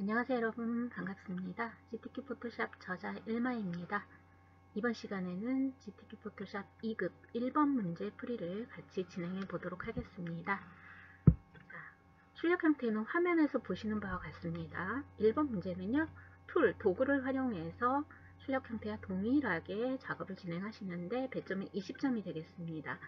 안녕하세요 여러분 반갑습니다. GTQ 포토샵 저자 일마입니다. 이번 시간에는 GTQ 포토샵 2급 1번 문제 풀이를 같이 진행해 보도록 하겠습니다. 자, 출력 형태는 화면에서 보시는 바와 같습니다. 1번 문제는요. 툴, 도구를 활용해서 출력 형태와 동일하게 작업을 진행하시는데 배점은 20점이 되겠습니다.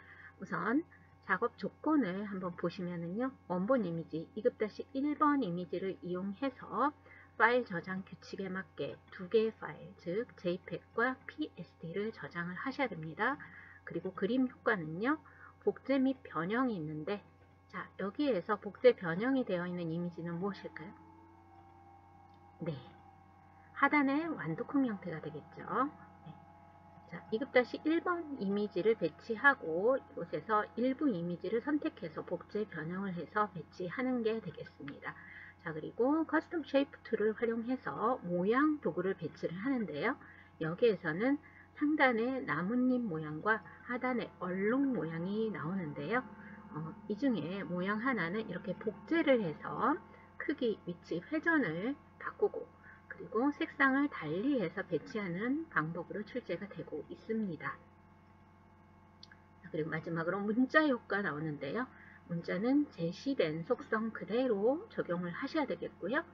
우선 작업 조건을 한번 보시면은요. 원본 이미지 2급-1번 이미지를 이용해서 파일 저장 규칙에 맞게 두 개의 파일, 즉 JPEG과 PSD를 저장을 하셔야 됩니다. 그리고 그림 효과는요. 복제 및 변형이 있는데 자 여기에서 복제 변형이 되어 있는 이미지는 무엇일까요? 네, 하단의 완두콩 형태가 되겠죠. 자, 2급-1번 이미지를 배치하고 이곳에서 일부 이미지를 선택해서 복제 변형을 해서 배치하는 게 되겠습니다. 자 그리고 Custom Shape Tool을 활용해서 모양 도구를 배치를 하는데요. 여기에서는 상단에 나뭇잎 모양과 하단에 얼룩 모양이 나오는데요. 어, 이 중에 모양 하나는 이렇게 복제를 해서 크기, 위치, 회전을 바꾸고 그리고 색상을 달리해서 배치하는 방법으로 출제가 되고 있습니다. 그리고 마지막으로 문자 효과 나오는데요. 문자는 제시된 속성 그대로 적용을 하셔야 되겠고요.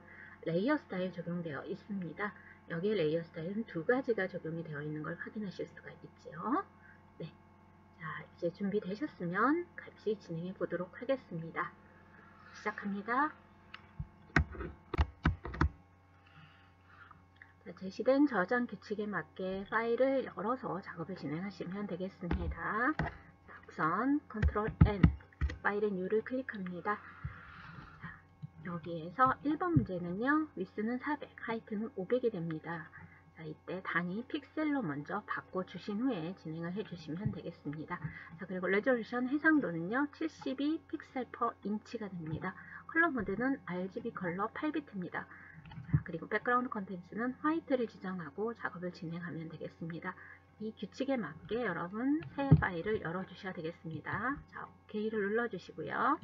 Layer Style 적용되어 있습니다. 여기에 Layer Style은 두 가지가 적용이 되어 있는 걸 확인하실 수가 있죠. 네. 자, 이제 준비되셨으면 같이 진행해 보도록 하겠습니다. 시작합니다. 제시된 저장 규칙에 맞게 파일을 열어서 작업을 진행하시면 되겠습니다. 자, 우선 컨트롤 N 파일의 New를 클릭합니다. 자, 여기에서 1번 문제는요. 위스는 400, Height는 500이 됩니다. 자, 이때 단위 픽셀로 먼저 바꿔주신 후에 진행을 해주시면 되겠습니다. 자, 그리고 Resolution 해상도는요. 72 pixel per inch가 됩니다. Color Mode는 RGB Color 8비트입니다. 그리고 Background Contents는 White를 지정하고 작업을 진행하면 되겠습니다. 이 규칙에 맞게 여러분 새 파일을 열어주셔야 되겠습니다. 자, OK를 눌러주시고요.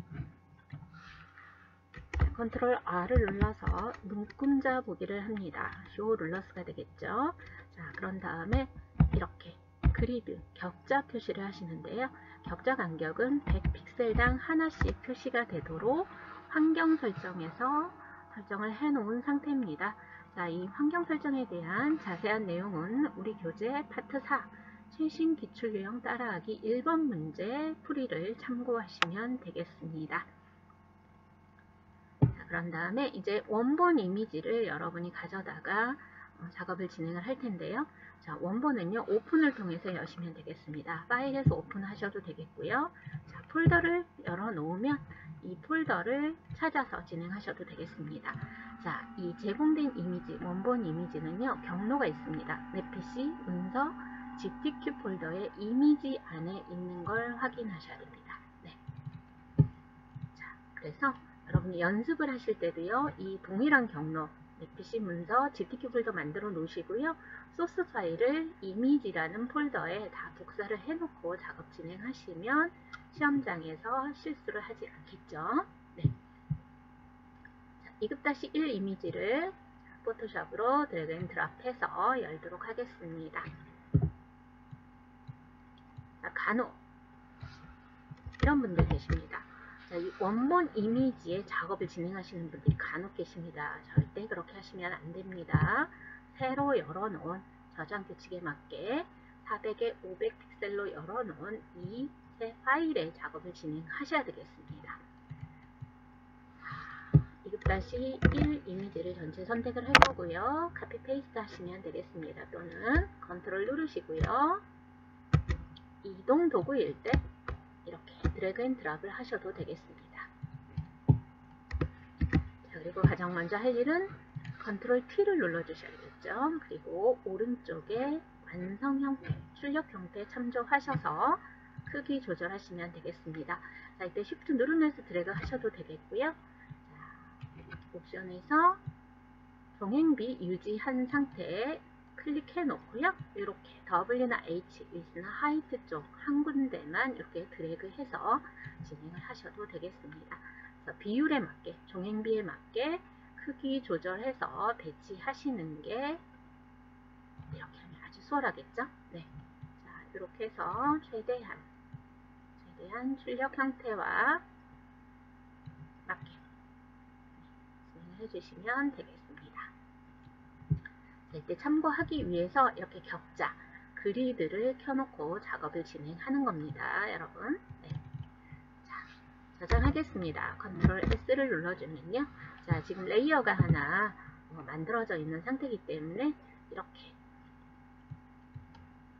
컨트롤 R을 눌러서 눈금자 보기를 합니다. Show Rulers가 되겠죠. 자, 그런 다음에 이렇게 Grid, 격자 표시를 하시는데요. 격자 간격은 100픽셀당 하나씩 표시가 되도록 환경 설정에서 설정을 해 놓은 상태입니다. 자, 이 환경 설정에 대한 자세한 내용은 우리 교재 파트 4 최신 기출 유형 따라하기 1번 문제 풀이를 참고하시면 되겠습니다. 자, 그런 다음에 이제 원본 이미지를 여러분이 가져다가 어, 작업을 진행을 할 텐데요. 자, 원본은요, 오픈을 통해서 여시면 되겠습니다. 파일에서 오픈하셔도 되겠고요. 자, 폴더를 열어 놓으면 이 폴더를 찾아서 진행하셔도 되겠습니다. 자, 이 제공된 이미지, 원본 이미지는요, 경로가 있습니다. 내 PC, 문서, GTQ 폴더의 이미지 안에 있는 걸 확인하셔야 됩니다. 네. 자, 그래서 여러분이 연습을 하실 때도요, 이 동일한 경로, PC 문서 GTQ 폴더 만들어 놓으시고요. 소스 파일을 이미지라는 폴더에 다 복사를 해놓고 작업 진행하시면 시험장에서 실수를 하지 않겠죠. 네. 자, 2급-1 이미지를 포토샵으로 drag and drop해서 열도록 하겠습니다. 자, 간혹 이런 분들 계십니다. 자, 이 원본 이미지에 작업을 진행하시는 분들이 간혹 계십니다. 절대 그렇게 하시면 안 됩니다. 새로 열어놓은 저장 규칙에 맞게 400에 500 픽셀로 열어놓은 이 새 파일에 작업을 진행하셔야 되겠습니다. 2급-1 이미지를 전체 선택을 해보고요. copy paste 하시면 되겠습니다. 또는 컨트롤 누르시고요. 이동 도구일 때 이렇게 drag and drop을 하셔도 되겠습니다. 자, 그리고 가장 먼저 할 일은 컨트롤 T를 눌러주셔야겠죠. 그리고 오른쪽에 완성 형태, 출력 형태 참조하셔서 크기 조절하시면 되겠습니다. 자, 이때 Shift 누르면서 드래그 하셔도 되겠고요. 자, 옵션에서 종횡비 유지한 상태에 클릭해 놓고요. 이렇게 W나 H, Width나 Height 쪽한 군데만 이렇게 드래그 해서 진행을 하셔도 되겠습니다. 비율에 맞게, 종행비에 맞게 크기 조절해서 배치하시는 게 이렇게 하면 아주 수월하겠죠? 네. 자, 이렇게 해서 최대한 최 대한 출력 형태와 맞게 진행을 해주시면 되겠습니다. 자, 이때 참고하기 위해서 이렇게 격자 Grid를 켜놓고 작업을 진행하는 겁니다. 여러분. 네. 자, 저장하겠습니다. 컨트롤 S를 눌러주면요. 자, 지금 Layer가 하나 어, 만들어져 있는 상태이기 때문에 이렇게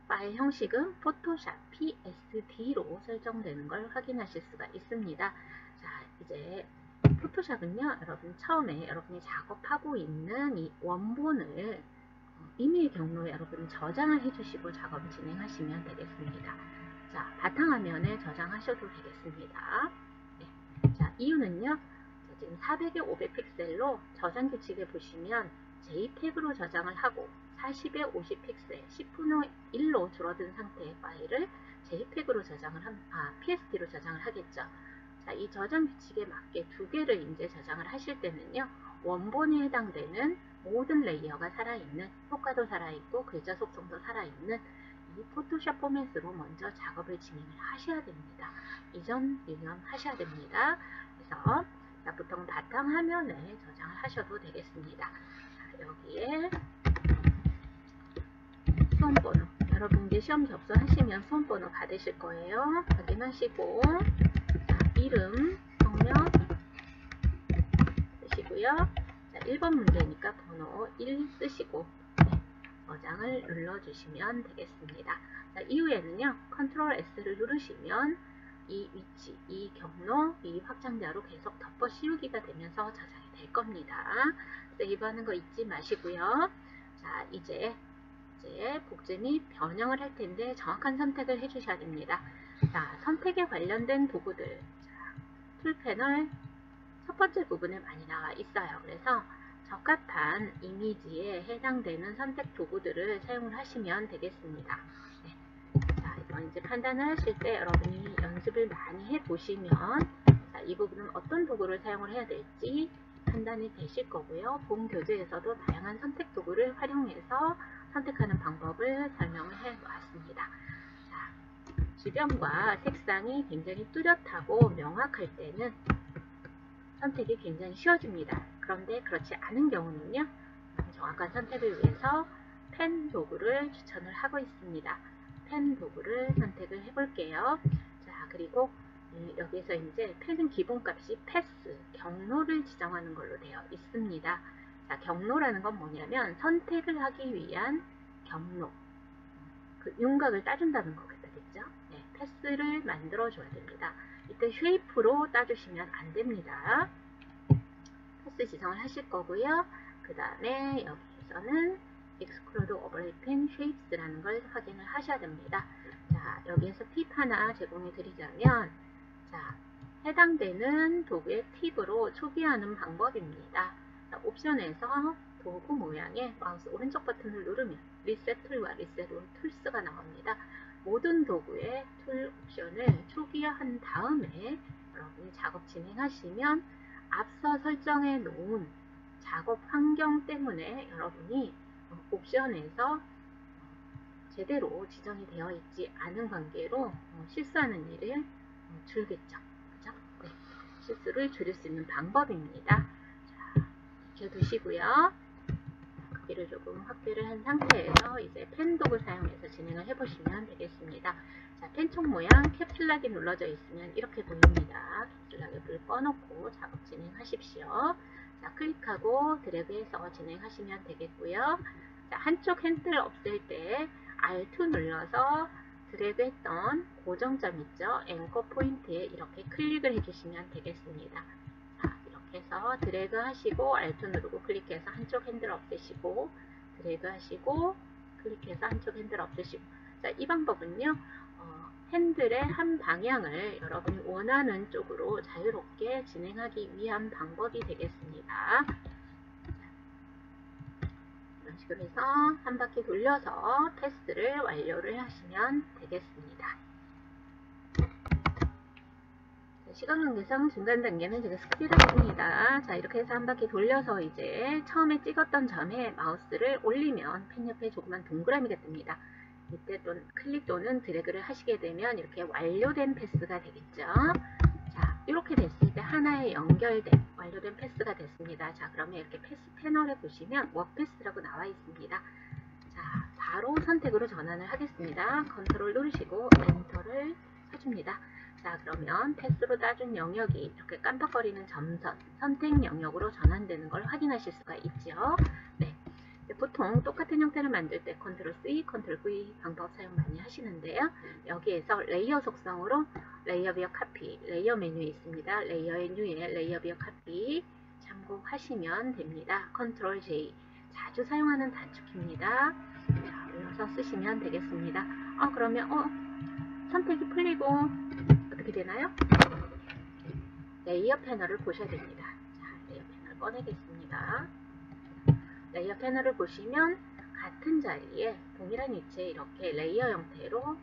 파일 형식은 포토샵 PSD로 설정되는 걸 확인하실 수가 있습니다. 자, 이제 포토샵은요, 여러분 처음에 여러분이 작업하고 있는 이 원본을 어, 이메일 경로에 여러분 저장을 해주시고 작업을 진행하시면 되겠습니다. 자, 바탕화면에 저장하셔도 되겠습니다. 네. 자, 이유는요, 지금 400에 500 픽셀로 저장 규칙에 보시면 JPEG으로 저장을 하고 40에 50 픽셀, 10분의 1로 줄어든 상태의 파일을 JPEG으로 저장을 한, 아, PSD로 저장을 하겠죠. 자, 이 저장 규칙에 맞게 두 개를 이제 저장을 하실 때는요, 원본에 해당되는 모든 레이어가 살아있는, 효과도 살아있고, 글자 속성도 살아있는 이 포토샵 포맷으로 먼저 작업을 진행을 하셔야 됩니다. 이전 유념하셔야 됩니다. 그래서 자, 보통 바탕 화면에 저장을 하셔도 되겠습니다. 자, 여기에 수험번호 여러분 이제 시험 접수하시면 수험번호 받으실 거예요. 확인하시고 자, 이름, 성명 쓰시고요. 자, 1번 문제니까 번호 1 쓰시고 네, 저장을 눌러주시면 되겠습니다. 자, 이후에는요. 컨트롤 S를 누르시면 이 위치, 이 경로, 이 확장자로 계속 덮어 씌우기가 되면서 저장이 될 겁니다. 세이브하는 거 잊지 마시고요. 자, 이제 이제 복제 및 변형을 할 텐데 정확한 선택을 해주셔야 됩니다. 자, 선택에 관련된 도구들. 자, 툴 패널 첫 번째 부분에 많이 나와 있어요. 그래서 적합한 이미지에 해당되는 선택 도구들을 사용을 하시면 되겠습니다. 이제 판단을 하실 때 여러분이 연습을 많이 해보시면 자, 이 부분은 어떤 도구를 사용을 해야 될지 판단이 되실 거고요. 본 교재에서도 다양한 선택 도구를 활용해서 선택하는 방법을 설명을 해 놓았습니다. 자, 주변과 색상이 굉장히 뚜렷하고 명확할 때는 선택이 굉장히 쉬워집니다. 그런데 그렇지 않은 경우는요. 정확한 선택을 위해서 펜 도구를 추천을 하고 있습니다. 펜 도구를 선택을 해볼게요. 자, 그리고 여기서 이제 펜은 기본값이 패스, 경로를 지정하는 걸로 되어 있습니다. 자, 경로라는 건 뭐냐면 선택을 하기 위한 경로. 그 윤곽을 따준다는 거겠죠. 네, 패스를 만들어 줘야 됩니다. 이때 쉐이프로 따주시면 안 됩니다. 패스 지정을 하실 거고요. 그 다음에 여기에서는 exclude overlapping shapes라는 걸 확인을 하셔야 됩니다. 자, 여기에서 팁 하나 제공해 드리자면 자, 해당되는 도구의 팁으로 초기화하는 방법입니다. 자, 옵션에서 도구 모양에 마우스 오른쪽 버튼을 누르면 Reset Tool과 Reset Tools가 나옵니다. 모든 도구의 툴 옵션을 초기화한 다음에 여러분이 작업 진행하시면 앞서 설정해 놓은 작업 환경 때문에 여러분이 옵션에서 제대로 지정이 되어 있지 않은 관계로 어, 실수하는 일을 어, 줄겠죠. 그죠? 네. 실수를 줄일 수 있는 방법입니다. 자, 익혀두시고요. 크기를 조금 확대를 한 상태에서 이제 펜 도구 사용해서 진행을 해보시면 되겠습니다. 자, 펜총 모양 캡슐락이 눌러져 있으면 이렇게 보입니다. 캡슐락을 불 꺼놓고 작업 진행하십시오. 자, 클릭하고 드래그해서 진행하시면 되겠고요. 자, 한쪽 핸들 없앨 때 R2 눌러서 드래그 했던 고정점 있죠? 앵커 포인트에 이렇게 클릭을 해주시면 되겠습니다. 해서 드래그 하시고 R2 누르고 클릭해서 한쪽 핸들 없애시고 드래그 하시고 클릭해서 한쪽 핸들 없애시고 자, 이 방법은요. 어, 핸들의 한 방향을 여러분이 원하는 쪽으로 자유롭게 진행하기 위한 방법이 되겠습니다. 이런 식으로 해서 한 바퀴 돌려서 패스를 완료를 하시면 되겠습니다. 시간 관계상 중간 단계는 제가 skip을 했습니다. 자, 이렇게 해서 한 바퀴 돌려서 이제 처음에 찍었던 점에 마우스를 올리면 펜 옆에 조그만 동그라미가 뜹니다. 이때 또 클릭 또는 드래그를 하시게 되면 이렇게 완료된 패스가 되겠죠. 자, 이렇게 됐을 때 하나에 연결된 완료된 패스가 됐습니다. 자, 그러면 이렇게 패스 패널에 보시면 워패스라고 나와 있습니다. 자, 바로 선택으로 전환을 하겠습니다. 컨트롤 누르시고 엔터를 쳐줍니다. 자 그러면 패스로 따준 영역이 이렇게 깜빡거리는 점선 선택 영역으로 전환되는 걸 확인하실 수가 있죠. 네. 보통 똑같은 형태를 만들 때 컨트롤 C, 컨트롤 V 방법 사용 많이 하시는데요. 여기에서 레이어 속성으로 Layer Via Copy, 레이어 메뉴에 있습니다. 레이어의 New에 Layer Via Copy 참고하시면 됩니다. 컨트롤 J 자주 사용하는 단축키입니다. 자, 눌러서 쓰시면 되겠습니다. 아 그러면 어 선택이 풀리고 어떻게 되나요? 레이어 패널을 보셔야 됩니다. 자, 레이어 패널 꺼내겠습니다. 레이어 패널을 보시면 같은 자리에 동일한 위치에 이렇게 레이어 형태로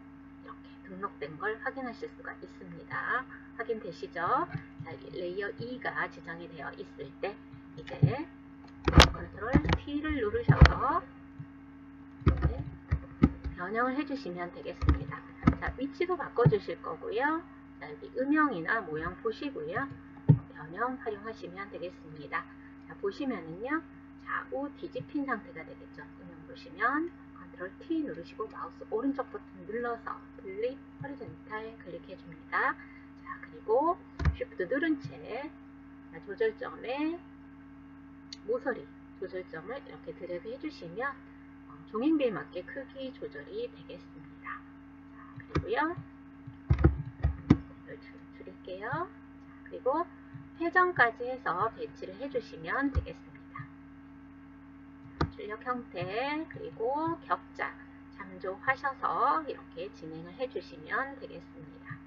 이렇게 등록된 걸 확인하실 수가 있습니다. 확인되시죠? 자, 레이어 2가 지정이 되어 있을 때 이제 컨트롤 T를 누르셔서 변형을 해주시면 되겠습니다. 자, 위치도 바꿔주실 거고요. 자, 여기 음영이나 모양 보시고요. 변형 활용하시면 되겠습니다. 자, 보시면은요. 좌우 뒤집힌 상태가 되겠죠. 음영 보시면 컨트롤 T 누르시고 마우스 오른쪽 버튼 눌러서 Flip 허리젠탈 클릭해 줍니다. 자, 그리고 쉬프트 누른 채 조절점에 모서리 조절점을 이렇게 드래그 해주시면 어, 종횡비에 맞게 크기 조절이 되겠습니다. 자, 그리고요. 자, 그리고 회전까지 해서 배치를 해주시면 되겠습니다. 출력 형태 그리고 격자 참조하셔서 이렇게 진행을 해주시면 되겠습니다.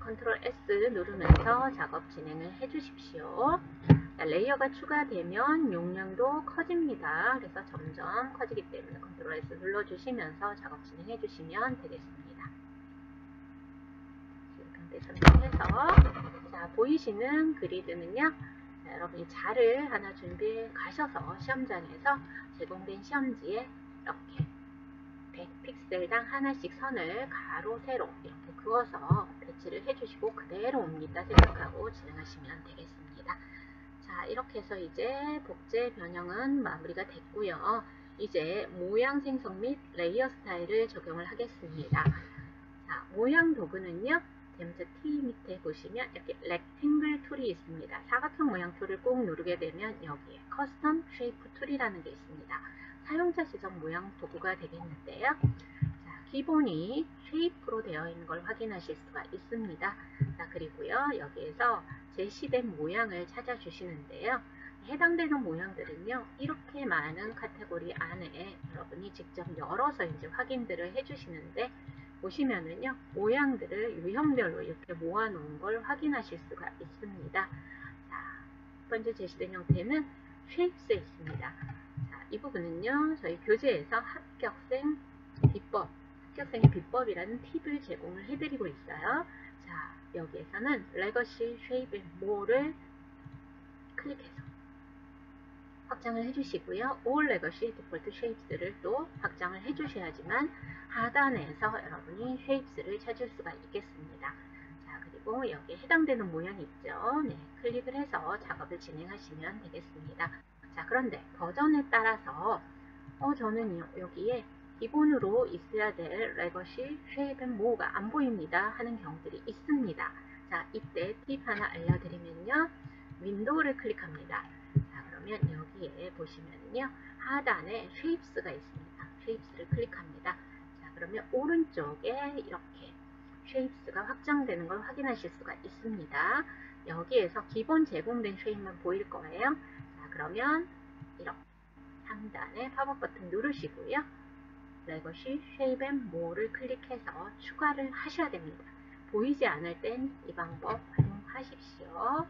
컨트롤 S 누르면서 작업 진행을 해주십시오. 레이어가 추가되면 용량도 커집니다. 그래서 점점 커지기 때문에 컨트롤 S 눌러주시면서 작업 진행해 주시면 되겠습니다. 이렇게 선택해서 자 보이시는 그리드는요. 자, 여러분이 자를 하나 준비해 가셔서 시험장에서 제공된 시험지에 이렇게 100픽셀당 하나씩 선을 가로, 세로 이렇게 그어서 배치를 해주시고 그대로 옮긴다 생각하고 진행하시면 되겠습니다. 자 이렇게 해서 이제 복제 변형은 마무리가 됐고요. 이제 모양 생성 및 레이어 스타일을 적용을 하겠습니다. 자 모양 도구는요. 댐즈 T 밑에 보시면 이렇게 Rectangle Tool이 있습니다. 사각형 모양 툴을 꼭 누르게 되면 여기에 Custom Shape Tool이라는 게 있습니다. 사용자 지정 모양 도구가 되겠는데요. 자, 기본이 Shape로 되어 있는 걸 확인하실 수가 있습니다. 자, 그리고요. 여기에서 제시된 모양을 찾아주시는데요. 해당되는 모양들은요. 이렇게 많은 카테고리 안에 여러분이 직접 열어서 이제 확인들을 해주시는데 보시면은요. 모양들을 유형별로 이렇게 모아놓은 걸 확인하실 수가 있습니다. 자, 첫 번째 제시된 형태는 Shapes에 있습니다. 자, 이 부분은요. 저희 교재에서 합격생 비법, 합격생의 비법이라는 팁을 제공을 해드리고 있어요. 자, 여기에서는 Legacy Shape More를 클릭해서 확장을 해주시고요. All Legacy Default Shapes를 또 확장을 해주셔야지만 하단에서 여러분이 Shapes를 찾을 수가 있겠습니다. 자, 그리고 여기에 해당되는 모양이 있죠. 네, 클릭을 해서 작업을 진행하시면 되겠습니다. 자, 그런데 버전에 따라서 어, 저는 여기에 기본으로 있어야 될 Legacy, Shape and More가 안 보입니다 하는 경우들이 있습니다. 자, 이때 팁 하나 알려드리면요. 윈도우를 클릭합니다. 자, 그러면 여기에 보시면요. 하단에 Shapes가 있습니다. Shapes를 클릭합니다. 자, 그러면 오른쪽에 이렇게 Shapes가 확장되는 걸 확인하실 수가 있습니다. 여기에서 기본 제공된 Shape만 보일 거예요. 자, 그러면 이렇게 상단에 팝업 버튼 누르시고요. Legacy Shape and More를 클릭해서 추가를 하셔야 됩니다. 보이지 않을 땐 이 방법 활용하십시오.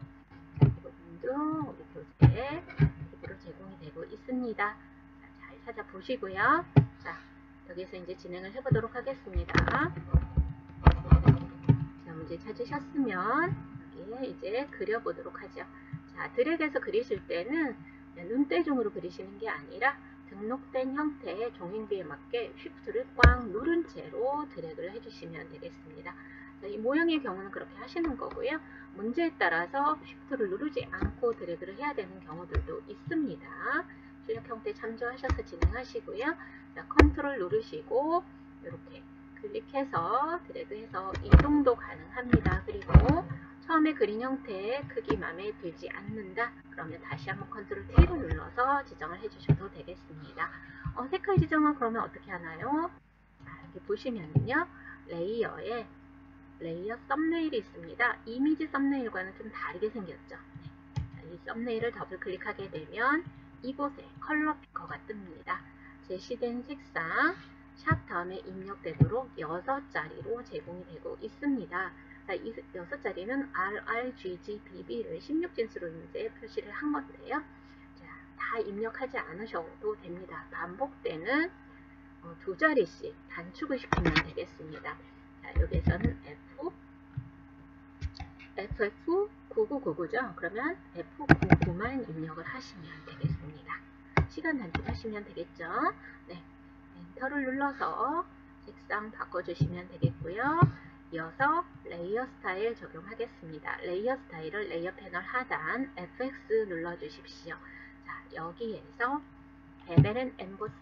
이 부분도 우리 교재에 팁으로 제공이 되고 있습니다. 자, 잘 찾아보시고요. 자, 여기서 이제 진행을 해보도록 하겠습니다. 자, 문제 찾으셨으면 여기에 이제 그려보도록 하죠. 자, 드랙에서 그리실 때는 눈대중으로 그리시는 게 아니라 등록된 형태의 종횡비에 맞게 쉬프트를 꽉 누른 채로 드래그를 해주시면 되겠습니다. 자, 이 모양의 경우는 그렇게 하시는 거고요. 문제에 따라서 쉬프트를 누르지 않고 드래그를 해야 되는 경우들도 있습니다. 출력 형태 참조하셔서 진행하시고요. 자, 컨트롤 누르시고 이렇게 클릭해서 드래그해서 이동도 가능합니다. 그리고 처음에 그린 형태의 크기 마음에 들지 않는다. 그러면 다시 한번 컨트롤 T를 눌러서 지정을 해주셔도 되겠습니다. 어, 색깔 지정은 그러면 어떻게 하나요? 자, 여기 보시면요. 레이어에 Layer Thumbnail이 있습니다. 이미지 thumbnail과는 좀 다르게 생겼죠. 네. 자, 이 thumbnail을 더블 클릭하게 되면 이곳에 Color Picker가 뜹니다. 제시된 색상 샵 다음에 입력되도록 6자리로 제공이 되고 있습니다. 자, 이 6자리는 RRGGBB를 16진수로 이제 표시를 한 건데요. 자, 다 입력하지 않으셔도 됩니다. 반복되는 어, 두 자리씩 단축을 시키면 되겠습니다. 자, 여기에서는 F, FF9999죠. 그러면 F99만 입력을 하시면 되겠습니다. 시간 단축하시면 되겠죠. 네, Enter를 눌러서 색상 바꿔주시면 되겠고요. 이어서 layer style 적용하겠습니다. layer style을 layer 패널 하단 FX 눌러주십시오. 자, 여기에서 Bevel and Emboss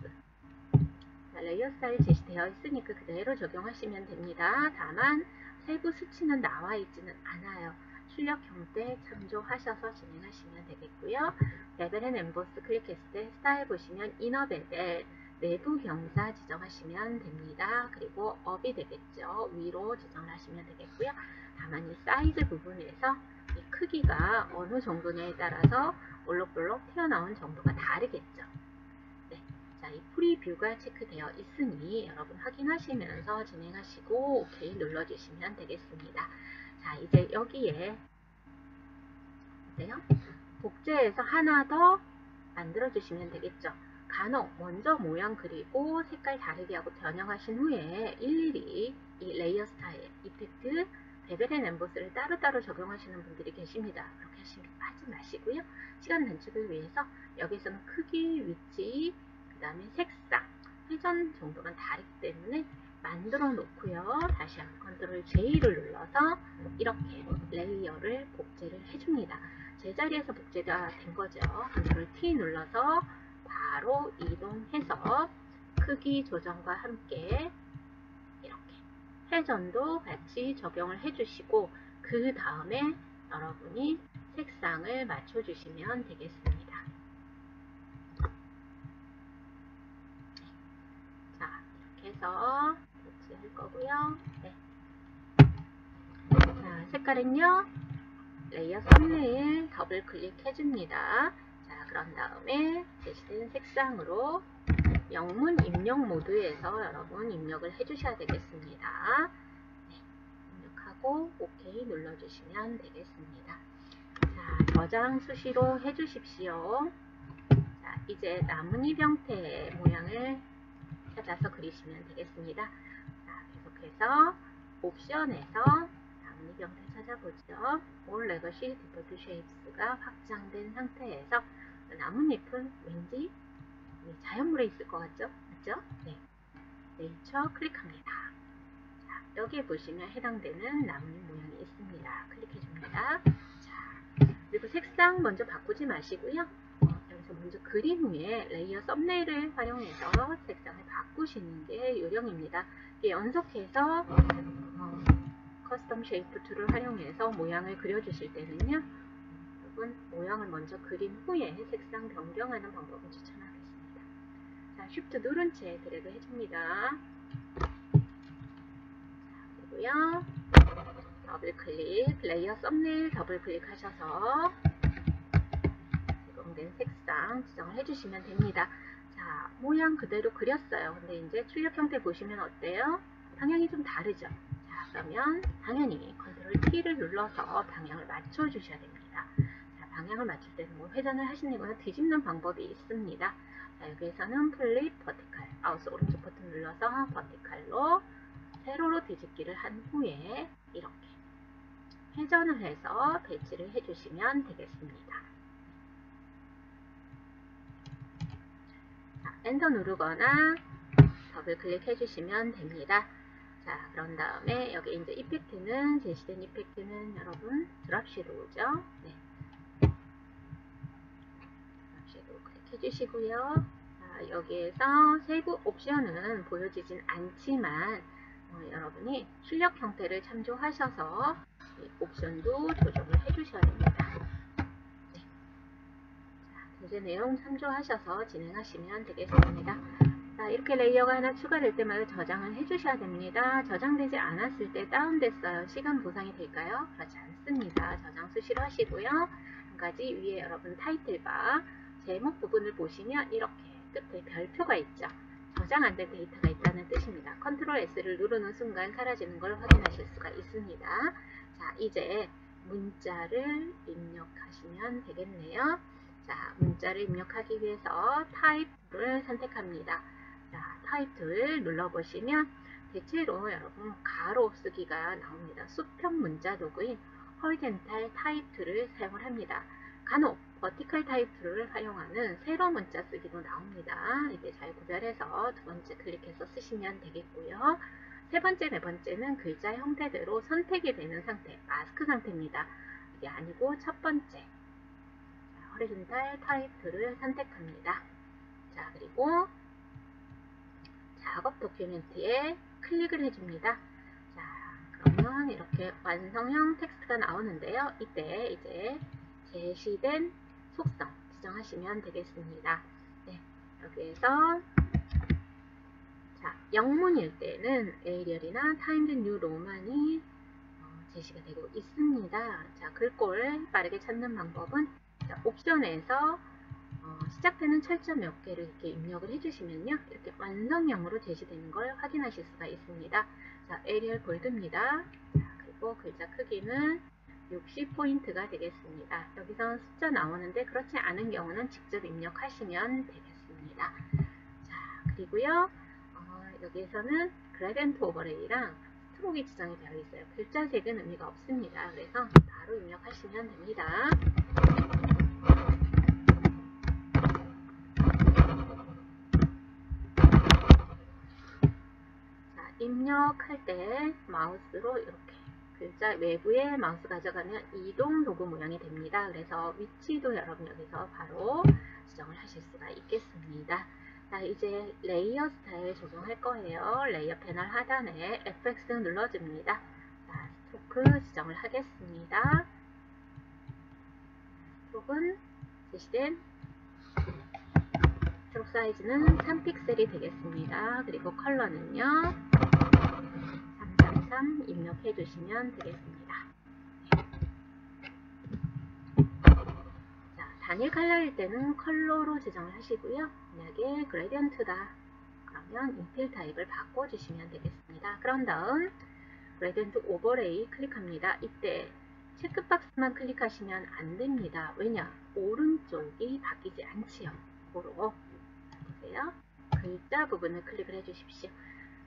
layer style 제시되어 있으니까 그대로 적용하시면 됩니다. 다만 세부 수치는 나와 있지는 않아요. 출력 형태 참조하셔서 진행하시면 되겠고요. Bevel and Emboss 클릭했을 때 스타일 보시면 Inner Bevel 내부 경사 지정하시면 됩니다. 그리고 Up이 되겠죠. 위로 지정을 하시면 되겠고요. 다만 이 사이즈 부분에서 이 크기가 어느 정도냐에 따라서 올록볼록 튀어나온 정도가 다르겠죠. 네. 자, 이 프리뷰가 체크되어 있으니 여러분 확인하시면서 진행하시고 오케이 눌러주시면 되겠습니다. 자, 이제 여기에 어때요? 복제해서 하나 더 만들어 주시면 되겠죠. 간혹 먼저 모양 그리고 색깔 다르게 하고 변형하신 후에 일일이 이 layer style, effect, and Emboss를 따로따로 적용하시는 분들이 계십니다. 그렇게 하지 마시고요. 시간 단축을 위해서 여기서는 크기, 위치, 그 다음에 색상, 회전 정도가 다르기 때문에 만들어 놓고요. 다시 한번 Control J를 눌러서 이렇게 layer를 복제를 해줍니다. 제자리에서 복제가 된 거죠. Control T 눌러서 바로 이동해서 크기 조정과 함께 이렇게 회전도 같이 적용을 해주시고 그 다음에 여러분이 색상을 맞춰주시면 되겠습니다. 자, 이렇게 해서 배치할 거고요. 네. 자, 색깔은요. layer thumbnail 더블 클릭해줍니다. 그런 다음에 제시된 색상으로 영문 입력 모드에서 여러분 입력을 해주셔야 되겠습니다. 네, 입력하고 OK 눌러주시면 되겠습니다. 자, 저장 수시로 해주십시오. 자, 이제 나뭇잎 형태의 모양을 찾아서 그리시면 되겠습니다. 자, 계속해서 옵션에서 나뭇잎 형태 찾아보죠. All Legacy Default Shapes가 확장된 상태에서 나뭇잎은 왠지 자연물에 있을 것 같죠? 맞죠? 네. 네이처 클릭합니다. 자, 여기에 보시면 해당되는 나뭇잎 모양이 있습니다. 클릭해 줍니다. 자, 그리고 색상 먼저 바꾸지 마시고요. 어, 여기서 먼저 그린 후에 layer thumbnail을 활용해서 색상을 바꾸시는 게 요령입니다. 연속해서 어, Custom Shape Tool을 활용해서 모양을 그려주실 때는요. 방법은 모양을 먼저 그린 후에 색상 변경하는 방법을 추천하겠습니다. 자, Shift 누른 채 드래그 해줍니다. 자, 그리고요. 더블 클릭, layer thumbnail 더블 클릭하셔서 제공된 색상 지정을 해주시면 됩니다. 자, 모양 그대로 그렸어요. 근데 이제 출력 형태 보시면 어때요? 방향이 좀 다르죠? 자, 그러면 당연히 Control T를 눌러서 방향을 맞춰주셔야 됩니다. 방향을 맞출 때는 뭐 회전을 하시는 거나 뒤집는 방법이 있습니다. 자, 여기에서는 Flip Vertical 마우스 오른쪽 버튼 눌러서 버티칼로 세로로 뒤집기를 한 후에 이렇게 회전을 해서 배치를 해주시면 되겠습니다. 자, 엔터 누르거나 더블 클릭해 주시면 됩니다. 자, 그런 다음에 여기 이제 effect는 제시된 effect는 여러분 Drop Shadow죠. 네. Drop Shadow 클릭 해 주시고요. 자, 여기에서 세부 옵션은 보여지진 않지만 어, 여러분이 출력 형태를 참조하셔서 옵션도 조정을 해주셔야 됩니다. 네. 자, 제재 내용 참조하셔서 진행하시면 되겠습니다. 자, 이렇게 layer가 하나 추가될 때마다 저장을 해주셔야 됩니다. 저장되지 않았을 때 다운됐어요. 시간 보상이 될까요? 그렇지 않습니다. 저장 수시로 하시고요. 한 가지 위에 여러분 title bar 제목 부분을 보시면 이렇게 끝에 별표가 있죠. 저장 안 된 데이터가 있다는 뜻입니다. Control S를 누르는 순간 사라지는 걸 확인하실 수가 있습니다. 자, 이제 문자를 입력하시면 되겠네요. 자, 문자를 입력하기 위해서 Type을 선택합니다. 자, Type을 눌러보시면 대체로 여러분 가로 쓰기가 나옵니다. 수평 문자 도구인 Horizontal Type Tool을 사용을 합니다. 간혹 Vertical Type Tool을 활용하는 세로 문자 쓰기도 나옵니다. 이게 잘 구별해서 두 번째 클릭해서 쓰시면 되겠고요. 세 번째, 네 번째는 글자 형태대로 선택이 되는 상태, 마스크 상태입니다. 이게 아니고 첫 번째, 허리젠탈 타입2를 선택합니다. 자, 그리고 작업 도큐멘트에 클릭을 해줍니다. 자, 그러면 이렇게 완성형 텍스트가 나오는데요. 이때 이제 제시된 속성 지정하시면 되겠습니다. 네, 여기에서 자, 영문일 때는 Arial이나 Times New Roman이 어, 제시가 되고 있습니다. 자, 글꼴 빠르게 찾는 방법은 자, 옵션에서 어, 시작되는 철자 몇 개를 이렇게 입력을 해주시면요. 이렇게 완성형으로 제시되는 걸 확인하실 수가 있습니다. 자, Arial Bold입니다. 자, 그리고 글자 크기는 60포인트가 되겠습니다. 여기선 숫자 나오는데 그렇지 않은 경우는 직접 입력하시면 되겠습니다. 자, 그리고요. 어, 여기에서는 Gradient Overlay랑 Stroke 지정이 되어 있어요. 글자 색은 의미가 없습니다. 그래서 바로 입력하시면 됩니다. 자, 입력할 때 마우스로 이렇게 글자 외부에 마우스 가져가면 이동 도구 모양이 됩니다. 그래서 위치도 여러분 여기서 바로 지정을 하실 수가 있겠습니다. 자, 이제 레이어 스타일 조정할 거예요. 레이어 패널 하단에 FX 눌러줍니다. 자, stroke 지정을 하겠습니다. stroke는 제시된 stroke 사이즈는 3픽셀이 되겠습니다. 그리고 컬러는요. 333 입력해 주시면 되겠습니다. 자, 단일 컬러일 때는 컬러로 지정을 하시고요. 만약에 gradient다 그러면 fill type을 바꿔주시면 되겠습니다. 그런 다음 gradient overlay 클릭합니다. 이때 체크박스만 클릭하시면 안 됩니다. 왜냐? 오른쪽이 바뀌지 않지요. 고로 보세요. 글자 부분을 클릭을 해주십시오.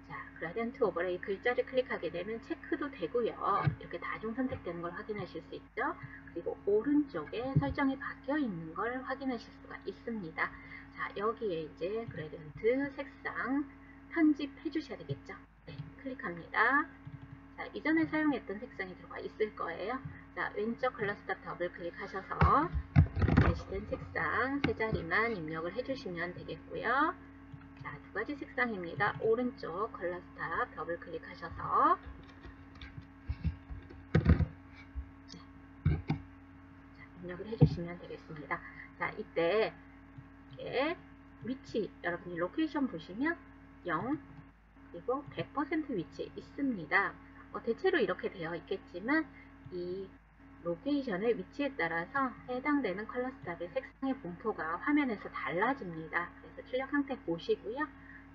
자, gradient overlay 글자를 클릭하게 되면 체크도 되고요. 이렇게 다중 선택되는 걸 확인하실 수 있죠. 그리고 오른쪽에 설정이 바뀌어 있는 걸 확인하실 수가 있습니다. 자, 여기에 이제 gradient 색상 편집해 주셔야 되겠죠. 네, 클릭합니다. 자, 이전에 사용했던 색상이 들어가 있을 거예요. 자, 왼쪽 color stop 더블 클릭하셔서 제시된 색상 세 자리만 입력을 해주시면 되겠고요. 자, 두 가지 색상입니다. 오른쪽 color stop 더블 클릭하셔서 자, 입력을 해주시면 되겠습니다. 자, 이때 이렇게 위치 여러분이 location 보시면 0 그리고 100% 위치에 있습니다. 어, 대체로 이렇게 되어 있겠지만 이 location의 위치에 따라서 해당되는 color stop의 색상의 분포가 화면에서 달라집니다. 그래서 출력 상태 보시고요.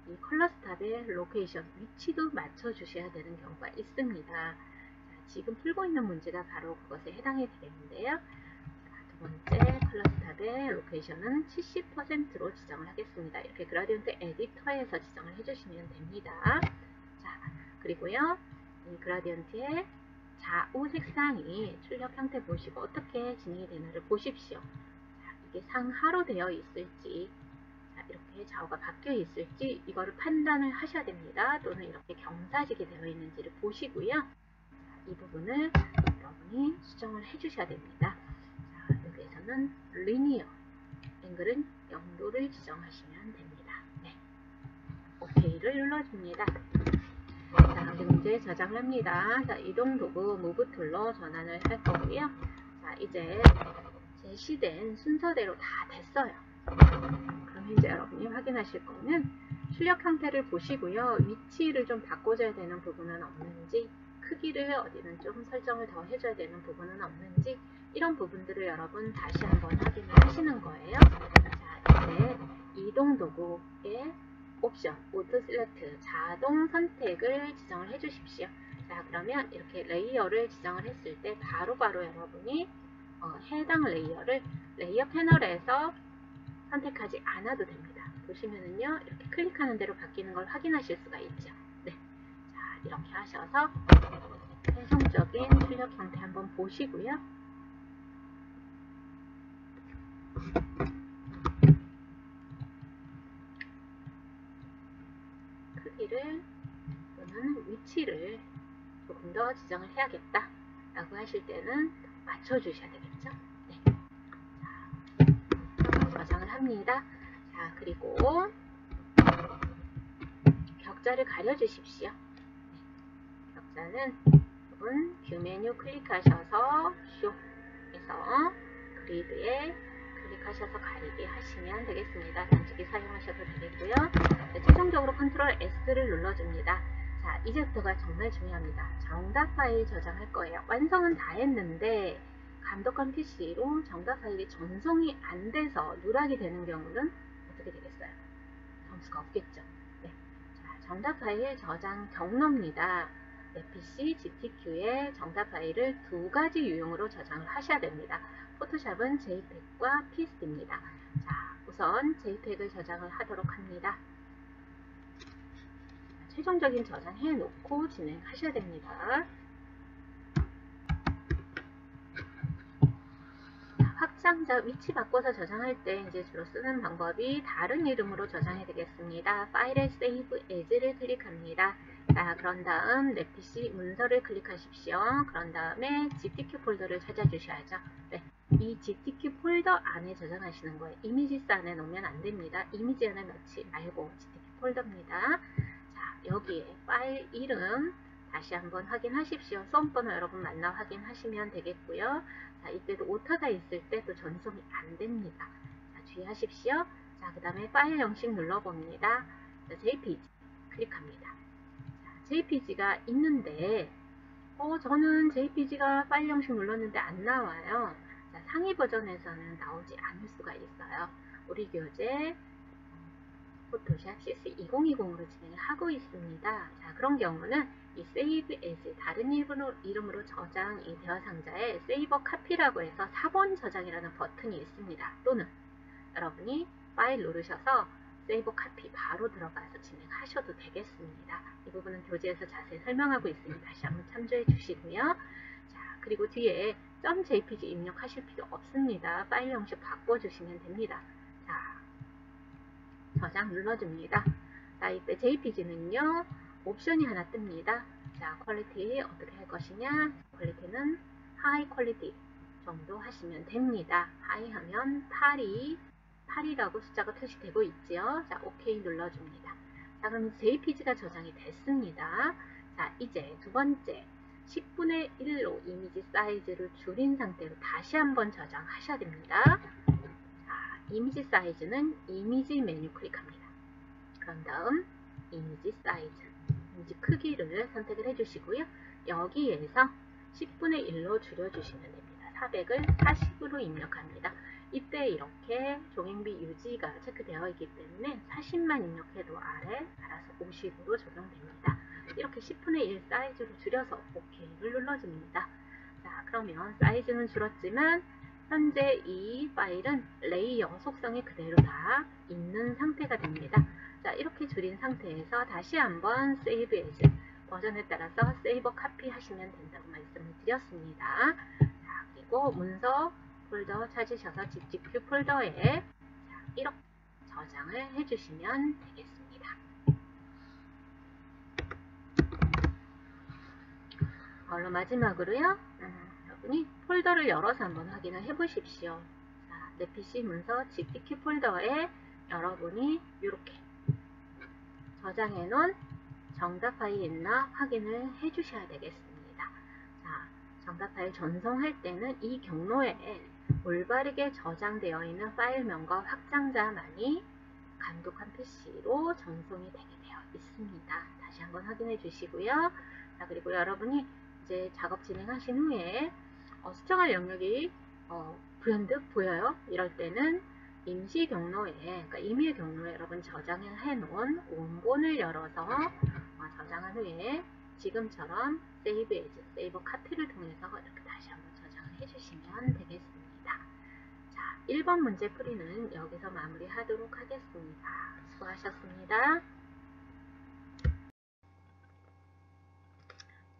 이 color stop의 location 위치도 맞춰 주셔야 되는 경우가 있습니다. 자, 지금 풀고 있는 문제가 바로 그것에 해당이 되겠는데요. 자, 두두 번째 클러스탑의 로케이션은 70%로 지정을 하겠습니다. 이렇게 그라디언트 에디터에서 지정을 해주시면 됩니다. 자, 그리고요. 이 그라디언트의 좌우 색상이 출력 형태 보시고 어떻게 진행이 되는지를 보십시오. 자, 이게 상하로 되어 있을지 자, 이렇게 좌우가 바뀌어 있을지 이거를 판단을 하셔야 됩니다. 또는 이렇게 경사지게 되어 있는지를 보시고요. 자, 이 부분을 여러분이 수정을 해주셔야 됩니다. 자, 여기에서는 linear angle은 0도를 지정하시면 됩니다. 네. OK를 눌러줍니다. 자, 이제 저장을 합니다. 자, 이동 도구 move tool로 전환을 할 거고요. 자, 이제 제시된 순서대로 다 됐어요. 이제 여러분이 확인하실 거는 출력 형태를 보시고요. 위치를 좀 바꿔줘야 되는 부분은 없는지, 크기를 어디는 좀 설정을 더 해줘야 되는 부분은 없는지, 이런 부분들을 여러분 다시 한번 확인을 하시는 거예요. 자, 이제 이동 도구의 옵션, auto select, 자동 선택을 지정을 해 주십시오. 자, 그러면 이렇게 레이어를 지정을 했을 때 바로바로 바로 여러분이 어, 해당 레이어를 레이어 패널에서 선택하지 않아도 됩니다. 보시면은요, 이렇게 클릭하는 대로 바뀌는 걸 확인하실 수가 있죠. 네. 자, 이렇게 하셔서 최종적인 출력 형태 한번 보시고요. 크기를 또는 위치를 조금 더 지정을 해야겠다 라고 하실 때는 맞춰주셔야 되겠죠. 저장을 합니다. 자, 그리고 격자를 가려주십시오. 네. 격자는 여러분 view 메뉴 클릭하셔서 show에서 grid에 클릭하셔서 가리기 하시면 되겠습니다. 단축키 사용하셔도 되겠고요. 네, 최종적으로 Ctrl S를 눌러줍니다. 자, 이제부터가 정말 중요합니다. 정답 파일 저장할 거예요. 완성은 다 했는데 감독관 PC로 정답 파일이 전송이 안 돼서 누락이 되는 경우는 어떻게 되겠어요? 점수가 없겠죠. 네. 자, 정답 파일 저장 경로입니다. 내 PC GTQ에 정답 파일을 두 가지 유형으로 저장을 하셔야 됩니다. 포토샵은 JPEG과 PSD입니다. 자, 우선 JPEG을 저장을 하도록 합니다. 최종적인 저장해 놓고 진행하셔야 됩니다. 확장자 위치 바꿔서 저장할 때 이제 주로 쓰는 방법이 다른 이름으로 저장이 되겠습니다. 파일에 Save As를 클릭합니다. 자, 그런 다음 내 PC 문서를 클릭하십시오. 그런 다음에 GTQ 폴더를 찾아주셔야죠. 네, 이 GTQ 폴더 안에 저장하시는 거예요. images 안에 놓으면 안 됩니다. 이미지 안에 넣지 말고 GTQ 폴더입니다. 자, 여기에 파일 이름 다시 한번 확인하십시오. 수험번호 여러분 맞나 확인하시면 되겠고요. 자, 이때도 오타가 있을 때 또 전송이 안 됩니다. 자, 주의하십시오. 자, 그 다음에 파일 형식 눌러봅니다. 자, JPG 클릭합니다. 자, JPG가 있는데 어, 저는 JPG가 파일 형식 눌렀는데 안 나와요. 자, 상위 버전에서는 나오지 않을 수가 있어요. 우리 교재 포토샵 CS 2020으로 진행을 하고 있습니다. 자, 그런 경우는 이 Save as 다른 이름으로, 이름으로 저장이 되어 상자에 Save Copy라고 해서 4번 저장이라는 버튼이 있습니다. 또는 여러분이 파일 누르셔서 Save Copy 바로 들어가서 진행하셔도 되겠습니다. 이 부분은 교재에서 자세히 설명하고 있으니 다시 한번 참조해 주시고요. 자, 그리고 뒤에 .jpg 입력하실 필요 없습니다. 파일 형식 바꿔주시면 됩니다. 자, 저장 눌러줍니다. 자, 이때 JPG는요, 옵션이 하나 뜹니다. 자, quality 어떻게 할 것이냐? quality는 high quality 정도 하시면 됩니다. high 하면 8이 8이라고 숫자가 표시되고 있지요. 자, OK 눌러줍니다. 자, 그럼 JPG가 저장이 됐습니다. 자, 이제 두 번째 10분의 1로 image size를 줄인 상태로 다시 한번 저장하셔야 됩니다. 이미지 사이즈는 이미지 메뉴 클릭합니다. 그런 다음 이미지 사이즈, 이미지 크기를 선택을 해주시고요. 여기에서 10분의 1로 줄여주시면 됩니다. 400을 40으로 입력합니다. 이때 이렇게 종횡비 유지가 체크되어 있기 때문에 40만 입력해도 아래 알아서 50으로 적용됩니다. 이렇게 10분의 1 사이즈로 줄여서 OK를 눌러줍니다. 자, 그러면 사이즈는 줄었지만 현재 이 파일은 레이어 속성이 그대로 다 있는 상태가 됩니다. 자, 이렇게 줄인 상태에서 다시 한번 Save As 버전에 따라서 Save a Copy 하시면 된다고 말씀을 드렸습니다. 자, 그리고 문서 폴더 찾으셔서 GTQ 폴더에 자, 이렇게 저장을 해주시면 되겠습니다. 얼로 마지막으로요. 음, 여러분이 폴더를 열어서 한번 확인을 해 보십시오. 자, 내 PC 문서 GTQ 폴더에 여러분이 이렇게 저장해 놓은 정답 파일이 있나 확인을 해 주셔야 되겠습니다. 자, 정답 파일 전송할 때는 이 경로에 올바르게 저장되어 있는 파일명과 확장자만이 감독한 PC로 전송이 되게 되어 있습니다. 다시 한번 확인해 주시고요. 자, 그리고 여러분이 이제 작업 진행하신 후에 어, 수정할 영역이 어, 불현듯 보여요. 이럴 때는 임시 경로에, 그러니까 임의 경로에 여러분 저장을 해놓은 원본을 열어서 어, 저장한 후에 지금처럼 Save As, Save a Copy를 통해서 이렇게 다시 한번 저장을 해주시면 되겠습니다. 자, 1번 문제 풀이는 여기서 마무리하도록 하겠습니다. 수고하셨습니다.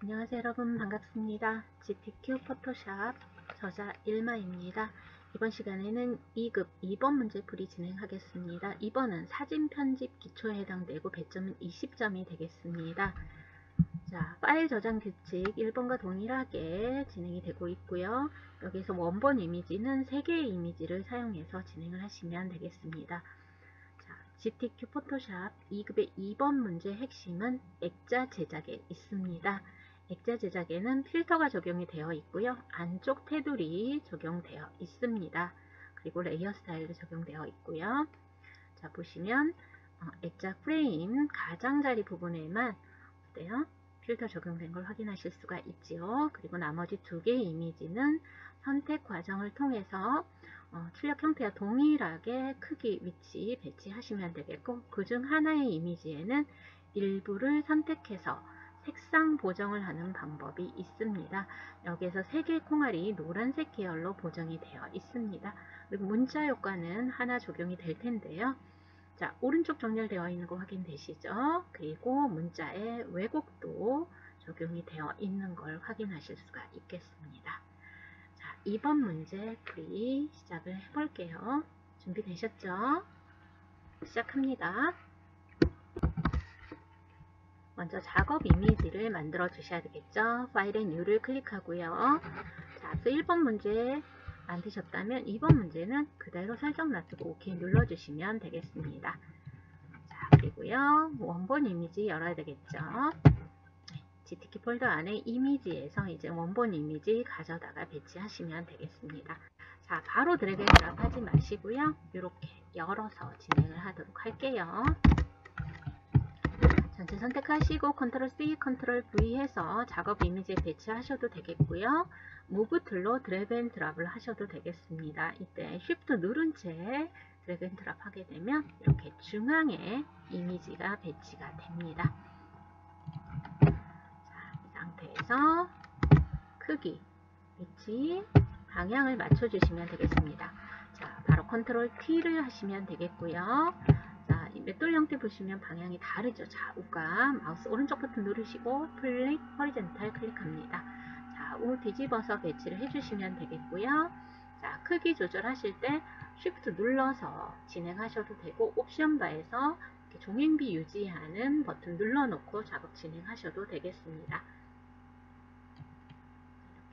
안녕하세요 여러분 반갑습니다. GTQ 포토샵 저자 일마입니다. 이번 시간에는 2급 2번 문제 풀이 진행하겠습니다. 2번은 사진 편집 기초에 해당되고 배점은 20점이 되겠습니다. 자, 파일 저장 규칙 1번과 동일하게 진행이 되고 있고요. 여기서 원본 이미지는 3개의 이미지를 사용해서 진행을 하시면 되겠습니다. 자, GTQ 포토샵 2급의 2번 문제 핵심은 액자 제작에 있습니다. 액자 제작에는 필터가 적용이 되어 있고요. 안쪽 테두리 적용되어 있습니다. 그리고 레이어 스타일도 적용되어 있고요. 자 보시면 어, 액자 프레임 가장자리 부분에만 어때요? 필터 적용된 걸 확인하실 수가 있지요. 그리고 나머지 두 개의 이미지는 선택 과정을 통해서 어, 출력 형태와 동일하게 크기, 위치 배치하시면 되겠고 그 중 하나의 이미지에는 일부를 선택해서 색상 보정을 하는 방법이 있습니다. 여기에서 세 개의 콩알이 노란색 계열로 보정이 되어 있습니다. 그리고 문자 효과는 하나 적용이 될 텐데요. 자, 오른쪽 정렬되어 있는 거 확인되시죠? 그리고 문자의 왜곡도 적용이 되어 있는 걸 확인하실 수가 있겠습니다. 자, 2번 문제 풀이 시작을 해볼게요. 준비되셨죠? 시작합니다. 먼저 작업 이미지를 만들어 주셔야 되겠죠. 파일의 New를 클릭하고요. 자, 앞서 1번 문제 만드셨다면 2번 문제는 그대로 설정 놔두고 OK 눌러주시면 되겠습니다. 자, 그리고요. 원본 이미지 열어야 되겠죠. 네, GTQ 폴더 안에 이미지에서 이제 원본 이미지 가져다가 배치하시면 되겠습니다. 자, 바로 drag and drop 하지 마시고요. 이렇게 열어서 진행을 하도록 할게요. 전체 선택하시고 Control C, Control V 해서 작업 이미지에 배치하셔도 되겠고요. Move Tool로 drag and drop을 하셔도 되겠습니다. 이때 Shift 누른 채 drag and drop 하게 되면 이렇게 중앙에 이미지가 배치가 됩니다. 자, 이 상태에서 크기, 위치, 방향을 맞춰주시면 되겠습니다. 자, 바로 Control T를 하시면 되겠고요. 이 맷돌 형태 보시면 방향이 다르죠. 좌우가 마우스 오른쪽 버튼 누르시고 Flip Horizontal 클릭합니다. 좌우 뒤집어서 배치를 해주시면 되겠고요. 자, 크기 조절하실 때 Shift 눌러서 진행하셔도 되고 옵션 바에서 종횡비 유지하는 버튼 눌러놓고 작업 진행하셔도 되겠습니다.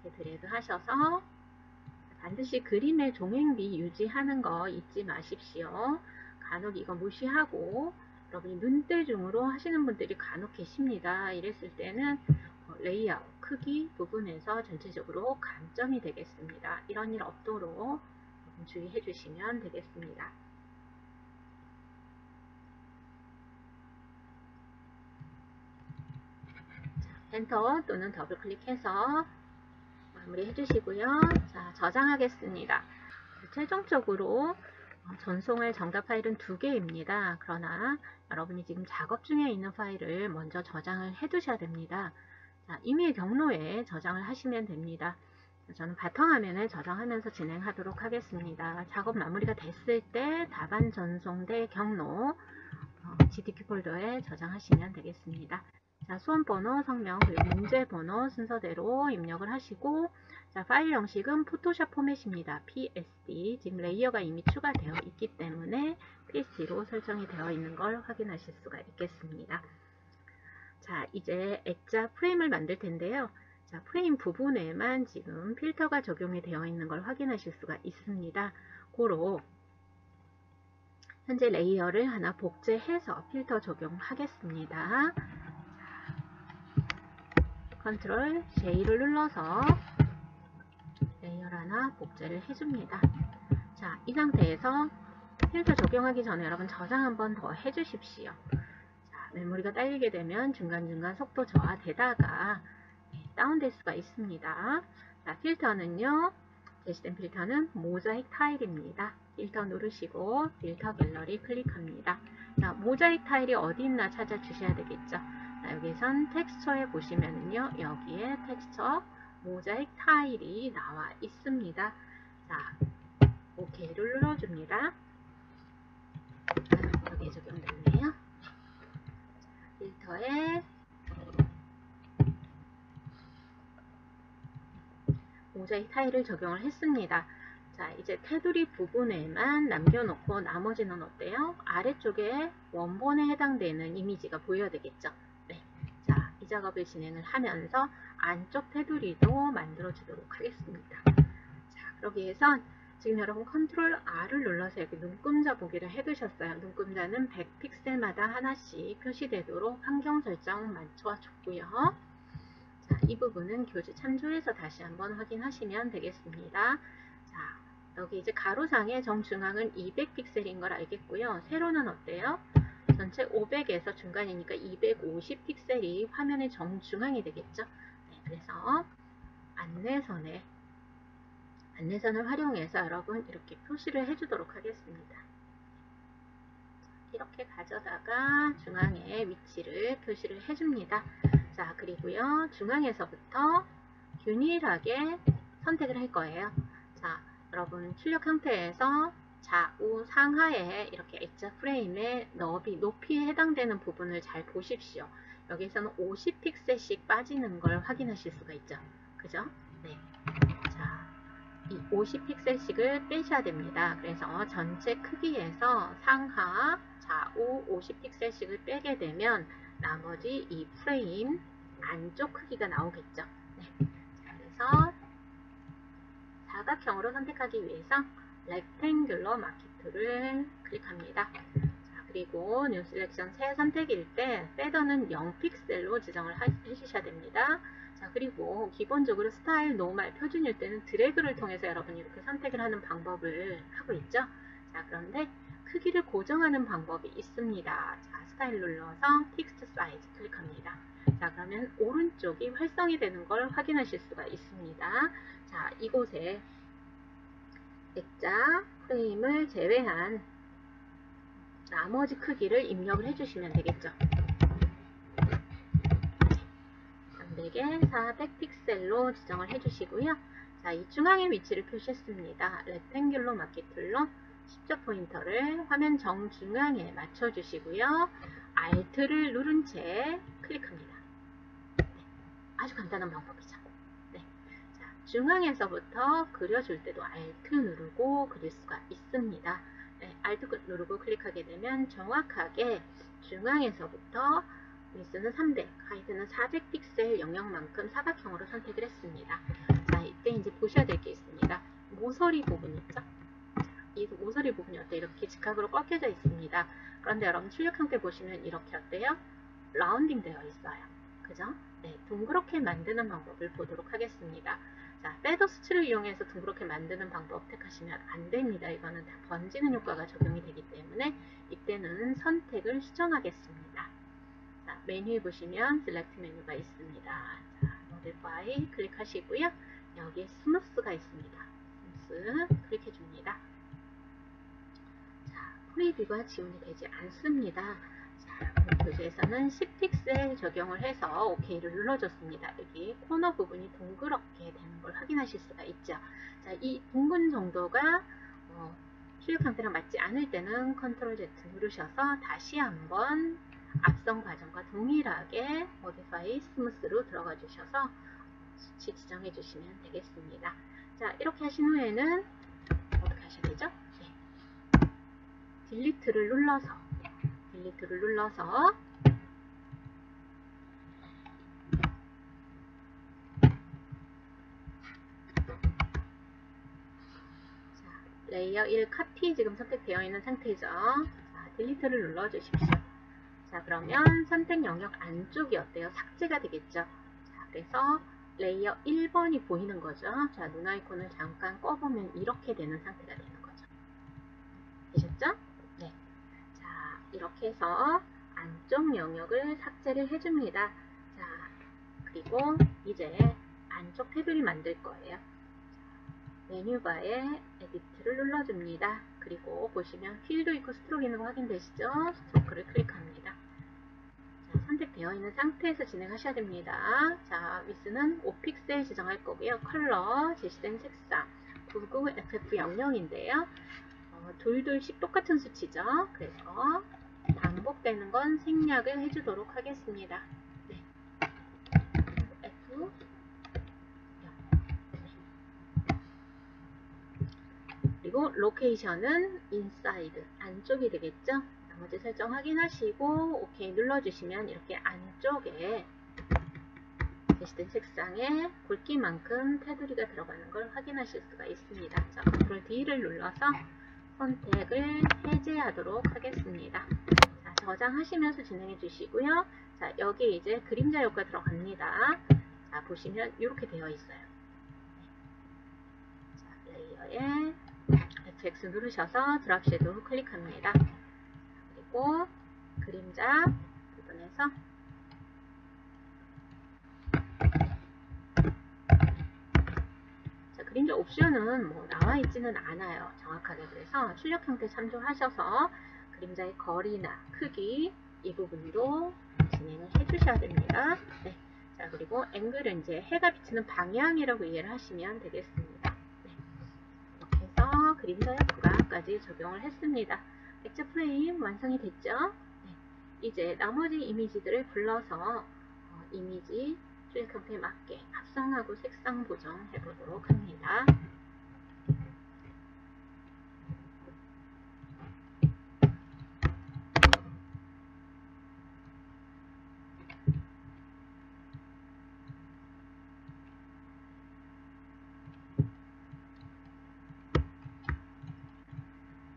이렇게 드래그 하셔서 반드시 그림의 종횡비 유지하는 거 잊지 마십시오. 간혹 이거 무시하고 여러분이 눈대중으로 하시는 분들이 간혹 계십니다. 이랬을 때는 어, 레이아웃, 크기 부분에서 전체적으로 감점이 되겠습니다. 이런 일 없도록 주의해 주시면 되겠습니다. 엔터 또는 더블 클릭해서 마무리 해주시고요. 자, 저장하겠습니다. 최종적으로 어, 전송할 정답 파일은 두 개입니다. 그러나 여러분이 지금 작업 중에 있는 파일을 먼저 저장을 해 두셔야 됩니다. 자, 임의의 경로에 저장을 하시면 됩니다. 저는 바탕화면을 저장하면서 진행하도록 하겠습니다. 작업 마무리가 됐을 때 답안 전송대 경로 어, GTQ 폴더에 저장하시면 되겠습니다. 자, 수험번호, 성명, 그리고 문제번호 순서대로 입력을 하시고 자, 파일 형식은 포토샵 포맷입니다. PSD, 지금 레이어가 이미 추가되어 있기 때문에 PSD로 설정이 되어 있는 걸 확인하실 수가 있겠습니다. 자, 이제 액자 프레임을 만들 텐데요. 자, 프레임 부분에만 지금 필터가 적용이 되어 있는 걸 확인하실 수가 있습니다. 고로 현재 레이어를 하나 복제해서 필터 적용하겠습니다. Control J를 눌러서 레이어를 하나 복제를 해줍니다. 자, 이 상태에서 필터 적용하기 전에 여러분 저장 한번 더 해주십시오. 자, 메모리가 딸리게 되면 중간중간 속도 저하되다가 다운될 수가 있습니다. 자, 필터는요. 제시된 필터는 모자익 타일입니다. 필터 누르시고 필터 갤러리 클릭합니다. 자, 모자익 타일이 어디 있나 찾아주셔야 되겠죠. 자, 여기선 텍스처에 보시면은요. 여기에 텍스처 모자익 타일이 나와 있습니다. 자, OK를 눌러줍니다. 여기에 적용됐네요. 필터에 모자익 타일을 적용을 했습니다. 자, 이제 테두리 부분에만 남겨놓고 나머지는 어때요? 아래쪽에 원본에 해당되는 이미지가 보여야 되겠죠? 이 작업을 진행을 하면서 안쪽 테두리도 만들어 주도록 하겠습니다. 자, 그러기 위해선 지금 여러분 컨트롤 R을 눌러서 이렇게 눈금자 보기를 해두셨어요. 눈금자는 100픽셀마다 하나씩 표시되도록 환경 설정 맞춰줬고요. 자, 이 부분은 교재 참조해서 다시 한번 확인하시면 되겠습니다. 자, 여기 이제 가로상의 정중앙은 200픽셀인 걸 알겠고요. 세로는 어때요? 전체 500에서 중간이니까 250 픽셀이 화면의 정중앙이 되겠죠. 네, 그래서 안내선에 안내선을 활용해서 여러분 이렇게 표시를 해주도록 하겠습니다. 이렇게 가져다가 중앙에 위치를 표시를 해줍니다. 자, 그리고요. 중앙에서부터 균일하게 선택을 할 거예요. 자, 여러분 출력 상태에서 좌우 상하에 이렇게 액자 프레임의 너비, 높이에 해당되는 부분을 잘 보십시오. 여기서는 50픽셀씩 빠지는 걸 확인하실 수가 있죠. 그죠? 네. 자, 이 50픽셀씩을 빼셔야 됩니다. 그래서 전체 크기에서 상하, 좌우 50픽셀씩을 빼게 되면 나머지 이 프레임 안쪽 크기가 나오겠죠. 네. 자, 그래서 사각형으로 선택하기 위해서 Rectangular Marquee Tool을 클릭합니다. 자, 그리고 New Selection 새 선택일 때 Feather는 0픽셀로 지정을 해주셔야 됩니다. 자, 그리고 기본적으로 스타일, Normal, 표준일 때는 드래그를 통해서 여러분이 이렇게 선택을 하는 방법을 하고 있죠. 자, 그런데 크기를 고정하는 방법이 있습니다. 자, 스타일 눌러서 Fixed Size 클릭합니다. 자, 그러면 오른쪽이 활성이 되는 걸 확인하실 수가 있습니다. 자, 이곳에 액자 프레임을 제외한 나머지 크기를 입력을 해주시면 되겠죠. 300에 400 픽셀로 지정을 해주시고요. 자, 이 중앙의 위치를 표시했습니다. 렉탱귤로 마켓툴로 십자 포인터를 화면 정중앙에 맞춰주시고요. Alt를 누른 채 클릭합니다. 네, 아주 간단한 방법이죠. 중앙에서부터 그려줄 때도 Alt 누르고 그릴 수가 있습니다. 네, Alt 누르고 클릭하게 되면 정확하게 중앙에서부터 위스는 300, 하이트는 400 픽셀 영역만큼 사각형으로 선택을 했습니다. 자, 이때 이제 보셔야 될 게 있습니다. 모서리 부분 있죠? 이 모서리 부분이 어때요? 이렇게 직각으로 꺾여져 있습니다. 그런데 여러분 출력 함께 보시면 이렇게 어때요? 라운딩 되어 있어요. 그죠? 네, 둥그렇게 만드는 방법을 보도록 하겠습니다. 자, Feather 수치를 이용해서 둥그렇게 만드는 방법 택하시면 안 됩니다. 이거는 다 번지는 효과가 적용이 되기 때문에 이때는 선택을 수정하겠습니다. 자, 메뉴에 보시면 Select 메뉴가 있습니다. 자, Modify 클릭하시고요. 여기에 Smooth가 있습니다. Smooth 클릭해 줍니다. Preview가 지원이 되지 않습니다. 자, 교재에서는 10픽셀 적용을 해서 OK를 눌러줬습니다. 여기 코너 부분이 동그랗게 되는 걸 확인하실 수가 있죠. 자, 이 둥근 정도가 어, 출력 상태랑 맞지 않을 때는 Control Z 누르셔서 다시 한번 앞선 과정과 동일하게 Modify Smooth로 들어가 주셔서 수치 지정해 주시면 되겠습니다. 자, 이렇게 하신 후에는 어떻게 하셔야 되죠? 네. Delete를 눌러서 Delete를 눌러서 자, Layer 1 카피 지금 선택되어 있는 상태죠. 자, Delete를 눌러 주십시오. 자, 그러면 선택 영역 안쪽이 어때요? 삭제가 되겠죠. 자, 그래서 레이어 1번이 보이는 거죠. 자, 눈 아이콘을 잠깐 꺼보면 이렇게 되는 상태가 되는 거죠. 되셨죠? 이렇게 해서 안쪽 영역을 삭제를 해줍니다. 자, 그리고 이제 안쪽 테두리 만들 거예요. 메뉴바에 Edit를 눌러줍니다. 그리고 보시면 Fill도 있고 Stroke 있는 거 확인되시죠? Stroke를 클릭합니다. 자, 선택되어 있는 상태에서 진행하셔야 됩니다. 자, 위스는 5픽셀 지정할 거고요. 컬러, 제시된 색상, 구구 FF00인데요. 어, 둘둘씩 똑같은 수치죠. 그래서 반복되는 건 생략을 해주도록 하겠습니다. 네. F 그리고 Location은 Inside 안쪽이 되겠죠. 나머지 설정 확인하시고 OK 눌러주시면 이렇게 안쪽에 제시된 색상에 굵기만큼 테두리가 들어가는 걸 확인하실 수가 있습니다. 자, Control D를 눌러서 선택을 해제하도록 하겠습니다. 자, 저장하시면서 진행해 주시고요. 자, 여기 이제 그림자 효과 들어갑니다. 자, 보시면 이렇게 되어 있어요. 자, 레이어에 FX 누르셔서 드랍 섀도우 클릭합니다. 그리고 그림자 부분에서 그림자 옵션은 뭐 나와 있지는 않아요. 정확하게 그래서 출력 형태 참조하셔서 그림자의 거리나 크기 이 부분도 진행을 해주셔야 됩니다. 네. 자 그리고 앵글은 이제 해가 비치는 방향이라고 이해를 하시면 되겠습니다. 네. 이렇게 해서 그림자 효과까지 적용을 했습니다. 액자 프레임 완성이 됐죠? 네. 이제 나머지 이미지들을 불러서 어, 이미지 출력 형태에 맞게 합성하고 색상 보정해 보도록 합니다.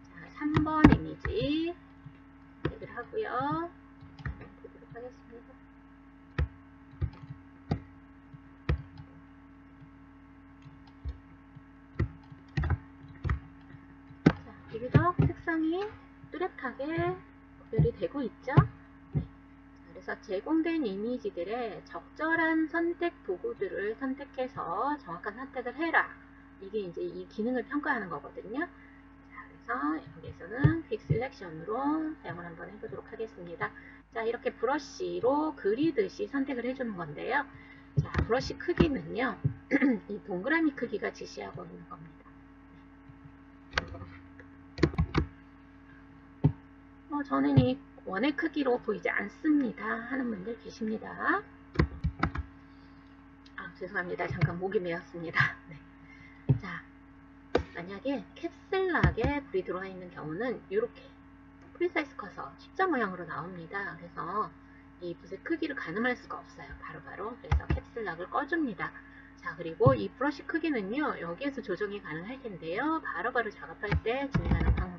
자, 3번 이미지 클릭을 하고요. 보도록 하겠습니다. 자, 비교적 색상이 뚜렷하게 구별이 되고 있죠? 네. 자, 그래서 제공된 이미지들의 적절한 선택 도구들을 선택해서 정확한 선택을 해라. 이게 이제 이 기능을 평가하는 거거든요. 자, 그래서 여기서는 Quick Selection으로 사용을 한번 해보도록 하겠습니다. 자, 이렇게 브러쉬로 그리듯이 선택을 해주는 건데요. 자, 브러쉬 크기는요, 이 동그라미 크기가 지시하고 있는 겁니다. 어, 저는 이 원의 크기로 보이지 않습니다 하는 분들 계십니다. 아, 죄송합니다. 잠깐 목이 메었습니다. 네. 자, 만약에 Caps Lock에 불이 들어와 있는 경우는 이렇게 Precise 커서 십자 모양으로 나옵니다. 그래서 이 붓의 크기를 가늠할 수가 없어요. 바로바로. 바로. 그래서 Caps Lock을 꺼줍니다. 자, 그리고 이 브러쉬 크기는요, 여기에서 조정이 가능할 텐데요. 바로바로 바로 작업할 때 진행하는 방법.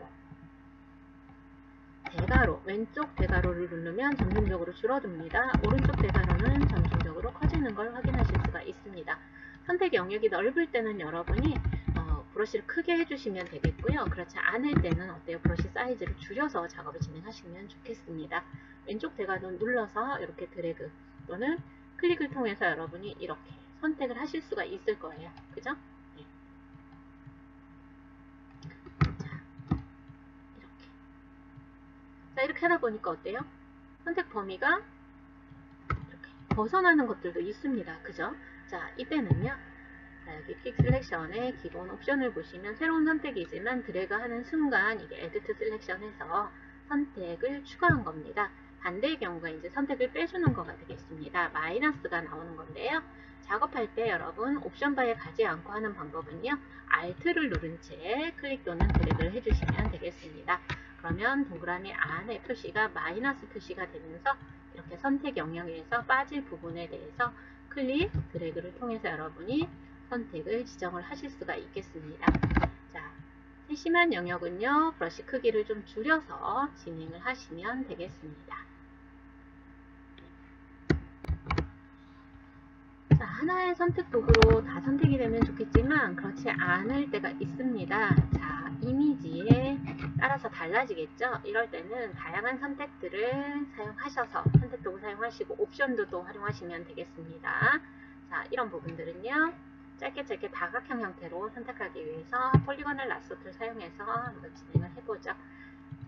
대괄호, 왼쪽 대괄호를 누르면 점진적으로 줄어듭니다. 오른쪽 대괄호는 점진적으로 커지는 걸 확인하실 수가 있습니다. 선택 영역이 넓을 때는 여러분이 어, 브러쉬를 크게 해주시면 되겠고요. 그렇지 않을 때는 어때요? 브러쉬 사이즈를 줄여서 작업을 진행하시면 좋겠습니다. 왼쪽 대가로 눌러서 이렇게 드래그 또는 클릭을 통해서 여러분이 이렇게 선택을 하실 수가 있을 거예요. 그죠? 네. 자, 이렇게. 하다 보니까 어때요? 선택 범위가 이렇게 벗어나는 것들도 있습니다. 그죠? 자, 이때는요. 자, 여기 Quick Selection의 기본 옵션을 보시면 새로운 선택이지만 드래그 하는 순간 이게 Add to Selection에서 선택을 추가한 겁니다. 반대의 경우가 이제 선택을 빼주는 거가 되겠습니다. 마이너스가 나오는 건데요. 작업할 때 여러분 옵션 바에 가지 않고 하는 방법은요. Alt를 누른 채 클릭 또는 드래그를 해주시면 되겠습니다. 그러면 동그라미 안에 표시가 마이너스 표시가 되면서 이렇게 선택 영역에서 빠질 부분에 대해서 클릭, 드래그를 통해서 여러분이 선택을 지정을 하실 수가 있겠습니다. 자, 세심한 영역은요. 브러쉬 크기를 좀 줄여서 진행을 하시면 되겠습니다. 자, 하나의 선택 도구로 다 선택이 되면 좋겠지만 그렇지 않을 때가 있습니다. 자, 이미지에 따라서 달라지겠죠? 이럴 때는 다양한 선택들을 사용하셔서 선택 도구 사용하시고 옵션도 또 활용하시면 되겠습니다. 자, 이런 부분들은요. 짧게 짧게 다각형 형태로 선택하기 위해서 폴리건을 라소트를 사용해서 진행을 해보죠.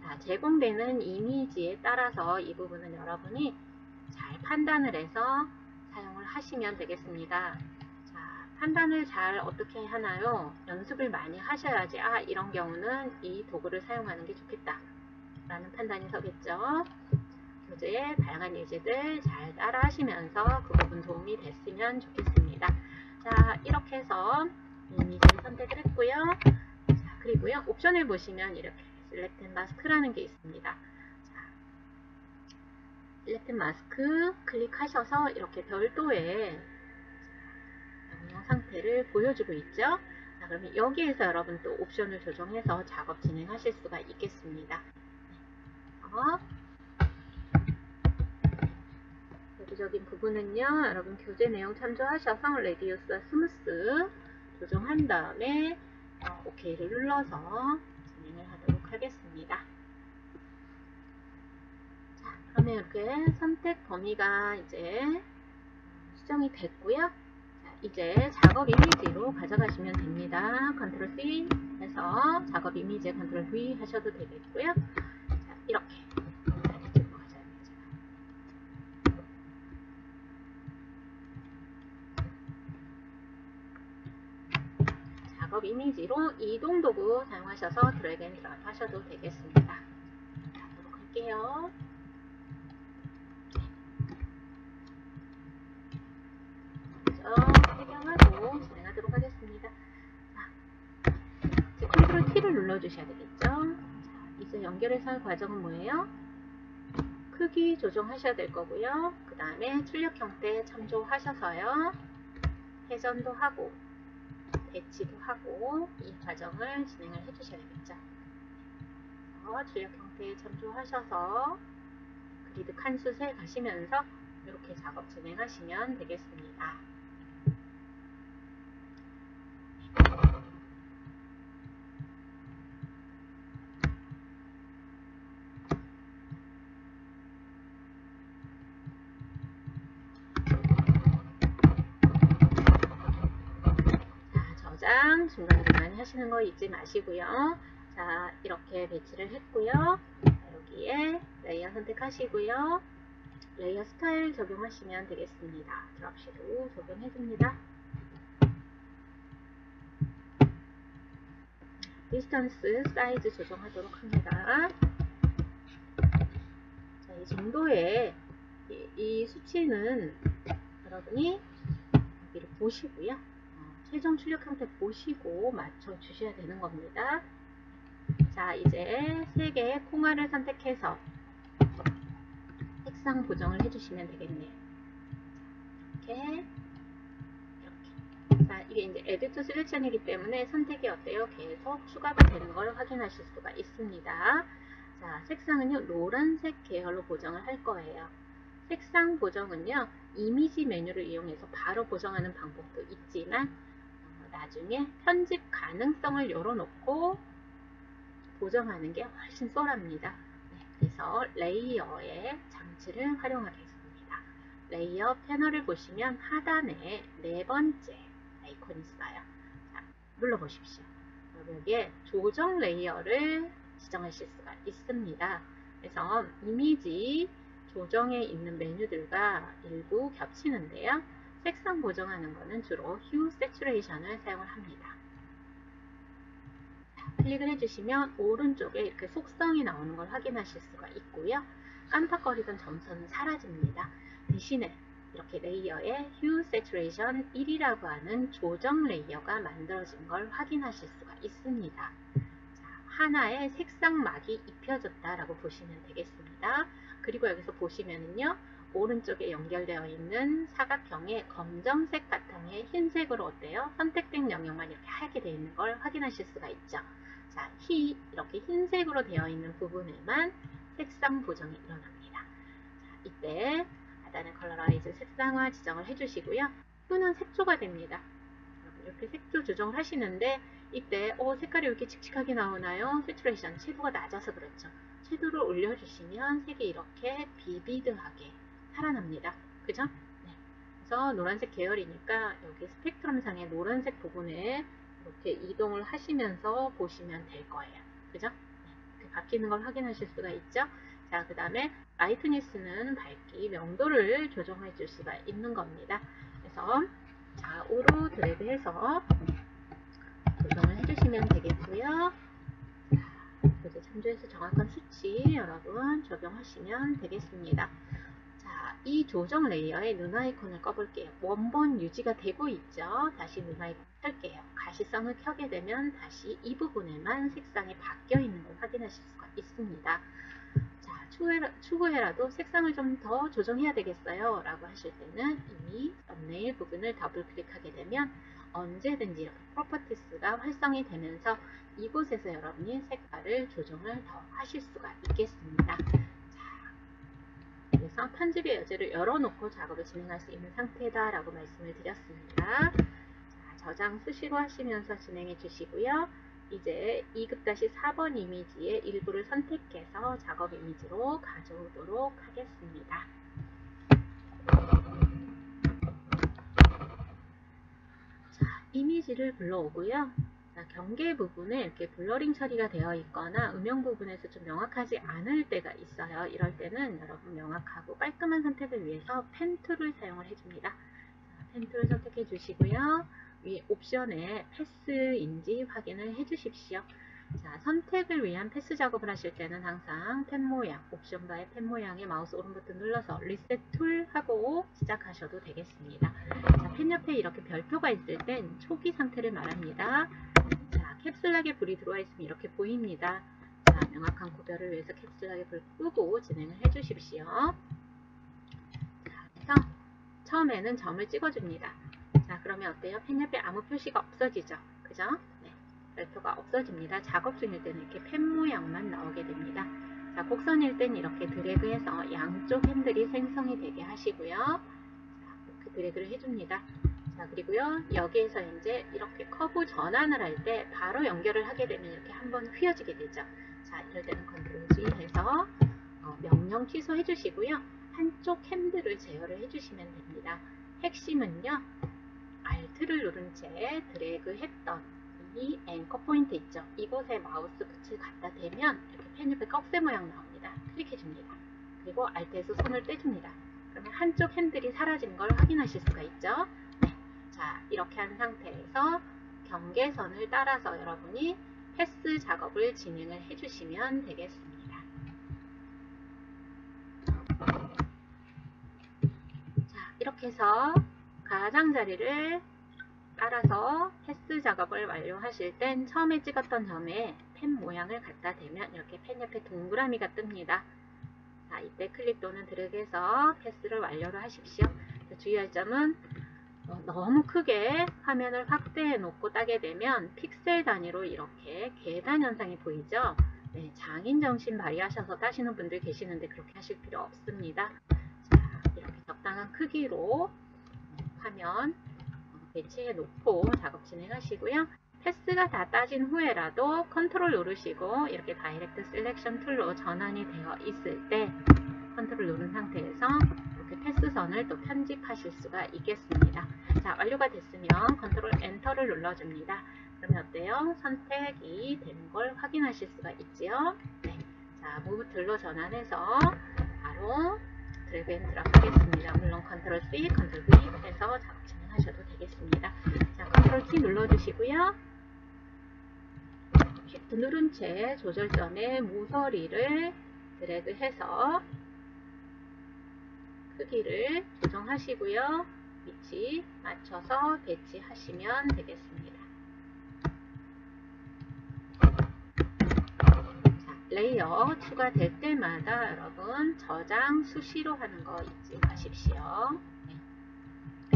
자, 제공되는 이미지에 따라서 이 부분은 여러분이 잘 판단을 해서 사용을 하시면 되겠습니다. 자, 판단을 잘 어떻게 하나요? 연습을 많이 하셔야지 아 이런 경우는 이 도구를 사용하는 게 좋겠다 라는 판단이 서겠죠. 교재의 다양한 예제들 잘 따라 하시면서 그 부분 도움이 됐으면 좋겠습니다. 자 이렇게 해서 이미지를 선택을 했고요. 자 그리고요 옵션을 보시면 이렇게 Select Mask라는 게 있습니다. Select Mask 클릭하셔서 이렇게 별도의 명령 상태를 보여주고 있죠. 자, 그러면 여기에서 여러분 또 옵션을 조정해서 작업 진행하실 수가 있겠습니다. 어, 여기적인 부분은요, 여러분 교재 내용 참조하셔서 Radius와 Smooth 조정한 다음에 어, OK를 눌러서 진행을 하도록 하겠습니다. 그러면 이렇게 선택 범위가 이제 수정이 됐고요. 자, 이제 작업 이미지로 가져가시면 됩니다. Control C 해서 작업 이미지에 Control V 하셔도 되겠고요. 자, 이렇게 작업 이미지로 이동 도구 사용하셔서 drag and drop 하셔도 되겠습니다. 자, 하도록 할게요. 해경하고 진행하도록 하겠습니다. 자, 컨트롤 T를 눌러주셔야 되겠죠. 자, 이제 연결해서 할 과정은 뭐예요? 크기 조정하셔야 될 거고요. 그 다음에 출력 형태 참조하셔서요. 회전도 하고 배치도 하고 이 과정을 진행을 해주셔야 되겠죠. 출력 형태 참조하셔서 그리드 칸수에 가시면서 이렇게 작업 진행하시면 되겠습니다. 저장 중간중간 하시는 거 잊지 마시고요. 자, 이렇게 배치를 했고요. 자, 여기에 레이어 선택하시고요. 레이어 스타일 적용하시면 되겠습니다. Drop Shadow도 적용해줍니다. Distance 사이즈 조정하도록 합니다. 자, 이 정도의 이, 이 수치는 여러분이 여기를 보시고요. 어, 최종 출력 형태 보시고 맞춰 주셔야 되는 겁니다. 자, 이제 세 개의 콩알을 선택해서 색상 보정을 해주시면 되겠네요. 이렇게 자, 이게 이제 에디터 셀렉션이기 때문에 선택이 어때요? 계속 추가가 되는 걸 확인하실 수가 있습니다. 자, 색상은요, 노란색 계열로 보정을 할 거예요. 색상 보정은요, 이미지 메뉴를 이용해서 바로 보정하는 방법도 있지만, 어, 나중에 편집 가능성을 열어놓고 보정하는 게 훨씬 수월합니다. 네, 그래서 레이어의 장치를 활용하겠습니다. 레이어 패널을 보시면 하단에 네 번째 아이콘이 있어요. 자, 눌러보십시오. 여기에 조정 레이어를 지정하실 수가 있습니다. 그래서 이미지 조정에 있는 메뉴들과 일부 겹치는데요. 색상 보정하는 것은 주로 Hue Saturation을 사용을 합니다. 클릭을 해주시면 오른쪽에 이렇게 속성이 나오는 걸 확인하실 수가 있고요. 깜빡거리던 점선은 사라집니다. 대신에 이렇게 레이어에 Hue Saturation 1이라고 하는 조정 레이어가 만들어진 걸 확인하실 수가 있습니다. 자, 하나의 색상막이 입혀졌다라고 보시면 되겠습니다. 그리고 여기서 보시면은요. 오른쪽에 연결되어 있는 사각형의 검정색 바탕에 흰색으로 어때요? 선택된 영역만 이렇게 하얗게 되어 있는 걸 확인하실 수가 있죠. 자, 히 이렇게 흰색으로 되어 있는 부분에만 색상 보정이 일어납니다. 자, 이때 하단의 Colorize 색상화 지정을 해주시고요. Hue는 색조가 됩니다. 이렇게 색조 조정을 하시는데 이때 어, 색깔이 왜 이렇게 칙칙하게 나오나요? Saturation 채도가 낮아서 그렇죠. 채도를 올려주시면 색이 이렇게 vivid하게 살아납니다. 그죠? 네. 그래서 노란색 계열이니까 여기 스펙트럼 상의 노란색 부분에 이렇게 이동을 하시면서 보시면 될 거예요. 그죠? 네. 바뀌는 걸 확인하실 수가 있죠? 자, 그 다음에 Lightness는 밝기, 명도를 조정해 줄 수가 있는 겁니다. 그래서 좌우로 드래그해서 조정을 해주시면 되겠고요. 이제 참조해서 정확한 수치 여러분 적용하시면 되겠습니다. 자, 이 조정 레이어에 눈 아이콘을 꺼볼게요. 원본 유지가 되고 있죠. 다시 눈 아이콘 켤게요. 가시성을 켜게 되면 다시 이 부분에만 색상이 바뀌어 있는 걸 확인하실 수가 있습니다. 자, 추후에라, 추후에라도 색상을 좀 더 조정해야 되겠어요. 라고 하실 때는 이미 썸네일 부분을 더블 클릭하게 되면 언제든지 Properties가 활성이 되면서 이곳에서 여러분이 색깔을 조정을 더 하실 수가 있겠습니다. 자, 그래서 편집의 여지를 열어놓고 작업을 진행할 수 있는 상태다 라고 말씀을 드렸습니다. 자, 저장 수시로 하시면서 진행해 주시고요. 이제 2급-4번 이미지의 일부를 선택해서 작업 이미지로 가져오도록 하겠습니다. 자, 이미지를 불러오고요. 자, 경계 부분에 이렇게 blurring 처리가 되어 있거나 음영 부분에서 좀 명확하지 않을 때가 있어요. 이럴 때는 여러분 명확하고 깔끔한 선택을 위해서 Pen Tool을 사용을 해줍니다. 자, Pen Tool을 선택해 주시고요. 위 옵션에 path인지 확인을 해 주십시오. 자, 선택을 위한 path 작업을 하실 때는 항상 펜 모양, 옵션 바의 펜 모양의 마우스 오른 버튼 눌러서 Reset Tool 하고 시작하셔도 되겠습니다. 자, 펜 옆에 이렇게 별표가 있을 땐 초기 상태를 말합니다. 자, 캡슐락에 불이 들어와 있으면 이렇게 보입니다. 자, 명확한 구별을 위해서 캡슐락에 불 끄고 진행을 해 주십시오. 자, 그래서 처음에는 점을 찍어줍니다. 자, 그러면 어때요? 펜 옆에 아무 표시가 없어지죠? 그죠? 네. 별표가 없어집니다. 작업 중일 때는 이렇게 펜 모양만 나오게 됩니다. 자, 곡선일 땐 이렇게 드래그해서 양쪽 핸들이 생성이 되게 하시고요. 자, 이렇게 드래그를 해줍니다. 자, 그리고요, 여기에서 이제 이렇게 커브 전환을 할 때 바로 연결을 하게 되면 이렇게 한번 휘어지게 되죠. 자, 이럴 때는 Control Z 해서 어, 명령 취소해 주시고요. 한쪽 핸들을 제어를 해주시면 됩니다. 핵심은요, Alt를 누른 채 드래그 했던 이 anchor point 있죠. 이곳에 마우스 끝을 갖다 대면 이렇게 펜 옆에 꺽쇠 모양 나옵니다. 클릭해 줍니다. 그리고 Alt에서 손을 떼줍니다. 그러면 한쪽 핸들이 사라진 걸 확인하실 수가 있죠. 네. 자, 이렇게 한 상태에서 경계선을 따라서 여러분이 패스 작업을 진행을 해주시면 되겠습니다. 자, 이렇게 해서 가장자리를 따라서 패스 작업을 완료하실 땐 처음에 찍었던 점에 펜 모양을 갖다 대면 이렇게 펜 옆에 동그라미가 뜹니다. 자, 이때 클릭 또는 드래그해서 path를 완료를 하십시오. 주의할 점은 어, 너무 크게 화면을 확대해 놓고 따게 되면 픽셀 단위로 이렇게 계단 현상이 보이죠? 네, 장인 정신 발휘하셔서 따시는 분들 계시는데 그렇게 하실 필요 없습니다. 자, 이렇게 적당한 크기로 화면 배치해 놓고 작업 진행하시고요. path가 다 따진 후에라도 컨트롤 누르시고 이렇게 Direct Selection Tool로 전환이 되어 있을 때 컨트롤 누른 상태에서 path선을 또 편집하실 수가 있겠습니다. 자, 완료가 됐으면 Control Enter를 눌러줍니다. 그러면 어때요? 선택이 된 걸 확인하실 수가 있지요. 네. 자, Move Tool로 전환해서 바로 drag and drop 하겠습니다. 물론 Control C, Control V 해서 작업 진행하셔도 되겠습니다. 자, Control T 눌러주시고요. Shift 누른 채 조절점의 모서리를 드래그해서 크기를 조정하시고요. 위치 맞춰서 배치하시면 되겠습니다. 자, layer 추가될 때마다 여러분 저장 수시로 하는 거 잊지 마십시오. 네.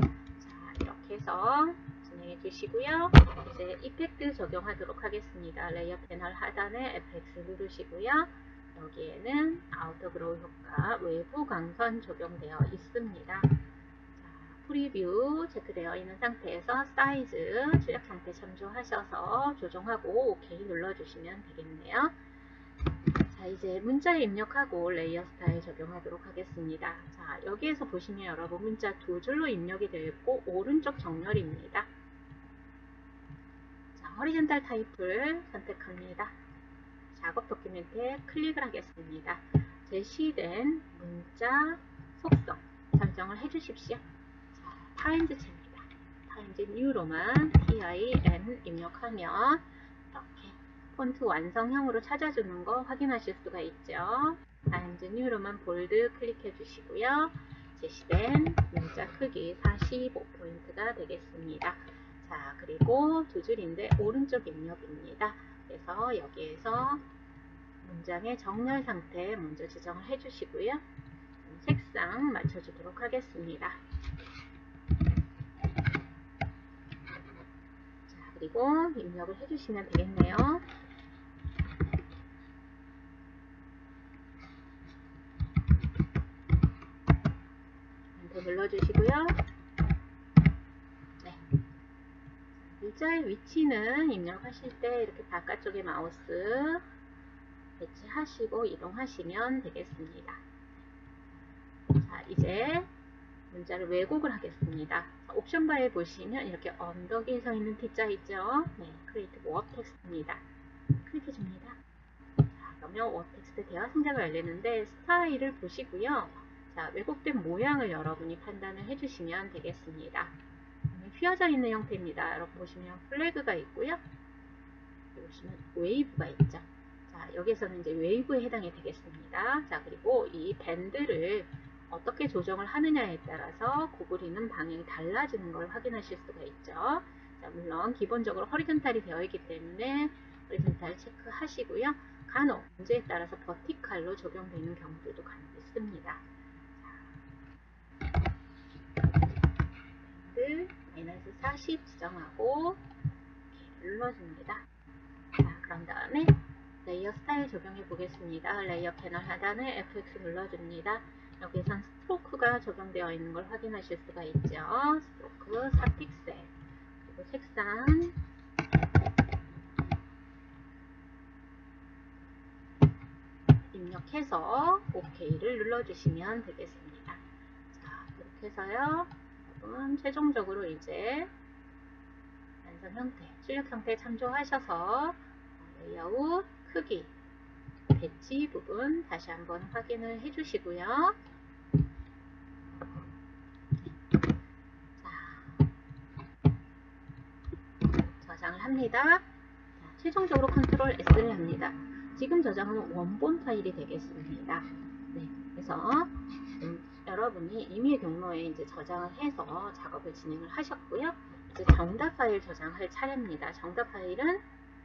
자, 이렇게 해서 진행해 주시고요. 이제 Effect 적용하도록 하겠습니다. Layer 패널 하단에 FX 누르시고요. 여기에는 Outer Glow 효과 외부 광선 적용되어 있습니다. 자, Preview 체크되어 있는 상태에서 사이즈 출력 상태 참조하셔서 조정하고 OK 눌러주시면 되겠네요. 자 이제 문자 입력하고 Layer Style 적용하도록 하겠습니다. 자 여기에서 보시면 여러분 문자 두 줄로 입력이 되어 있고 오른쪽 정렬입니다. 자 Horizontal Type을 선택합니다. 작업 document에 클릭을 하겠습니다. 제시된 문자 속성 설정을 해주십시오. 자, Times체입니다. 타임즈 뉴로만 TIN 입력하면 이렇게 폰트 완성형으로 찾아주는 거 확인하실 수가 있죠. Times New Roman Bold 클릭해 주시고요. 제시된 문자 크기 45포인트가 되겠습니다. 자, 그리고 두 줄인데 오른쪽 입력입니다. 그래서 여기에서 문장의 정렬 상태 먼저 지정을 해주시고요. 색상 맞춰주도록 하겠습니다. 자, 그리고 입력을 해주시면 되겠네요. 눌러주시고요. 네. 글자의 위치는 입력하실 때 이렇게 바깥쪽에 마우스 배치하시고 이동하시면 되겠습니다. 자, 이제 문자를 왜곡을 하겠습니다. 자, 옵션 바에 보시면 이렇게 언덕에 서 있는 T자 있죠? 네, Create Warp Text입니다. 클릭해 줍니다. 자, 그러면 Warp Text 대화 상자가 열리는데 스타일을 보시고요. 자, 왜곡된 모양을 여러분이 판단을 해주시면 되겠습니다. 휘어져 있는 형태입니다. 여러분 보시면 Flag가 있고요. 보시면 Wave가 있죠. 자, 여기서는 이제 Wave에 해당이 되겠습니다. 자, 그리고 이 Bend를 어떻게 조정을 하느냐에 따라서 구부리는 방향이 달라지는 걸 확인하실 수가 있죠. 자, 물론 기본적으로 Horizontal이 되어 있기 때문에 Horizontal 체크하시고요. 간혹 문제에 따라서 버티칼로 적용되는 경우들도 간혹 있습니다. Bend 마이너스 40 지정하고 이렇게 눌러줍니다. 자, 그런 다음에 Layer Style 적용해 보겠습니다. Layer 패널 하단에 FX 눌러줍니다. 여기선 Stroke가 적용되어 있는 걸 확인하실 수가 있죠. Stroke 4픽셀 그리고 색상 입력해서 OK를 눌러주시면 되겠습니다. 자, 이렇게 해서요. 여러분 최종적으로 이제 완성 형태, 출력 형태 참조하셔서 레이아웃, 크기, 배치 부분 다시 한번 확인을 해주시고요. 자, 저장을 합니다. 자, 최종적으로 컨트롤 S를 합니다. 지금 저장은 원본 파일이 되겠습니다. 네, 그래서 음, 여러분이 임의 경로에 이제 저장을 해서 작업을 진행을 하셨고요. 이제 정답 파일 저장할 차례입니다. 정답 파일은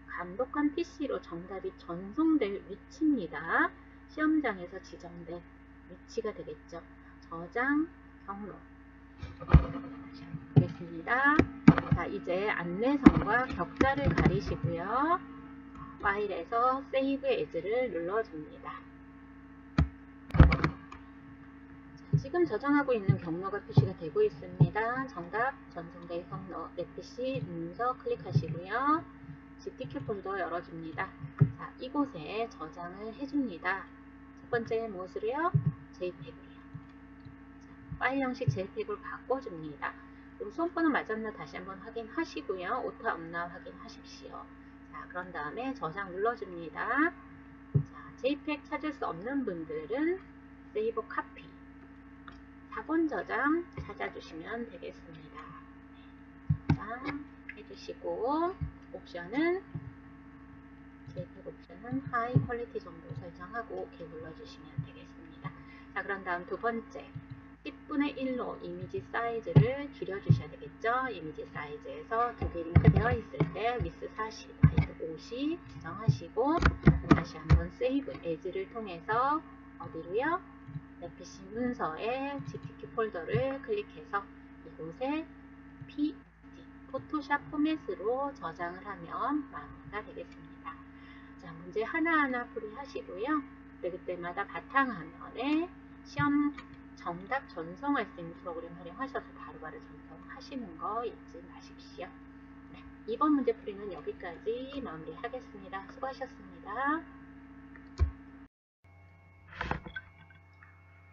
감독관 PC로 정답이 전송될 위치입니다. 시험장에서 지정된 위치가 되겠죠. 저장 경로 보겠습니다. 자, 이제 안내선과 격자를 가리시고요. 파일에서 Save As를 눌러줍니다. 자, 지금 저장하고 있는 경로가 표시가 되고 있습니다. 정답 전송될 경로 내 PC 문서 클릭하시고요. GTK 폴더 열어줍니다. 자, 이곳에 저장을 해줍니다. 첫 번째 무엇을요? JPEG이요. 파일 형식 JPEG으로 바꿔줍니다. 그리고 수험번호 맞았나 다시 한번 확인하시고요. 오타 없나 확인하십시오. 자, 그런 다음에 저장 눌러줍니다. 자, JPEG 찾을 수 없는 분들은 세이브 카피 사본 저장 찾아주시면 되겠습니다. 자, 해주시고 옵션은 JPEG 옵션은 high quality 정도 설정하고 오케이 눌러주시면 되겠습니다. 자, 그런 다음 두 번째 10분의 1로 이미지 사이즈를 줄여주셔야 되겠죠. 이미지 사이즈에서 두 개 링크 되어 있을 때 위스 40, height 50 지정하시고 다시 한번 Save As를 통해서 어디로요? PC 문서에 GTQ 폴더를 클릭해서 이곳에 p 포토샵 포맷으로 저장을 하면 마무리가 되겠습니다. 자, 문제 하나하나 풀이하시고요. 그때그때마다 바탕화면에 시험 정답 전송할 수 있는 프로그램 활용하셔서 바로바로 전송하시는 거 잊지 마십시오. 네, 이번 문제 풀이는 여기까지 마무리하겠습니다. 수고하셨습니다.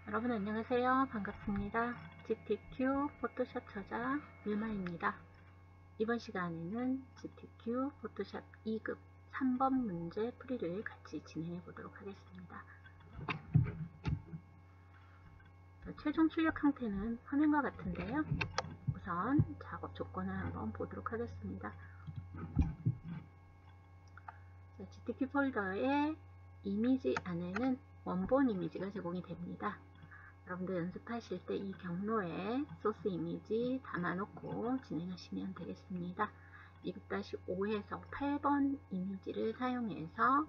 여러분 안녕하세요. 반갑습니다. GTQ 포토샵 저자 율마입니다. 이번 시간에는 GTQ 포토샵 2급 3번 문제 풀이를 같이 진행해 보도록 하겠습니다. 최종 출력 형태는 화면과 같은데요. 우선 작업 조건을 한번 보도록 하겠습니다. GTQ 폴더의 이미지 안에는 원본 이미지가 제공이 됩니다. 여러분들 연습하실 때 이 경로에 소스 이미지 담아놓고 진행하시면 되겠습니다. 2급-5에서 8번 이미지를 사용해서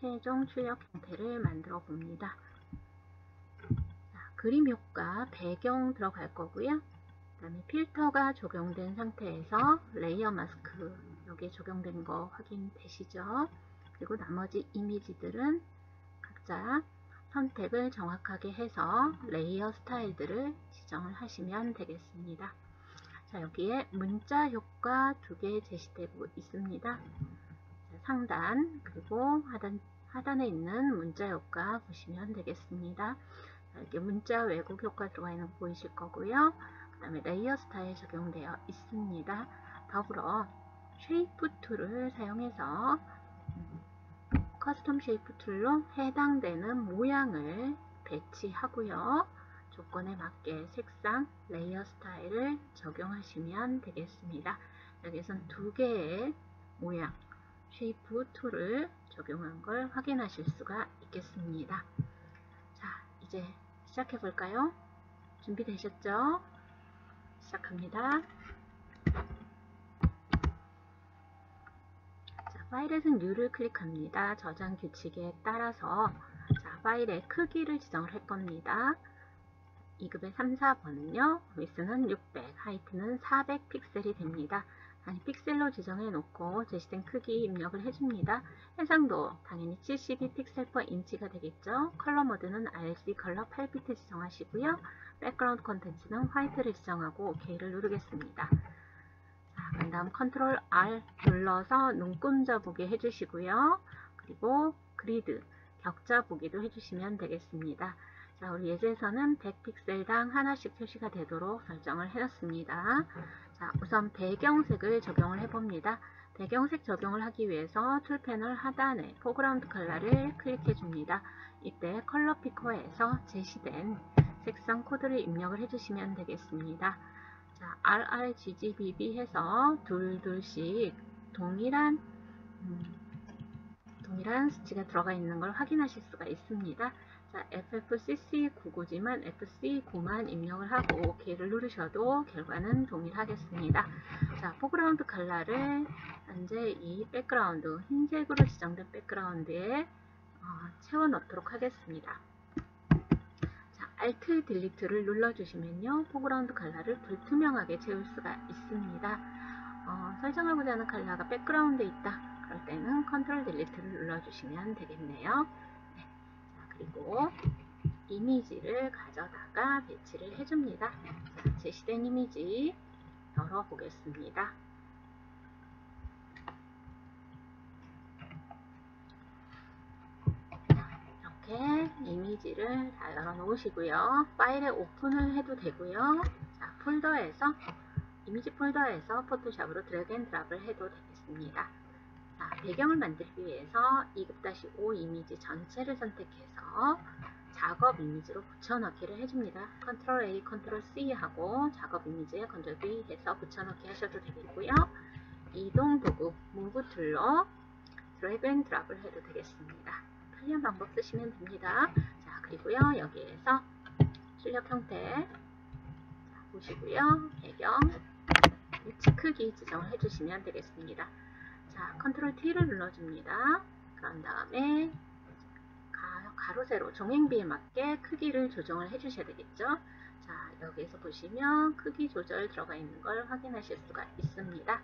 최종 출력 형태를 만들어 봅니다. 자, 그림 효과, 배경 들어갈 거고요. 그 다음에 필터가 적용된 상태에서 layer mask 여기에 적용된 거 확인되시죠? 그리고 나머지 이미지들은 각자 선택을 정확하게 해서 layer style들을 지정을 하시면 되겠습니다. 자, 여기에 문자 효과 두 개 제시되고 있습니다. 자, 상단 그리고 하단, 하단에 있는 문자 효과 보시면 되겠습니다. 자, 이렇게 문자 왜곡 효과 들어가 있는 거 보이실 거고요. 그 다음에 layer style 적용되어 있습니다. 더불어 Shape Tool을 사용해서 Custom Shape Tool로 해당되는 모양을 배치하고요. 조건에 맞게 색상, layer style을 적용하시면 되겠습니다. 여기선 두 개의 모양, Shape Tool을 적용한 걸 확인하실 수가 있겠습니다. 자, 이제 시작해 볼까요? 준비되셨죠? 시작합니다. 파일에서 New를 클릭합니다. 저장 규칙에 따라서 자, 파일의 크기를 지정을 할 겁니다. 2급의 3, 4번은요. 위스는 600, height는 400 픽셀이 됩니다. 아니, 픽셀로 지정해 놓고 제시된 크기 입력을 해줍니다. 해상도 당연히 72 픽셀 per 인치가 되겠죠. 컬러 모드는 RC 컬러 8비트 지정하시고요. Background Contents는 White를 지정하고 OK를 누르겠습니다. 그 다음 컨트롤 R 눌러서 눈금자 보기 해주시고요. 그리고 그리드, 격자 보기도 해주시면 되겠습니다. 자, 우리 예제에서는 100픽셀당 하나씩 표시가 되도록 설정을 해놨습니다. 자, 우선 배경색을 적용을 해봅니다. 배경색 적용을 하기 위해서 툴 패널 하단에 Foreground Color를 클릭해 줍니다. 이때 Color Picker에서 제시된 색상 코드를 입력을 해주시면 되겠습니다. 자, RRGGBB 해서 둘둘씩 동일한 음, 동일한 수치가 들어가 있는 걸 확인하실 수가 있습니다. 자, FFCC99지만 FC9만 입력을 하고 OK를 누르셔도 결과는 동일하겠습니다. 자, Foreground Color를 현재 이 Background, 흰색으로 지정된 Background에 어, 채워 넣도록 하겠습니다. Alt Delete를 눌러주시면요. Foreground Color를 불투명하게 채울 수가 있습니다. 어, 설정하고자 하는 컬러가 Background에 있다. 그럴 때는 컨트롤 Delete를 눌러주시면 되겠네요. 네. 자, 그리고 이미지를 가져다가 배치를 해줍니다. 자, 제시된 이미지 열어보겠습니다. 이렇게 이미지를 다 열어 놓으시고요. 파일에 Open을 해도 되고요. 자, 폴더에서 이미지 폴더에서 포토샵으로 drag and drop을 해도 되겠습니다. 자, 배경을 만들기 위해서 2급-5 이미지 전체를 선택해서 작업 이미지로 붙여넣기를 해줍니다. 컨트롤 A, 컨트롤 C 하고 작업 이미지에 컨트롤 V 해서 붙여넣기 하셔도 되겠고요. 이동 도구, Move Tool로 drag and drop을 해도 되겠습니다. 편리한 방법 쓰시면 됩니다. 자, 그리고요, 여기에서 출력 형태 자, 보시고요. 배경, 위치 크기 지정을 해주시면 되겠습니다. 자, 컨트롤 T를 눌러줍니다. 그런 다음에 가로, 세로 종횡비에 맞게 크기를 조정을 해주셔야 되겠죠. 자, 여기에서 보시면 크기 조절 들어가 있는 걸 확인하실 수가 있습니다. 자,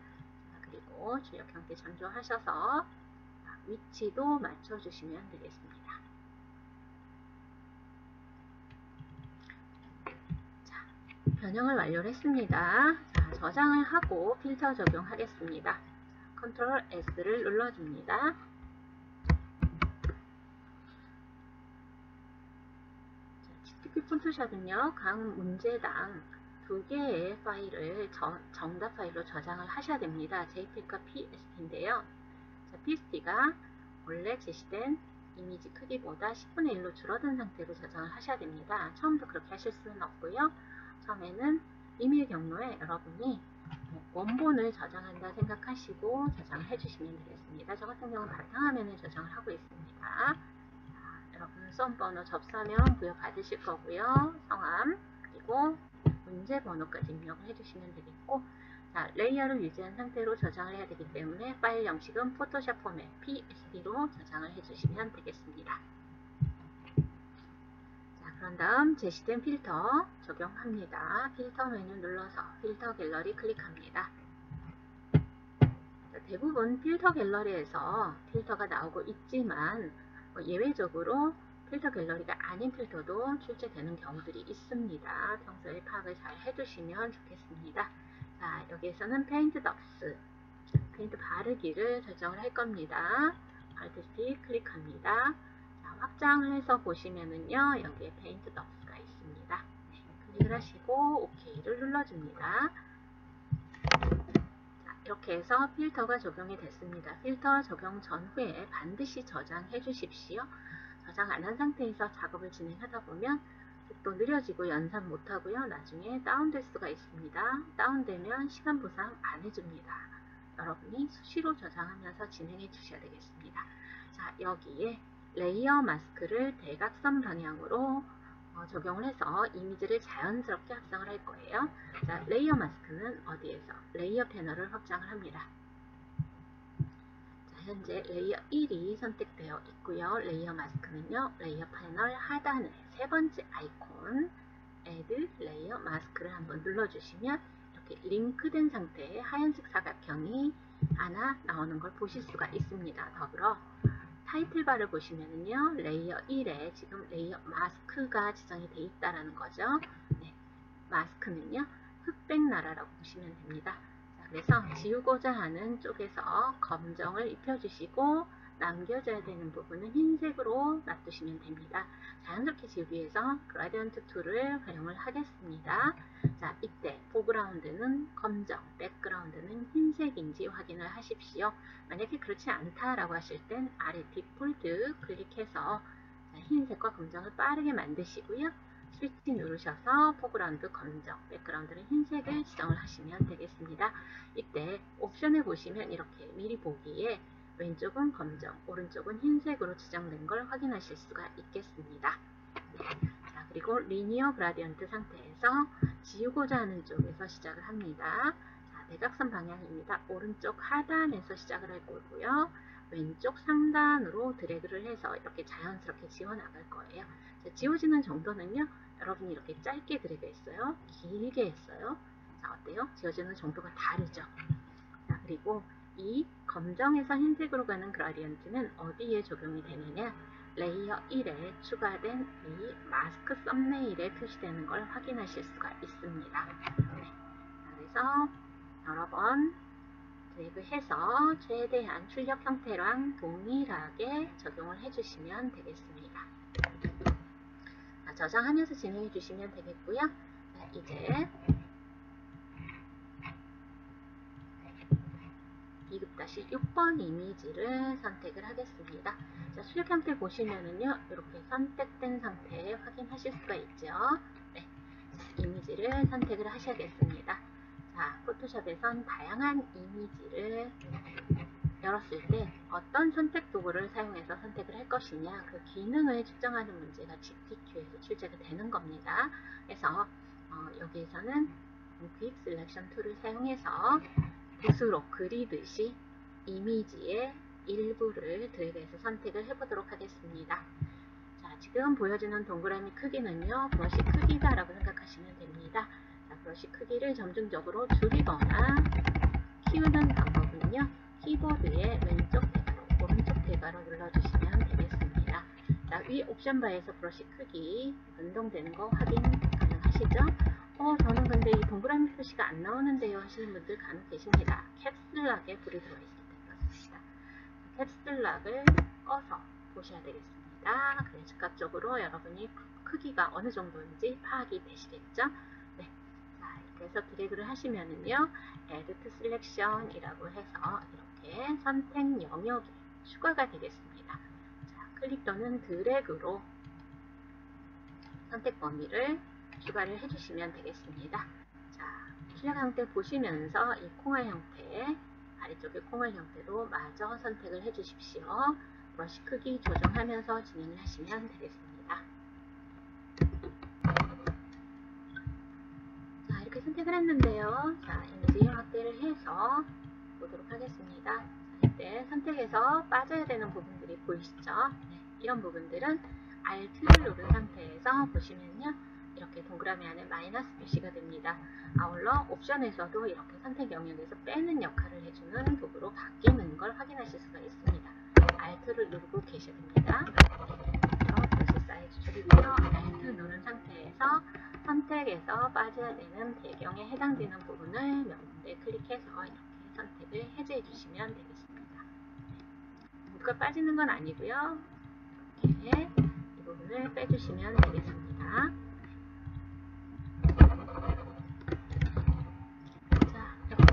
그리고 출력 형태 참조하셔서 위치도 맞춰주시면 되겠습니다. 자, 변형을 완료를 했습니다. 자, 저장을 하고 필터 적용하겠습니다. 컨트롤 S를 눌러줍니다. GTP 폰토샵은요, 각 문제당 두 개의 파일을 저, 정답 파일로 저장을 하셔야 됩니다. JPEG과 PST인데요. 자, PST가 원래 제시된 이미지 크기보다 10분의 1로 줄어든 상태로 저장을 하셔야 됩니다. 처음부터 그렇게 하실 수는 없고요. 처음에는 이메일 경로에 여러분이 원본을 저장한다 생각하시고 저장을 해주시면 되겠습니다. 저 같은 경우는 바탕화면에 저장을 하고 있습니다. 자, 여러분 수험번호 접수하면 부여받으실 거고요. 성함 그리고 문제 번호까지 입력을 해주시면 되겠고 자, 레이어를 유지한 상태로 저장을 해야 되기 때문에 파일 형식은 포토샵 포맷 PSD로 저장을 해주시면 되겠습니다. 자, 그런 다음 제시된 필터 적용합니다. 필터 메뉴 눌러서 Filter Gallery 클릭합니다. 자, 대부분 Filter Gallery에서 필터가 나오고 있지만 뭐 예외적으로 Filter Gallery가 아닌 필터도 출제되는 경우들이 있습니다. 평소에 파악을 잘 해두시면 좋겠습니다. 자, 여기에서는 Paint Daubs, 페인트 바르기를 설정을 할 겁니다. Artistic 클릭합니다. 자, 확장을 해서 보시면은요, 여기에 Paint Daubs가 있습니다. 네, 클릭을 하시고 OK를 눌러줍니다. 자, 이렇게 해서 필터가 적용이 됐습니다. 필터 적용 전후에 반드시 저장해 주십시오. 저장 안 한 상태에서 작업을 진행하다 보면 또 느려지고 연산 못하고요. 나중에 다운될 수가 있습니다. 다운되면 시간 보상 안 해줍니다. 여러분이 수시로 저장하면서 진행해 주셔야 되겠습니다. 자, 여기에 layer mask를 대각선 방향으로 어, 적용을 해서 이미지를 자연스럽게 합성을 할 거예요. 자, layer mask는 어디에서? layer 패널을 확장을 합니다. 자, 현재 layer 1이 선택되어 있고요. layer mask는요. layer 패널 하단에 세 번째 아이콘 Add layer mask를 한번 눌러주시면 이렇게 링크된 상태의 하얀색 사각형이 하나 나오는 걸 보실 수가 있습니다. 더불어 타이틀바를 보시면은요 layer 1에 지금 layer mask가 지정이 되어 있다라는 거죠. 네, 마스크는요 흑백 나라라고 보시면 됩니다. 자, 그래서 지우고자 하는 쪽에서 검정을 입혀주시고 남겨져야 되는 부분은 흰색으로 놔두시면 됩니다. 자연스럽게 지우기 위해서 gradient tool을 활용을 하겠습니다. 자, 이때 foreground는 검정, background는 흰색인지 확인을 하십시오. 만약에 그렇지 않다라고 하실 땐 아래 디폴트 클릭해서 흰색과 검정을 빠르게 만드시고요. 스위치 누르셔서 foreground 검정, background는 흰색을 지정을 하시면 되겠습니다. 이때 옵션을 보시면 이렇게 미리 보기에 왼쪽은 검정, 오른쪽은 흰색으로 지정된 걸 확인하실 수가 있겠습니다. 네. 자, 그리고 리니어 그라디언트 상태에서 지우고자 하는 쪽에서 시작을 합니다. 자, 대각선 방향입니다. 오른쪽 하단에서 시작을 할 거고요. 왼쪽 상단으로 드래그를 해서 이렇게 자연스럽게 지워나갈 거예요. 자, 지워지는 정도는요. 여러분이 이렇게 짧게 드래그 했어요. 길게 했어요. 자, 어때요? 지워지는 정도가 다르죠. 자, 그리고 이 검정에서 흰색으로 가는 gradient는 어디에 적용이 되느냐 layer 1에 추가된 이 마스크 thumbnail에 표시되는 걸 확인하실 수가 있습니다. 네. 그래서 여러 번 드래그해서 최대한 출력 형태랑 동일하게 적용을 해주시면 되겠습니다. 자, 저장하면서 진행해 주시면 되겠고요. 자, 이제 2급-6번 이미지를 선택을 하겠습니다. 자, 출력 형태 보시면은요, 이렇게 선택된 상태 확인하실 수가 있죠. 네, 자, 이미지를 선택을 하셔야겠습니다. 자, 포토샵에선 다양한 이미지를 열었을 때 어떤 선택 도구를 사용해서 선택을 할 것이냐 그 기능을 측정하는 문제가 GTQ에서 출제가 되는 겁니다. 그래서 어, 여기에서는 quick selection tool을 사용해서 붓으로 그리듯이 이미지의 일부를 드래그해서 선택을 해보도록 하겠습니다. 자, 지금 보여지는 동그라미 크기는요, 브러쉬 크기다라고 생각하시면 됩니다. 자, 브러쉬 크기를 점진적으로 줄이거나 키우는 방법은요, 키보드의 왼쪽 대괄호, 오른쪽 대괄호 눌러주시면 되겠습니다. 자, 위 옵션 바에서 브러쉬 크기 변동되는 거 확인 가능하시죠? 어, 저는 근데 이 동그라미 표시가 안 나오는데요 하시는 분들 간혹 계십니다. 캡슐락에 불이 들어있을 때 그렇습니다. 캡슐락을 꺼서 보셔야 되겠습니다. 그래 즉각적으로 여러분이 크기가 어느 정도인지 파악이 되시겠죠? 네. 자, 이렇게 해서 드래그를 하시면은요, Add Selection 이라고 해서 이렇게 선택 영역이 추가가 되겠습니다. 자, 클릭 또는 드래그로 선택 범위를 추가를 해주시면 되겠습니다. 자, 출력 형태 보시면서 이 콩알 형태, 아래쪽에 콩알 형태로 마저 선택을 해주십시오. 브러쉬 크기 조정하면서 진행을 하시면 되겠습니다. 자, 이렇게 선택을 했는데요. 자, 이미지 확대를 해서 보도록 하겠습니다. 자, 이때 선택해서 빠져야 되는 부분들이 보이시죠? 네, 이런 부분들은 Alt를 누른 상태에서 보시면요. 이렇게 동그라미 안에 마이너스 표시가 됩니다. 아울러 옵션에서도 이렇게 선택 영역에서 빼는 역할을 해주는 도구로 바뀌는 걸 확인하실 수가 있습니다. Alt를 누르고 계셔야 됩니다. 브러쉬 사이즈 줄이고요. Alt 누른 상태에서 선택에서 빠져야 되는 배경에 해당되는 부분을 명분에 클릭해서 이렇게 선택을 해제해 주시면 되겠습니다. 모두가 빠지는 건 아니고요. 이렇게 이 부분을 빼주시면 되겠습니다.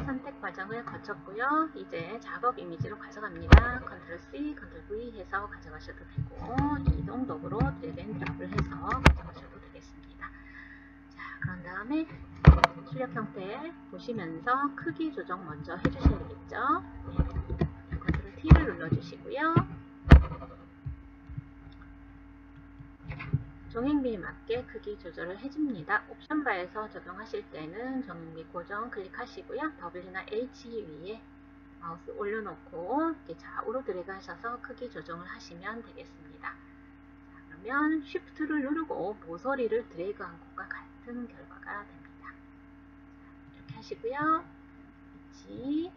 선택 과정을 거쳤고요. 이제 작업 이미지로 가져갑니다. Control C, Control V 해서 가져가셔도 되고 이동 도구로 drag and drop을 해서 가져가셔도 되겠습니다. 자, 그런 다음에 출력 형태 보시면서 크기 조정 먼저 해주셔야 되겠죠. 네. Control T를 눌러주시고요. 종횡비에 맞게 크기 조절을 해줍니다. 옵션 바에서 적용하실 때는 종횡비 고정 클릭하시고요. W나 H 위에 마우스 올려놓고 이렇게 좌우로 드래그 하셔서 크기 조정을 하시면 되겠습니다. 자, 그러면 Shift를 누르고 모서리를 드래그한 것과 같은 결과가 됩니다. 이렇게 하시고요. 위치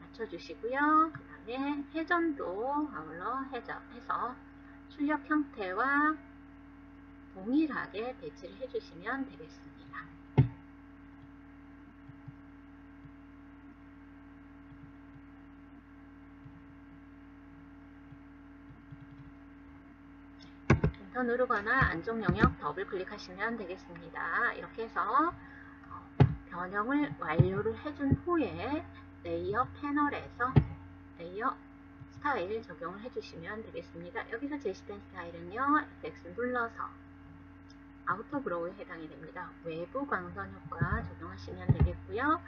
맞춰주시고요. 그 다음에 회전도 아울러 해서 출력 형태와 동일하게 배치를 해주시면 되겠습니다. 엔터 누르거나 안쪽 영역 더블 클릭하시면 되겠습니다. 이렇게 해서 어, 변형을 완료를 해준 후에 layer 패널에서 layer style 적용을 해주시면 되겠습니다. 여기서 제시된 스타일은요, FX 눌러서 아우터 브로우에 해당이 됩니다. 외부 광선 효과 적용하시면 되겠고요.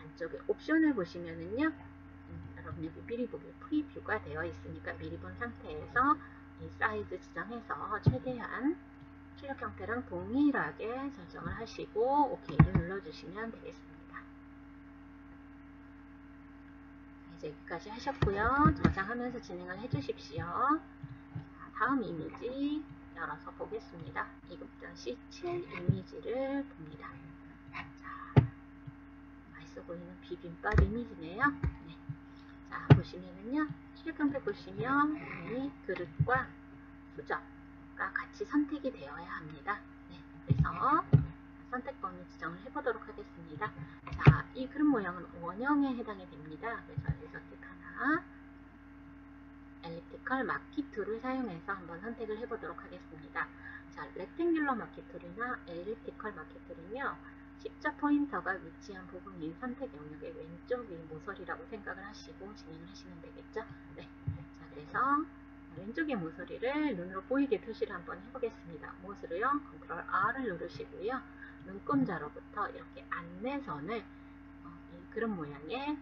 안쪽에 옵션을 보시면은요. 음, 여러분이 미리 보기 preview가 되어 있으니까 미리 본 상태에서 이 사이즈 지정해서 최대한 출력 형태랑 동일하게 설정을 하시고 OK를 눌러주시면 되겠습니다. 이제 여기까지 하셨고요. 저장하면서 진행을 해주십시오. 다음 이미지 열어서 보겠습니다. 2급-C7 이미지를 봅니다. 자, 맛있어 보이는 비빔밥 이미지네요. 네. 자, 보시면은요, 실경표 보시면 이 그릇과 수저가 같이 선택이 되어야 합니다. 네. 그래서 선택 범위 지정을 해보도록 하겠습니다. 자, 이 그릇 모양은 원형에 해당이 됩니다. 그래서 여기서 뜻 하나, elliptical marquee tool을 사용해서 한번 선택을 해보도록 하겠습니다. 자, rectangular marquee tool이나 elliptical marquee tool은요, 십자 포인터가 위치한 부분인 선택 영역의 왼쪽 위 모서리라고 생각을 하시고 진행을 하시면 되겠죠. 네. 자, 그래서 왼쪽의 모서리를 눈으로 보이게 표시를 한번 해보겠습니다. 무엇으로요? Control R을 누르시고요. 눈금자로부터 이렇게 안내선을 어, 이 그릇 모양의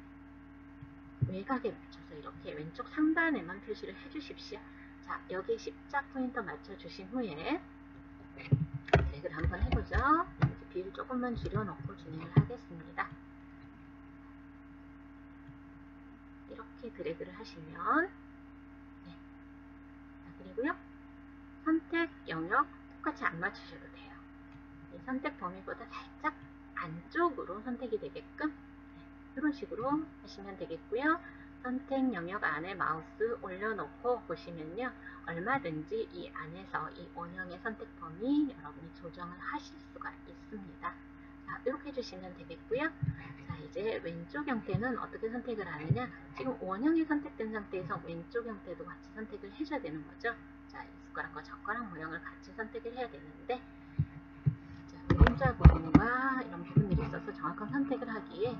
외곽에 맞춰서 이렇게 왼쪽 상단에만 표시를 해주십시오. 자, 여기 십자 포인터 맞춰주신 후에 드래그를 한번 해보죠. 이제 view를 조금만 줄여놓고 진행을 하겠습니다. 이렇게 드래그를 하시면 네. 자, 그리고요. 선택 영역 똑같이 안 맞추셔도 돼요. 이 선택 범위보다 살짝 안쪽으로 선택이 되게끔 네. 이런 식으로 하시면 되겠고요. 선택 영역 안에 마우스 올려놓고 보시면요. 얼마든지 이 안에서 이 원형의 선택 범위 여러분이 조정을 하실 수가 있습니다. 자, 이렇게 해주시면 되겠고요. 자, 이제 왼쪽 형태는 어떻게 선택을 하느냐. 지금 원형이 선택된 상태에서 왼쪽 형태도 같이 선택을 해줘야 되는 거죠. 자, 이 숟가락과 젓가락 모양을 같이 선택을 해야 되는데 자, 그림자 부분과 이런 부분들이 있어서 정확한 선택을 하기에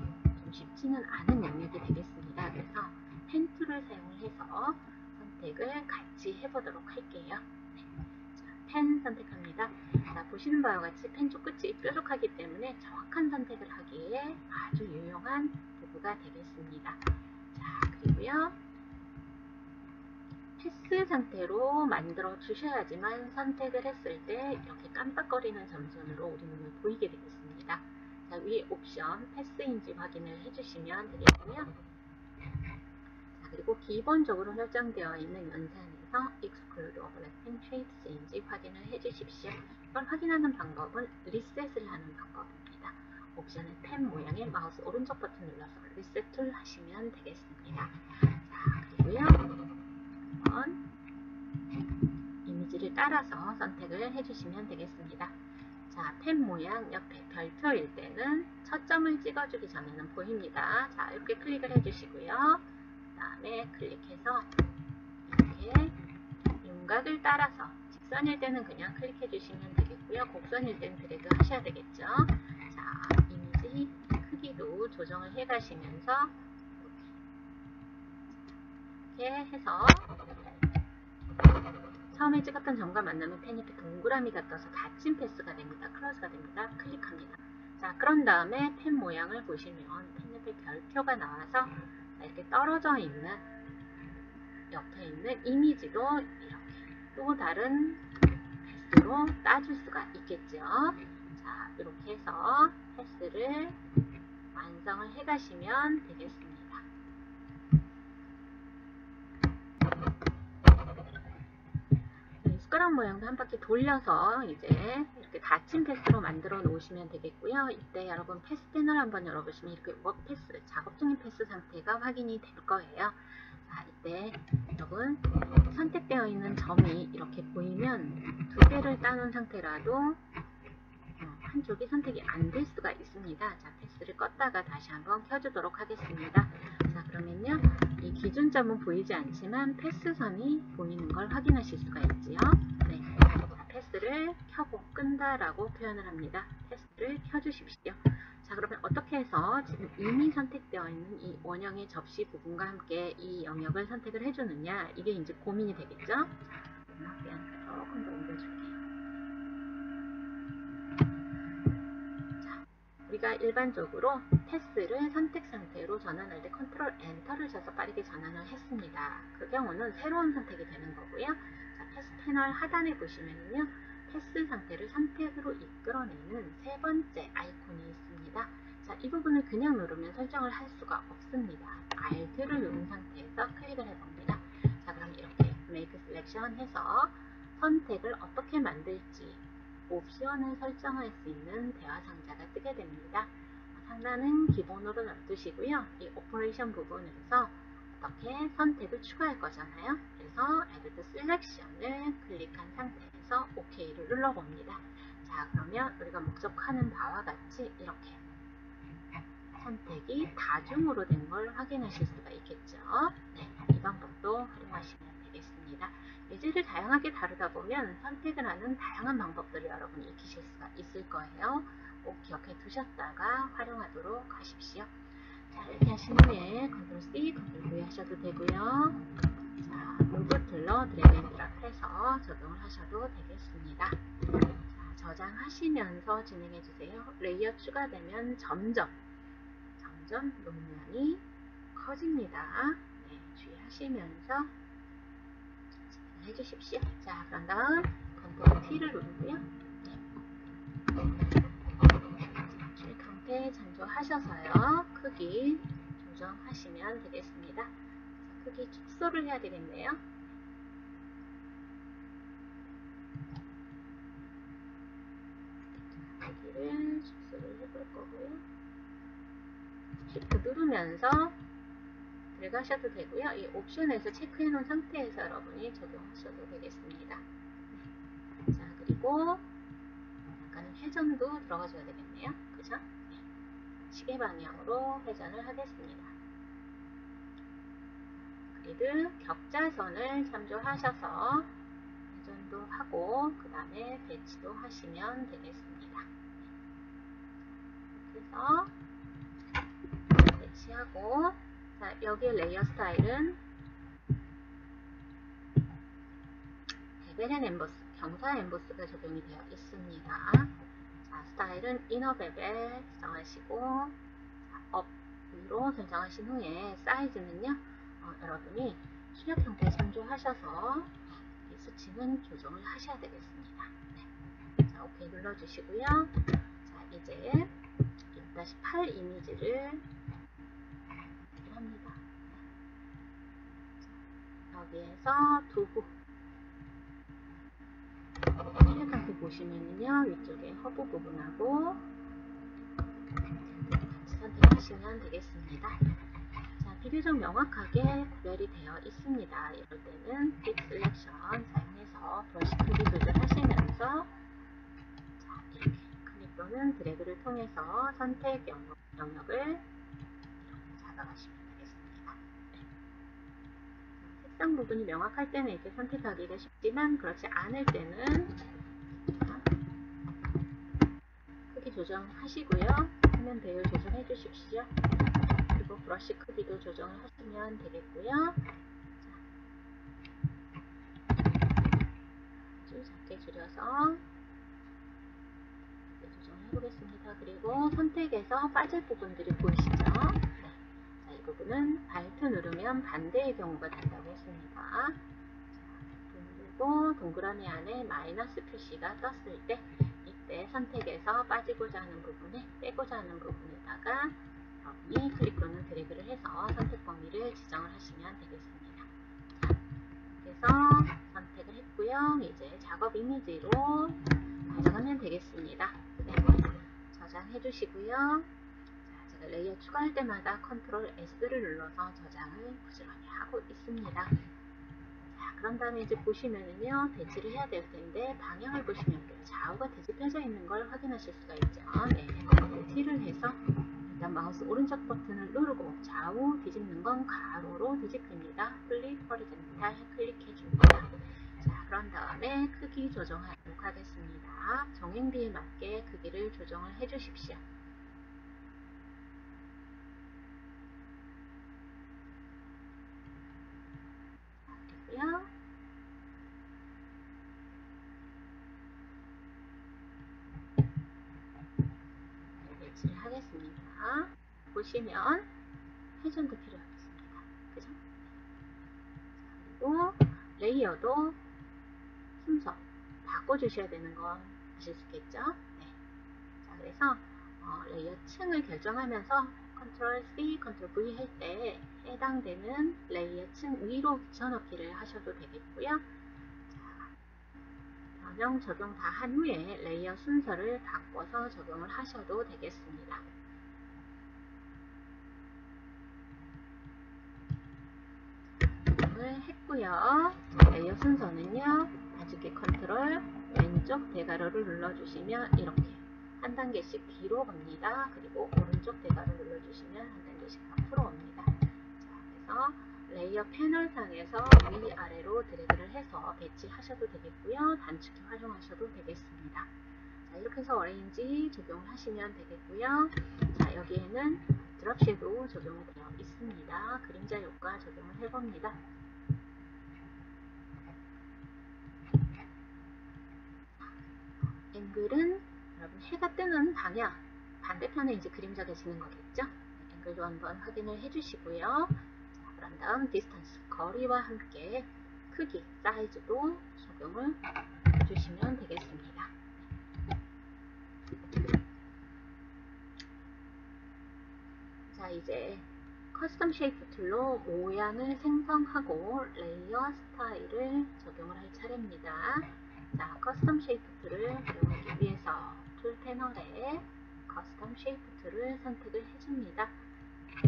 좀 쉽지는 않은 영역이 되겠습니다. 그래서 pen tool을 사용을 해서 선택을 같이 해보도록 할게요. 네. 자, 펜 선택합니다. 자, 보시는 바와 같이 펜쪽 끝이 뾰족하기 때문에 정확한 선택을 하기에 아주 유용한 도구가 되겠습니다. 자, 그리고요. 패스 상태로 만들어 주셔야지만 선택을 했을 때 이렇게 깜빡거리는 점선으로 우리 눈을 보이게 되겠습니다. 자, 위에 옵션 패스인지 확인을 해주시면 되겠고요. 자, 그리고 기본적으로 설정되어 있는 연산에서 Exclude Overlapping Shades인지 확인을 해주십시오. 이걸 확인하는 방법은 리셋을 하는 방법입니다. 옵션의 펜 모양의 마우스 오른쪽 버튼 눌러서 리셋을 하시면 되겠습니다. 자, 그리고요. 한번 이미지를 따라서 선택을 해주시면 되겠습니다. 자, 펜 모양 옆에 별표일 때는 첫 점을 찍어주기 전에는 보입니다. 자, 이렇게 클릭을 해주시고요. 그 다음에 클릭해서 이렇게 윤곽을 따라서 직선일 때는 그냥 클릭해 주시면 되겠고요. 곡선일 때는 드래그 하셔야 되겠죠. 자, 이미지 크기도 조정을 해 가시면서 이렇게 해서 처음에 찍었던 점과 만나면 펜 옆에 동그라미가 떠서 닫힌 패스가 됩니다. 클로즈가 됩니다. 클릭합니다. 자, 그런 다음에 펜 모양을 보시면 펜 옆에 별표가 나와서 이렇게 떨어져 있는 옆에 있는 이미지도 이렇게 또 다른 패스로 따줄 수가 있겠죠. 자, 이렇게 해서 패스를 완성을 해 가시면 되겠습니다. 숟가락 모양도 한 바퀴 돌려서 이제 이렇게 닫힌 패스로 만들어 놓으시면 되겠고요. 이때 여러분 패스 패널 한번 열어보시면 이렇게 work path, 작업 중인 패스 상태가 확인이 될 거예요. 자, 이때 여러분 선택되어 있는 점이 이렇게 보이면 두 개를 따놓은 상태라도 한쪽이 선택이 안 될 수가 있습니다. 자, 패스를 껐다가 다시 한번 켜주도록 하겠습니다. 자, 그러면요. 이 기준점은 보이지 않지만 패스선이 보이는 걸 확인하실 수가 있지요. 네. 자, 패스를 켜고 끈다라고 표현을 합니다. 패스를 켜주십시오. 자, 그러면 어떻게 해서 지금 이미 선택되어 있는 이 원형의 접시 부분과 함께 이 영역을 선택을 해주느냐 이게 이제 고민이 되겠죠? 자, 음악대한테 조금 더 옮겨줄게요. 우리가 일반적으로 패스를 선택 상태로 전환할 때 Control Enter를 쳐서 빠르게 전환을 했습니다. 그 경우는 새로운 선택이 되는 거고요. 자, 패스 패널 하단에 보시면요. 패스 상태를 선택으로 이끌어내는 세 번째 아이콘이 있습니다. 자, 이 부분을 그냥 누르면 설정을 할 수가 없습니다. Alt를 누른 상태에서 클릭을 해봅니다. 자, 그럼 이렇게 Make Selection 해서 선택을 어떻게 만들지 옵션을 설정할 수 있는 대화 상자가 뜨게 됩니다. 상단은 기본으로 놔두시고요. 이 operation 부분에서 어떻게 선택을 추가할 거잖아요. 그래서 Add Selection을 클릭한 상태에서 OK를 눌러봅니다. 자, 그러면 우리가 목적하는 바와 같이 이렇게 선택이 다중으로 된 걸 확인하실 수가 있겠죠. 네, 이 방법도 활용하시면. 예제를 다양하게 다루다 보면 선택을 하는 다양한 방법들을 여러분이 익히실 수가 있을 거예요. 꼭 기억해 두셨다가 활용하도록 하십시오. 자, 이렇게 하신 후에 Control C, Control V 하셔도 되고요. 자, Move Tool로 drag and drop 해서 적용을 하셔도 되겠습니다. 자, 저장하시면서 진행해 주세요. 레이어 추가되면 점점 점점 용량이 커집니다. 네, 주의하시면서 해 주십시오. 자, 그런 다음 컨트롤 T를 누르고요. 줄 강태 참조하셔서요. 크기 조정하시면 되겠습니다. 자, 크기 축소를 해야 되겠네요. 크기를 축소를 해볼 거고요. Shift 누르면서 들어가셔도 되고요. 이 옵션에서 체크해 놓은 상태에서 여러분이 적용하셔도 되겠습니다. 자, 그리고 약간은 회전도 들어가줘야 되겠네요. 그죠? 네. 시계 방향으로 회전을 하겠습니다. 그리드 격자선을 참조하셔서 회전도 하고 그 다음에 배치도 하시면 되겠습니다. 그래서 배치하고 자, 여기 레이어 스타일은 Bevel and Emboss, 경사 Emboss가 적용이 되어 있습니다. 자, 스타일은 Inner Bevel 지정하시고 자, Up, 위로 설정하신 후에 사이즈는요. 어, 여러분이 출력 형태 참조하셔서 이 수치는 조정을 하셔야 되겠습니다. 네. 자, 오케이 눌러주시고요. 자, 이제 1-8 이미지를 합니다. 여기에서 두부 실력한테 보시면요 위쪽에 허브 부분하고 같이 선택하시면 되겠습니다. 자 비교적 명확하게 구별이 되어 있습니다. 이럴 때는 Quick Selection 사용해서 브러쉬 크기 조절하시면서 자 이렇게 클릭 또는 드래그를 통해서 선택 영역, 영역을. 네. 색상 부분이 명확할 때는 이렇게 선택하기가 쉽지만 그렇지 않을 때는 크기 조정하시고요. 화면 배열 조정해 주십시오. 그리고 브러쉬 크기도 조정을 하시면 되겠고요. 아주 작게 줄여서 조정해 보겠습니다. 그리고 선택에서 빠질 부분들이 보이시죠? 네. 자, 이 부분은 Alt 누르면 반대의 경우가 된다고 했습니다. 자, 그리고 동그라미 안에 마이너스 표시가 떴을 때 이때 선택에서 빠지고자 하는 부분에 빼고자 하는 부분에다가 여러분이 클릭 또는 드래그를 해서 선택 범위를 지정을 하시면 되겠습니다. 자, 그래서 선택을 했고요. 이제 작업 이미지로 가져가면 되겠습니다. 네. 저장해 주시고요. 레이어 추가할 때마다 Control S를 눌러서 저장을 부지런히 하고 있습니다. 자, 그런 다음에 이제 보시면은요, 배치를 해야 될 텐데, 방향을 보시면 좌우가 뒤집혀져 있는 걸 확인하실 수가 있죠. 네. T를 해서, 일단 마우스 오른쪽 버튼을 누르고, 좌우 뒤집는 건 가로로 뒤집힙니다. 클릭, 허리젠탈 클릭해 줍니다. 자, 그런 다음에 크기 조정하도록 하겠습니다. 정행비에 맞게 크기를 조정을 해 주십시오. 그리고요. 배치를 하겠습니다. 보시면 회전도 필요하겠습니다. 그죠? 그리고 레이어도 순서 바꿔주셔야 되는 건 아실 수 있겠죠? 네. 자, 그래서 어, 레이어 층을 결정하면서 Control C, Control V 할 때 해당되는 레이어 층 위로 붙여넣기를 하셔도 되겠고요. 자, 변형 적용 다 한 후에 레이어 순서를 바꿔서 적용을 하셔도 되겠습니다. 적용을 했고요. 자, 레이어 순서는요. 다주기 컨트롤 왼쪽 대괄호를 눌러주시면 이렇게 한 단계씩 뒤로 갑니다. 그리고 오른쪽 대괄호 눌러주시면 한 단계씩 앞으로 옵니다. 자, 그래서 레이어 패널 상에서 위아래로 드래그를 해서 배치하셔도 되겠고요. 단축키 활용하셔도 되겠습니다. 자, 이렇게 해서 어레인지 적용을 하시면 되겠고요. 자, 여기에는 드랍 섀도우 적용이 되어 있습니다. 그림자 효과 적용을 해봅니다. 앵글은 여러분 해가 뜨는 방향 반대편에 이제 그림자가 지는 거겠죠? Angle도 한번 확인을 해주시고요. 자, 그런 다음 Distance 거리와 함께 크기 사이즈도 적용을 해주시면 되겠습니다. 자 이제 Custom Shape Tool로 모양을 생성하고 레이어 스타일을 적용을 할 차례입니다. 자, Custom Shape Tool을 사용하기 위해서 툴 패널에 Custom Shape Tool을 선택을 해줍니다.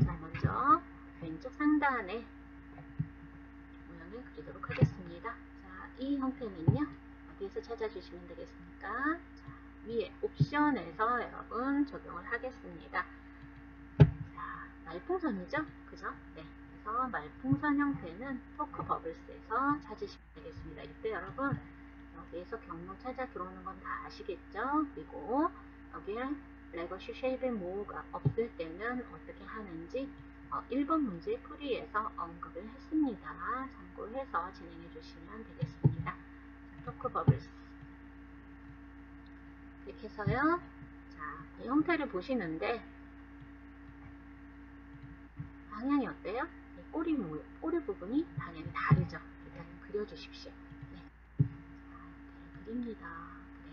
자, 먼저 왼쪽 상단에 모양을 그리도록 하겠습니다. 자, 이 형태는요, 어디에서 찾아주시면 되겠습니까? 자, 위에 옵션에서 여러분 적용을 하겠습니다. 자, 말풍선이죠? 그죠? 네. 그래서 말풍선 형태는 Talk Bubbles에서 찾으시면 되겠습니다. 이때 여러분, 여기에서 경로 찾아 들어오는 건 다 아시겠죠? 그리고 여기에 Legacy Shapes and More가 없을 때는 어떻게 하는지 어, 1번 문제 풀이에서 언급을 했습니다. 참고해서 진행해 주시면 되겠습니다. Talk Bubbles 이렇게 해서요. 자, 이 형태를 보시는데 방향이 어때요? 꼬리, 모, 꼬리 부분이 방향이 다르죠? 일단 그려주십시오. 그립니다.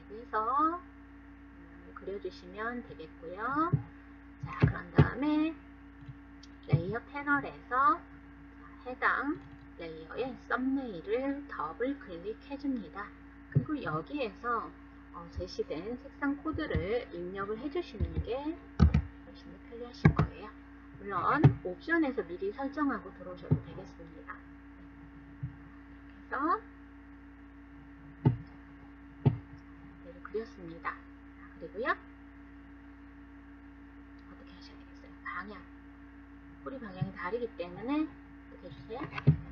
그래서 그려주시면 되겠고요. 자, 그런 다음에 레이어 패널에서 해당 레이어의 썸네일을 더블 클릭해줍니다. 그리고 여기에서 어, 제시된 색상 코드를 입력을 해주시는 게 훨씬 더 편리하실 거예요. 물론 옵션에서 미리 설정하고 들어오셔도 되겠습니다. 그래서 그렸습니다. 그리고요. 어떻게 하셔야 되겠어요? 방향. 뿌리 방향이 다르기 때문에 어떻게 해주세요?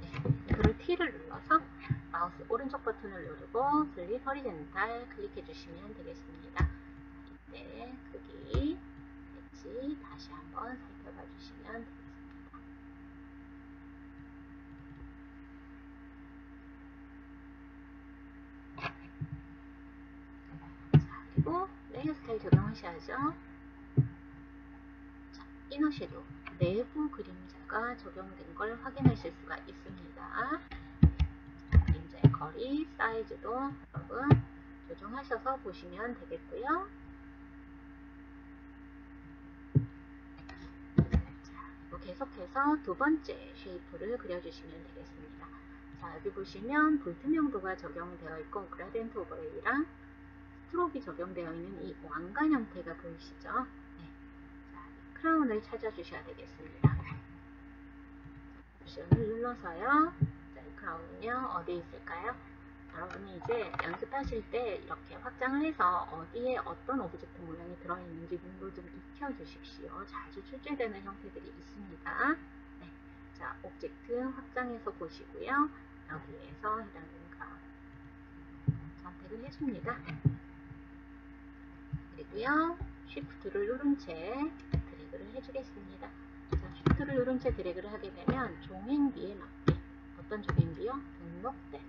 네. 이거를 T를 눌러서 마우스 오른쪽 버튼을 누르고 슬립 허리젠탈 클릭해 주시면 되겠습니다. 이때 크기, 배치 다시 한번 살펴봐 주시면 되겠습니다. 그리고 레이어 스타일 적용하셔야죠. 자, Inner Shadow 내부 그림자가 적용된 걸 확인하실 수가 있습니다. 자, 그림자의 거리, 사이즈도 여러분 조정하셔서 보시면 되겠고요. 자, 계속해서 두 번째 Shape를 그려주시면 되겠습니다. 자, 여기 보시면 불투명도가 적용되어 있고 Gradient Overlay랑 Stroke가 적용되어 있는 이 왕관 형태가 보이시죠? 네. 자, Crown을 찾아주셔야 되겠습니다. 옵션을 눌러서요. 자, 이 Crown은요, 어디에 있을까요? 여러분이 이제 연습하실 때 이렇게 확장을 해서 어디에 어떤 오브젝트 모양이 들어있는지 눈으로 좀 익혀주십시오. 자주 출제되는 형태들이 있습니다. 네. 자, 오브젝트 확장해서 보시고요. 여기에서 해당되는 선택을 해줍니다. 그리고요. Shift를 누른 채 드래그를 해주겠습니다. 자, Shift를 누른 채 드래그를 하게 되면 종횡비에 맞게 어떤 종횡비요? 등록된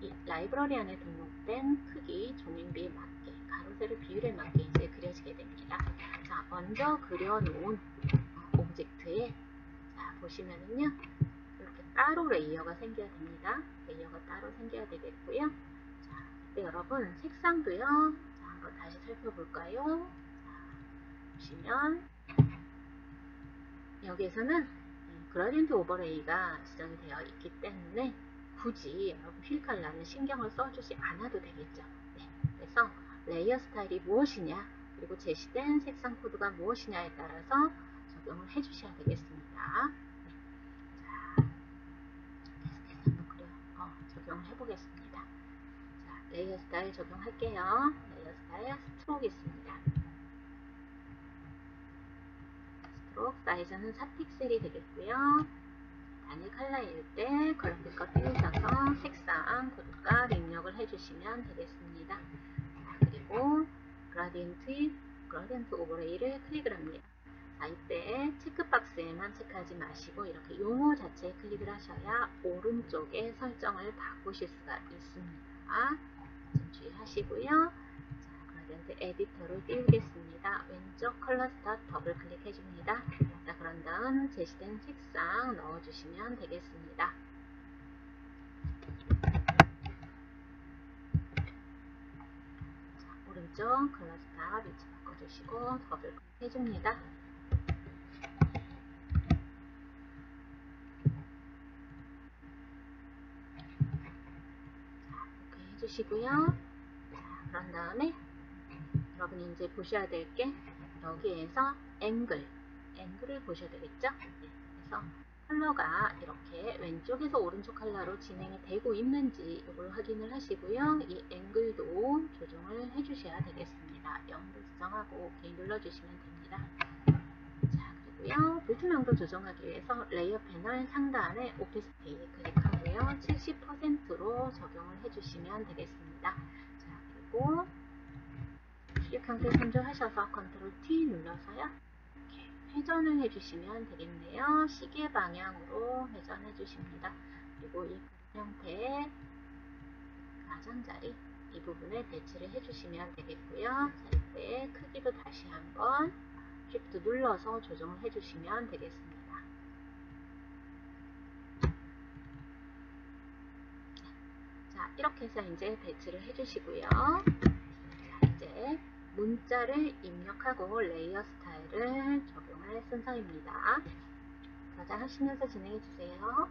이 라이브러리 안에 등록된 크기 종횡비에 맞게 가로 세로 비율에 맞게 이제 그려지게 됩니다. 자, 먼저 그려놓은 오브젝트에 자, 보시면은요. 이렇게 따로 레이어가 생겨야 됩니다. 레이어가 따로 생겨야 되겠고요. 자, 이때 여러분 색상도요. 자, 한번 다시 살펴볼까요? 자, 보시면 여기에서는 Gradient Overlay가 지정이 되어 있기 때문에 굳이 여러분 Fill Color는 신경을 써주지 않아도 되겠죠. 네, 그래서 레이어 스타일이 무엇이냐 그리고 제시된 색상 코드가 무엇이냐에 따라서 적용을 해주셔야 되겠습니다. 네. 자, 계속해서 한번 그려 어, 적용을 해보겠습니다. 자, 레이어 스타일 적용할게요. 스타일 Stroke 있습니다. Stroke 사이즈는 4픽셀이 되겠고요. 단일 컬러일 때 Color Picker 띄우셔서 색상, 코드값 입력을 해주시면 되겠습니다. 자, 그리고 Gradient, Gradient Overlay를 클릭을 합니다. 자, 이때 체크박스에만 체크하지 마시고 이렇게 용어 자체에 클릭을 하셔야 오른쪽에 설정을 바꾸실 수가 있습니다. 좀 주의하시고요. 자, Gradient Editor를 띄우겠습니다. 왼쪽 Color Stop 더블 클릭해줍니다. 자, 그런 다음 제시된 색상 넣어주시면 되겠습니다. 자, 오른쪽 Color Stop 위치 바꿔주시고 더블 클릭해줍니다. 이렇게 해주시고요. 자, 그런 다음에 여러분이 이제 보셔야 될 게 여기에서 앵글, 앵글을 보셔야 되겠죠? 네, 그래서 컬러가 이렇게 왼쪽에서 오른쪽 컬러로 진행이 되고 있는지 이걸 확인을 하시고요. 이 앵글도 조정을 해주셔야 되겠습니다. 0도 지정하고 오케이 눌러주시면 됩니다. 자, 그리고요. 불투명도 조정하기 위해서 레이어 패널 상단에 Opacity 클릭하고요. 70%로 적용을 해주시면 되겠습니다. 자, 그리고 출력 형태 참조하셔서 Control T 눌러서요. 이렇게 회전을 해주시면 되겠네요. 시계 방향으로 회전해 주십니다. 그리고 이 형태의 가장자리 이 부분에 배치를 해주시면 되겠고요. 자, 이때 크기도 다시 한번 Shift 눌러서 조정을 해주시면 되겠습니다. 자, 이렇게 해서 이제 배치를 해주시고요. 자, 이제 문자를 입력하고 레이어 스타일을 적용할 순서입니다. 저장하시면서 진행해 주세요.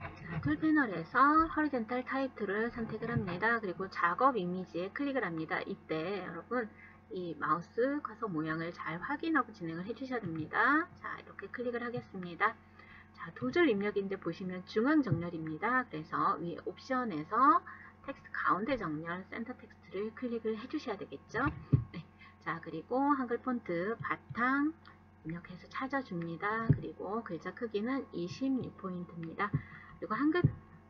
자, 툴 패널에서 Horizontal Type Tool을 선택을 합니다. 그리고 작업 이미지에 클릭을 합니다. 이때 여러분 이 마우스 커서 모양을 잘 확인하고 진행을 해 주셔야 됩니다. 자, 이렇게 클릭을 하겠습니다. 자, 두줄 입력인데 보시면 중앙 정렬입니다. 그래서 위에 옵션에서 텍스트 가운데 정렬 Center Text를 클릭을 해 주셔야 되겠죠. 네. 자, 그리고 한글 폰트 바탕 입력해서 찾아줍니다. 그리고 글자 크기는 26포인트입니다. 그리고 한글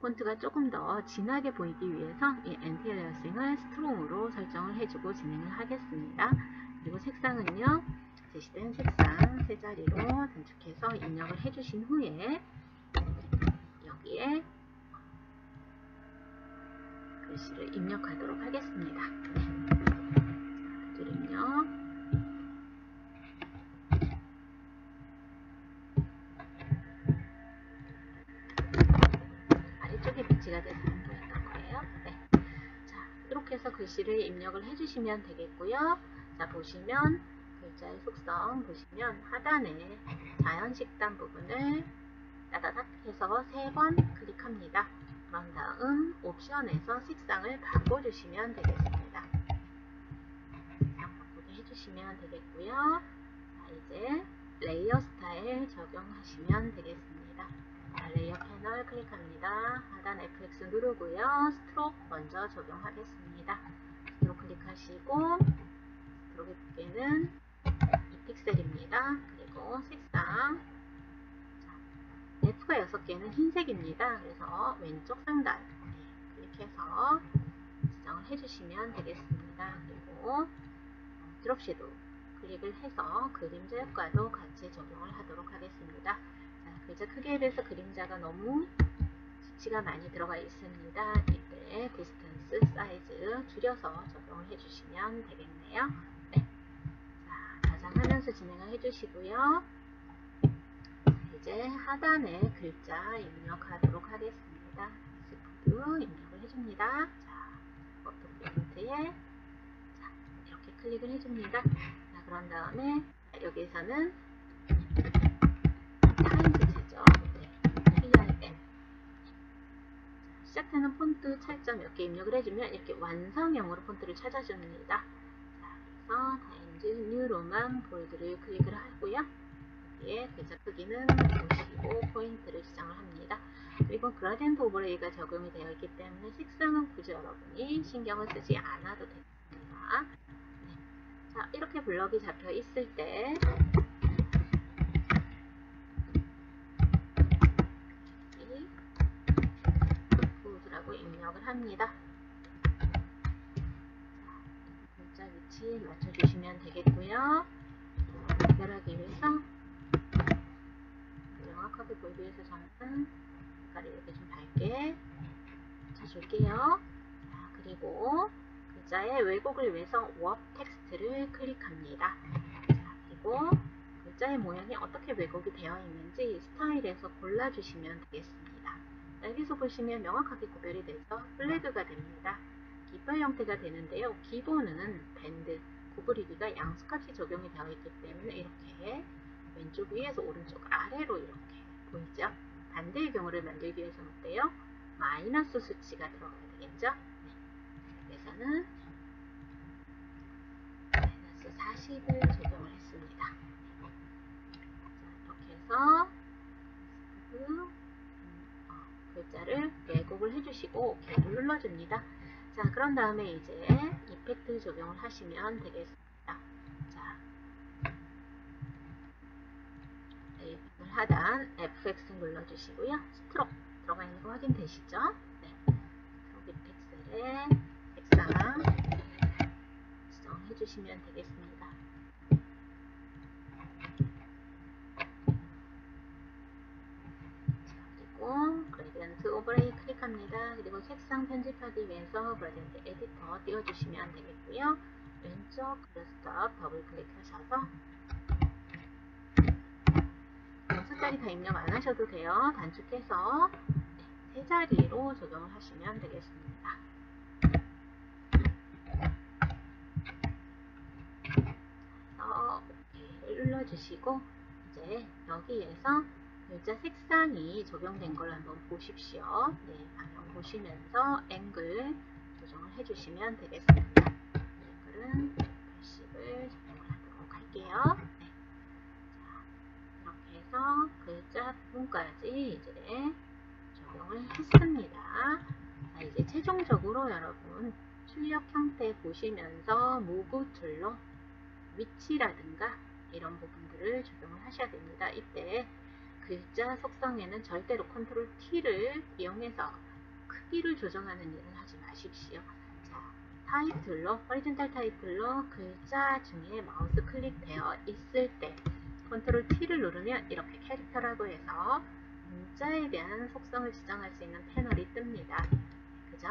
폰트가 조금 더 진하게 보이기 위해서 이 anti-aliasing을 Strong으로 설정을 해주고 진행을 하겠습니다. 그리고 색상은요. 제시된 색상 세 자리로 단축해서 입력을 해주신 후에 여기에 글씨를 입력하도록 하겠습니다. 입력 아래쪽에 배치가 돼서 안 보였던 거예요. 네. 자, 이렇게 해서 글씨를 입력을 해주시면 되겠고요. 자, 보시면 글자의 속성 보시면 하단에 자연식단 부분을 따다닥 해서 세 번 클릭합니다. 그런 다음 옵션에서 색상을 바꿔주시면 되겠습니다. 색상 바꾸게 해주시면 되겠고요. 자, 이제 레이어 스타일 적용하시면 되겠습니다. 자, 레이어 패널 클릭합니다. 하단 FX 누르고요. Stroke 먼저 적용하겠습니다. 스트로크 클릭하시고 스트로크 두께는 2픽셀입니다. 그리고 색상 F가 6개는 흰색입니다. 그래서 왼쪽 상단 네, 클릭해서 지정을 해주시면 되겠습니다. 그리고 드롭 섀도우 클릭을 해서 그림자 효과도 같이 적용을 하도록 하겠습니다. 자, 글자 크기에 대해서 그림자가 너무 수치가 많이 들어가 있습니다. 이때 Distance Size 줄여서 적용을 해주시면 되겠네요. 네. 자, 저장하면서 진행을 해주시고요. 이제 하단에 글자 입력하도록 하겠습니다. 스푸드 입력을 해줍니다. 자, 포토프린트에 자, 이렇게 클릭을 해줍니다. 자, 그런 다음에 여기에서는 Times체죠. 네, TIM. 시작되는 폰트 차이점 몇 개 입력을 해주면 이렇게 완성형으로 폰트를 찾아줍니다. 자, 그래서 Times New Roman Bold를 클릭을 하고요. 여기에 글자 크기는 55 포인트를 지정을 합니다. 그리고 Gradient Overlay가 적용이 되어 있기 때문에 색상은 굳이 여러분이 신경을 쓰지 않아도 됩니다. 네. 자, 이렇게 블럭이 잡혀 있을 때 구우즈라고 입력을 합니다. 글자 위치 맞춰주시면 되겠고요. 연결하기 위해서 보이기 위해서 저는 색깔을 이렇게 좀 밝게 쳐줄게요. 자, 그리고 글자의 왜곡을 위해서 워 텍스트를 클릭합니다. 자, 그리고 글자의 모양이 어떻게 왜곡이 되어 있는지 스타일에서 골라주시면 되겠습니다. 여기서 보시면 명확하게 구별이 돼서 플래그가 됩니다. 깃발 형태가 되는데요. 기본은 밴드, 구부리기가 양수값이 적용이 되어 있기 때문에 이렇게 왼쪽 위에서 오른쪽 아래로 이렇게 보이죠? 반대의 경우를 만들기 위해서는 어때요? 마이너스 수치가 들어가야 되겠죠? 네. 그래서는 마이너스 40을 적용을 했습니다. 자, 이렇게 해서 그, 어, 글자를 왜곡을 해주시고 오케이를 눌러줍니다. 자, 그런 다음에 이제 이펙트 적용을 하시면 되겠습니다. 자, 이펙트 하단 FX 눌러주시고요. 스트록 들어가 있는 거 확인되시죠? 네. 스트록 이펙셀에 색상 지정해 주시면 되겠습니다. 그리고 Gradient Overlay 클릭합니다. 그리고 색상 편집하기 위해서 Gradient Editor 띄워주시면 되겠고요. 왼쪽 Color Stop 더블 클릭하셔서 숫자리 다 입력 안 하셔도 돼요. 단축해서 세 자리로 적용을 하시면 되겠습니다. OK를 눌러주시고 이제 여기에서 글자 색상이 적용된 걸 한번 보십시오. 네, 방향 보시면서 앵글 조정을 해주시면 되겠습니다. 앵글은 80을 적용을 하도록 할게요. 해서 글자 부분까지 이제 적용을 했습니다. 자, 이제 최종적으로 여러분 출력 형태 보시면서 Move Tool로 위치라든가 이런 부분들을 적용을 하셔야 됩니다. 이때 글자 속성에는 절대로 컨트롤 T를 이용해서 크기를 조정하는 일을 하지 마십시오. 자, 타이틀로, 허리젠탈 타이틀로 글자 중에 마우스 클릭되어 있을 때 컨트롤 T를 누르면 이렇게 캐릭터라고 해서 문자에 대한 속성을 지정할 수 있는 패널이 뜹니다. 그죠?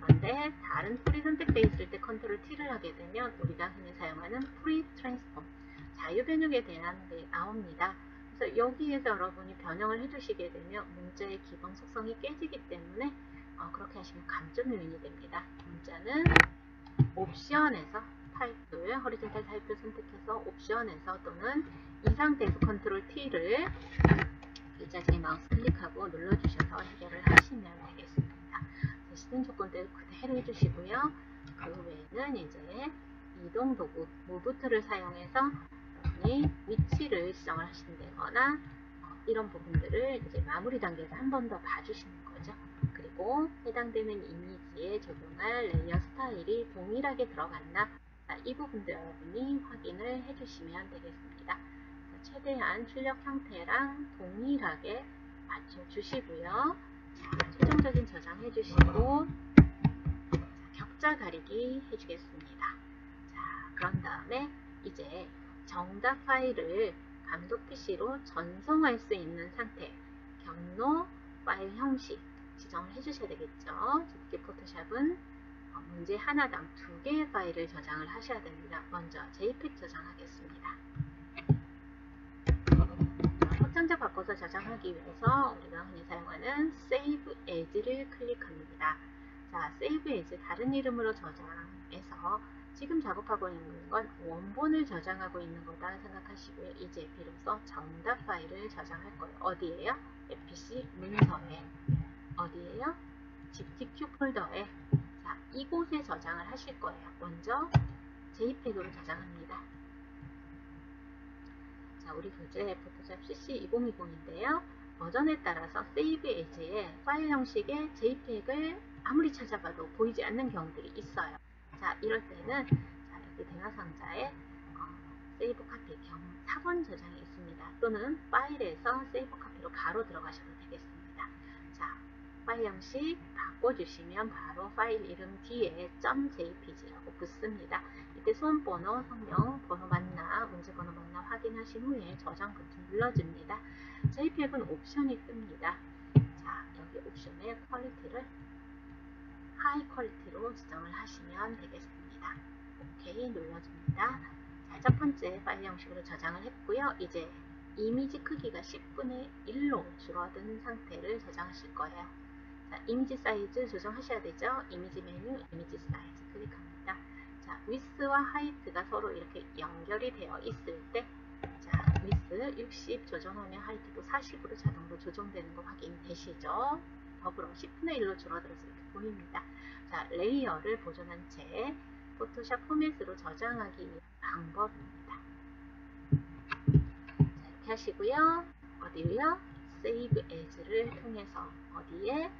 그런데 다른 풀이 선택되어 있을 때 컨트롤 T를 하게 되면 우리가 흔히 사용하는 Free Transform, 자유 변형에 대한 게 나옵니다. 그래서 여기에서 여러분이 변형을 해주시게 되면 문자의 기본 속성이 깨지기 때문에 어, 그렇게 하시면 감점 요인이 됩니다. 문자는 옵션에서 Type을 Horizontal Type을 선택해서 옵션에서 또는 이 상태에서 컨트롤 T를 글자 중에 마우스 클릭하고 눌러주셔서 해결을 하시면 되겠습니다. 제시된 조건대로 그대로 해주시고요. 그 외에는 이제 이동 도구 Move Tool을 사용해서 여러분이 위치를 지정을 하신다거나 어, 이런 부분들을 이제 마무리 단계에서 한 번 더 봐주시는 거죠. 그리고 해당되는 이미지에 적용할 레이어 스타일이 동일하게 들어갔나 자, 이 부분도 여러분이 확인을 해주시면 되겠습니다. 최대한 출력 형태랑 동일하게 맞춰주시고요. 자, 최종적인 저장 해 주시고 자, 격자 가리기 해주겠습니다. 자, 그런 다음에 이제 정답 파일을 감독 PC로 전송할 수 있는 상태 경로 파일 형식 지정을 해주셔야 되겠죠. GTK 포토샵은 어, 문제 하나당 두 개의 파일을 저장을 하셔야 됩니다. 먼저 JPEG 저장하겠습니다. 확장자 바꿔서 저장하기 위해서 우리가 흔히 사용하는 Save As를 클릭합니다. 자, Save As 다른 이름으로 저장해서 지금 작업하고 있는 건 원본을 저장하고 있는 거다 생각하시고요. 이제 비로소 정답 파일을 저장할 거예요. 어디에요? FPC 문서에. 어디에요? GTQ 폴더에. 자, 이곳에 저장을 하실 거예요. 먼저 JPEG으로 저장합니다. 자, 우리 교재 포토샵 CC 2020인데요. 버전에 따라서 Save As의 파일 형식의 JPEG을 아무리 찾아봐도 보이지 않는 경우들이 있어요. 자, 이럴 때는 자, 여기 대화 상자에 어, 세이브 카피 경 사본 저장이 있습니다. 또는 파일에서 세이브 카피로 바로 들어가셔도 파일 형식 바꿔주시면 바로 파일 이름 뒤에 .jpg라고 붙습니다. 이때 수험번호, 성명, 번호 맞나, 문제 번호 맞나 확인하신 후에 저장 버튼 눌러줍니다. JPEG은 옵션이 뜹니다. 자, 여기 옵션의 Quality를 High Quality로 지정을 하시면 되겠습니다. 오케이 눌러줍니다. 자, 첫 번째 파일 형식으로 저장을 했고요. 이제 이미지 크기가 10분의 1로 줄어든 상태를 저장하실 거예요. 자, 이미지 사이즈 조정하셔야 되죠. 이미지 메뉴, 이미지 사이즈 클릭합니다. 자, Width와 Height가 서로 이렇게 연결이 되어 있을 때, 자, 위스 60 조정하면 Height도 40으로 자동으로 조정되는 거 확인되시죠? 더불어 10분의 1로 줄어들어서 이렇게 보입니다. 자, 레이어를 보존한 채 포토샵 포맷으로 저장하기 위한 방법입니다. 자, 이렇게 하시고요. 어디요? Save As를 통해서 어디에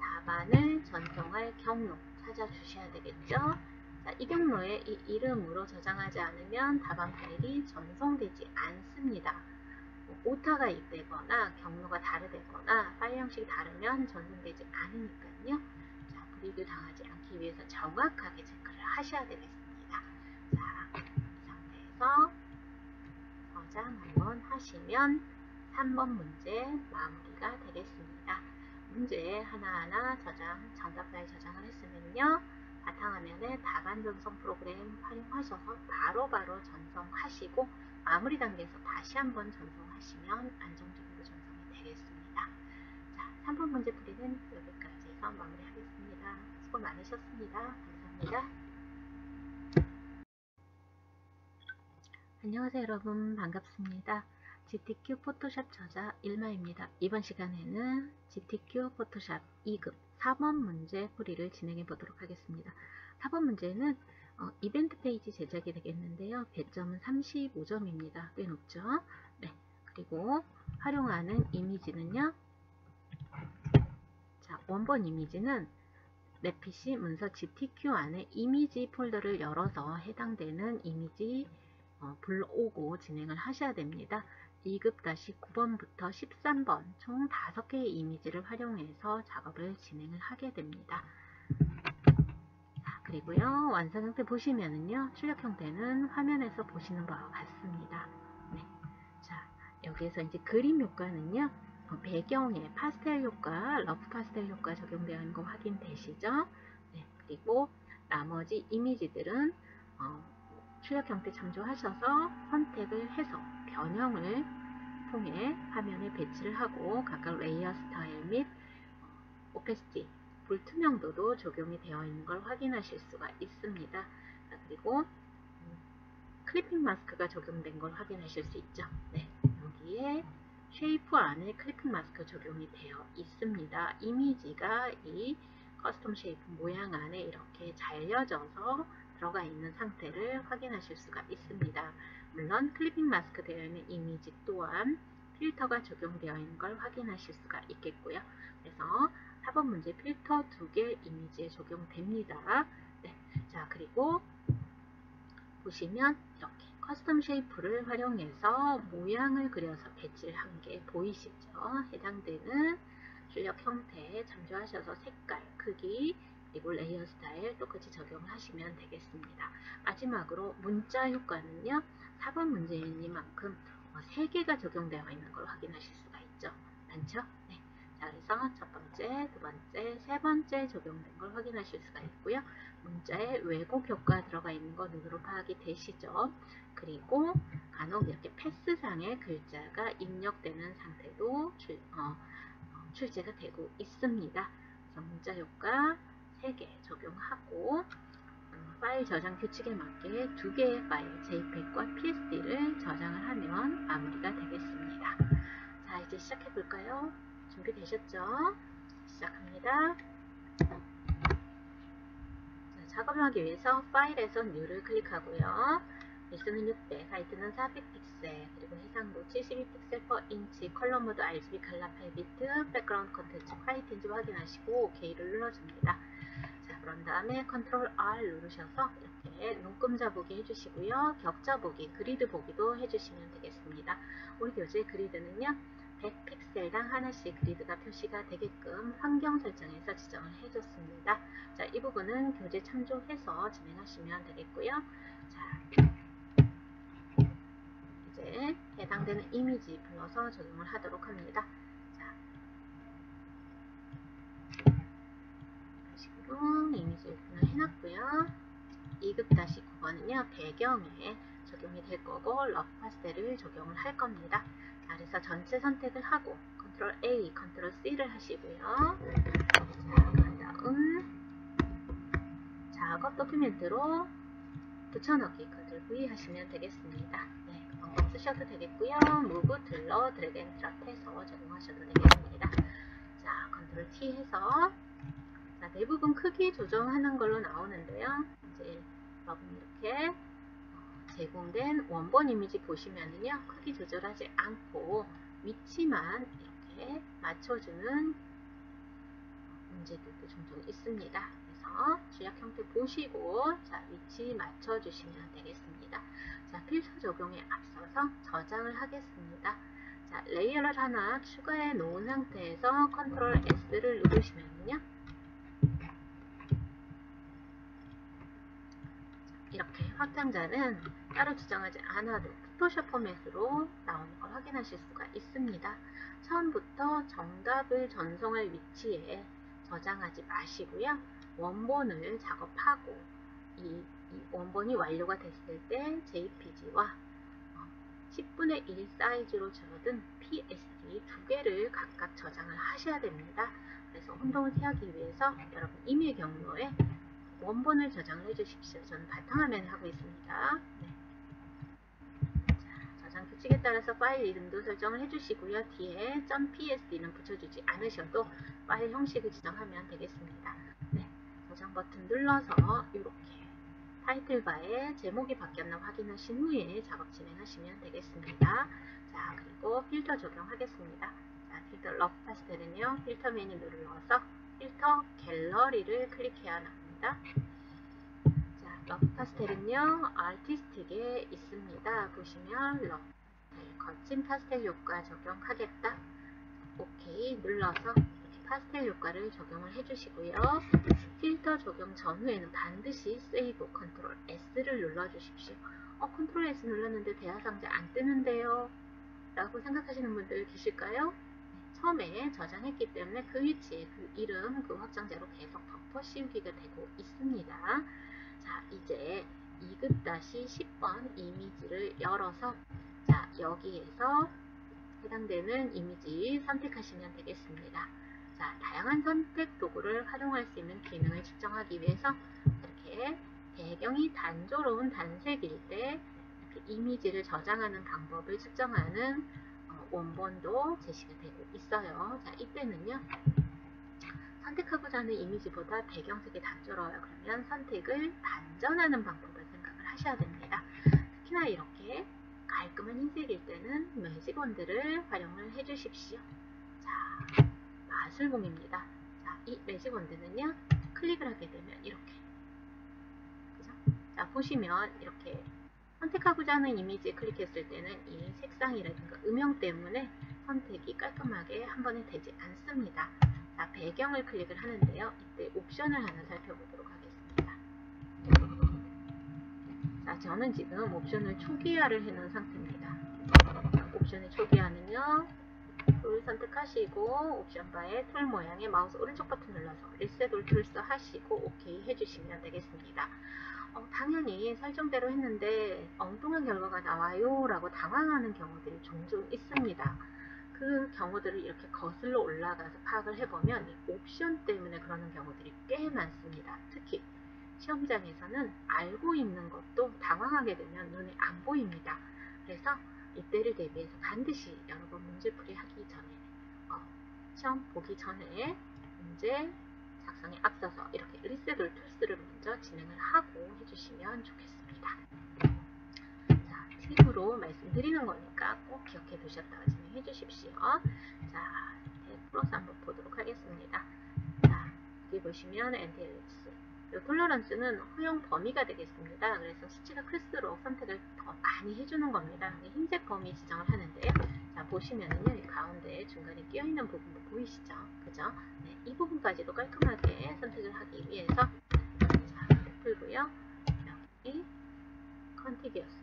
답안을 전송할 경로 찾아주셔야 되겠죠? 자, 이 경로에 이 이름으로 저장하지 않으면 답안 파일이 전송되지 않습니다. 뭐 오타가 있거나 경로가 다르거나 파일 형식이 다르면 전송되지 않으니까요. 자, 불이익을 당하지 않기 위해서 정확하게 체크를 하셔야 되겠습니다. 자, 이 상태에서 저장 한번 하시면 3번 문제 마무리가 되겠습니다. 문제 하나하나 저장, 정답 파일 저장을 했으면요. 바탕화면에 답안 전송 프로그램 활용하셔서 바로바로 바로 전송하시고 마무리 단계에서 다시 한번 전송하시면 안정적으로 전송이 되겠습니다. 자, 3번 문제 풀이는 여기까지 해서 마무리하겠습니다. 수고 많으셨습니다. 감사합니다. 안녕하세요 여러분 반갑습니다. GTQ 포토샵 저자 일마입니다. 이번 시간에는 GTQ 포토샵 2급 4번 문제 풀이를 진행해 보도록 하겠습니다. 4번 문제는 어, 이벤트 페이지 제작이 되겠는데요. 배점은 35점입니다. 꽤 높죠? 네. 그리고 활용하는 이미지는요. 자, 원본 이미지는 내 PC 문서 GTQ 안에 이미지 폴더를 열어서 해당되는 이미지 어, 불러오고 진행을 하셔야 됩니다. 2급-9번부터 13번 총 5개의 이미지를 활용해서 작업을 진행을 하게 됩니다. 자, 그리고요. 완성 형태 보시면은요. 출력 형태는 화면에서 보시는 바와 같습니다. 네. 자, 여기에서 이제 그림 효과는요. 어, 배경에 파스텔 효과, 러프 파스텔 효과 적용되어 있는 거 확인되시죠? 네, 그리고 나머지 이미지들은 어, 출력 형태 참조하셔서 선택을 해서 변형을 통해 화면에 배치를 하고 각각 layer style 및 opacity, 불투명도도 적용이 되어 있는 걸 확인하실 수가 있습니다. 그리고 clipping mask가 적용된 걸 확인하실 수 있죠. 네, 여기에 shape 안에 clipping mask 적용이 되어 있습니다. 이미지가 이 custom shape 모양 안에 이렇게 잘려져서 들어가 있는 상태를 확인하실 수가 있습니다. 물론 clipping mask 되어 있는 이미지 또한 필터가 적용되어 있는 걸 확인하실 수가 있겠고요. 그래서 4번 문제 필터 두 개 이미지에 적용됩니다. 네. 자, 그리고 보시면 이렇게 custom shape를 활용해서 모양을 그려서 배치를 한 게 보이시죠? 해당되는 출력 형태 참조하셔서 색깔, 크기, 그리고 layer style 똑같이 적용을 하시면 되겠습니다. 마지막으로 문자 효과는요. 4번 문제이니만큼 3개가 어, 적용되어 있는 걸 확인하실 수가 있죠. 많죠? 네. 자, 그래서 첫 번째, 두 번째, 세 번째 적용된 걸 확인하실 수가 있고요. 문자에 왜곡 효과 들어가 있는 거 눈으로 파악이 되시죠. 그리고 간혹 이렇게 패스상의 글자가 입력되는 상태도 출, 어, 어, 출제가 되고 있습니다. 그래서 문자 효과 3개 적용하고 음, 파일 저장 규칙에 맞게 두 개의 파일 JPEG과 PSD를 저장을 하면 마무리가 되겠습니다. 자 이제 시작해 볼까요? 준비되셨죠? 시작합니다. 자, 작업을 하기 위해서 파일에서 New를 클릭하고요. 밀수는 600, height는 400픽셀, 그리고 해상도 72 pixel per inch, color mode RGB color 8 bit, background contents white인지 확인하시고 OK를 눌러줍니다. 그런 다음에 컨트롤 R 누르셔서 이렇게 눈금자 보기 해주시고요. 격자 보기, 그리드 보기도 해주시면 되겠습니다. 우리 교재 그리드는요. 100픽셀당 하나씩 그리드가 표시가 되게끔 환경 설정에서 지정을 해줬습니다. 자, 이 부분은 교재 참조해서 진행하시면 되겠고요. 자, 이제 해당되는 이미지 불러서 적용을 하도록 합니다. 자, 이런 식으로 이미지 오픈을 해놨고요. 2급-9번은요, 배경에 적용이 될 거고, rough pastel을 적용을 할 겁니다. 자, 그래서 전체 선택을 하고, 컨트롤 A, 컨트롤 C를 하시고요. 자, 그 다음, 작업 document로 붙여넣기 컨트롤 V 하시면 되겠습니다. 네, 그 방법 쓰셔도 되겠고요. move tool로 drag and drop 해서 적용하셔도 되겠습니다. 자, 컨트롤 T 해서 자, 대부분 크기 조정하는 걸로 나오는데요. 이제 여러분 이렇게 어, 제공된 원본 이미지 보시면은요. 크기 조절하지 않고 위치만 이렇게 맞춰주는 문제들도 종종 있습니다. 그래서 출력 형태 보시고 자 위치 맞춰주시면 되겠습니다. 자 필터 적용에 앞서서 저장을 하겠습니다. 자 layer를 하나 추가해 놓은 상태에서 컨트롤 S를 누르시면요. 이렇게 확장자는 따로 지정하지 않아도 포토샵 포맷으로 나오는 걸 확인하실 수가 있습니다. 처음부터 정답을 전송할 위치에 저장하지 마시고요. 원본을 작업하고 이, 이 원본이 완료가 됐을 때 JPG와 10분의 1 사이즈로 줄어든 PSD 두 개를 각각 저장을 하셔야 됩니다. 그래서 운동을 피하기 위해서 여러분 이메일 경로에 원본을 저장을 해주십시오. 저는 바탕화면을 하고 있습니다. 네. 자, 저장 규칙에 따라서 파일 이름도 설정을 해주시고요. 뒤에 .psd는 붙여주지 않으셔도 파일 형식을 지정하면 되겠습니다. 네, 저장 버튼 눌러서 이렇게 title bar에 제목이 바뀌었나 확인하신 후에 작업 진행하시면 되겠습니다. 자, 그리고 필터 적용하겠습니다. 자, 필터 rough pastel은요, 필터 메뉴 눌러서 filter gallery를 클릭해야 합니다. 자, rough pastel은요, artistic에 있습니다. 보시면 rough pastel, 거친 파스텔 효과 적용하겠다. 오케이 눌러서 파스텔 효과를 적용을 해주시고요. 필터 적용 전후에는 반드시 save 컨트롤 S를 눌러주십시오. 어, 컨트롤 S 눌렀는데 대화 상자 안 뜨는데요. 라고 생각하시는 분들 계실까요? 처음에 저장했기 때문에 그 위치에 그 이름, 그 확장자로 계속 덮어 씌우기가 되고 있습니다. 자, 이제 2급-10번 이미지를 열어서 자, 여기에서 해당되는 이미지 선택하시면 되겠습니다. 자, 다양한 선택 도구를 활용할 수 있는 기능을 측정하기 위해서 이렇게 배경이 단조로운 단색일 때 이미지를 저장하는 방법을 측정하는 원본도 제시가 되고 있어요. 자, 이때는요. 선택하고자 하는 이미지보다 배경색이 단조로워요. 그러면 선택을 반전하는 방법을 생각을 하셔야 됩니다. 특히나 이렇게 깔끔한 흰색일 때는 매직원들을 활용을 해주십시오. 자, 마술봉입니다. 자, 이 매직원들은요. 클릭을 하게 되면 이렇게 그죠? 자, 보시면 이렇게 선택하고자 하는 이미지에 클릭했을 때는 이 색상이라든가 음영 때문에 선택이 깔끔하게 한 번에 되지 않습니다. 자, 배경을 클릭을 하는데요. 이때 옵션을 하나 살펴보도록 하겠습니다. 자, 저는 지금 옵션을 초기화를 해놓은 상태입니다. 옵션의 초기화는요. tool 선택하시고 option bar에 tool 모양의 마우스 오른쪽 버튼 눌러서 reset all tools 하시고 오케이 해주시면 되겠습니다. 어, 당연히 설정대로 했는데 엉뚱한 결과가 나와요 라고 당황하는 경우들이 종종 있습니다. 그 경우들을 이렇게 거슬러 올라가서 파악을 해보면 옵션 때문에 그러는 경우들이 꽤 많습니다. 특히 시험장에서는 알고 있는 것도 당황하게 되면 눈에 안 보입니다. 그래서 이때를 대비해서 반드시 여러분 문제풀이 하기 전에 어, 시험 보기 전에 문제 작성에 앞서서 이렇게 reset all tools를 먼저 진행을 하고 해주시면 좋겠습니다. 자, 팁으로 말씀드리는 거니까 꼭 기억해 두셨다가 진행해 주십시오. 자, 플러스 한번 보도록 하겠습니다. 자, 여기 보시면 anti-alias 이 tolerance는 허용 범위가 되겠습니다. 그래서 수치가 클수록 선택을 더 많이 해주는 겁니다. 흰색 범위 지정을 하는데요. 자, 자, 보시면은요, 이 가운데 중간에 끼어있는 부분 보이시죠? 그죠? 네, 이 부분까지도 깔끔하게 선택을 하기 위해서 자, 풀고요. 여기 컨티기어스라고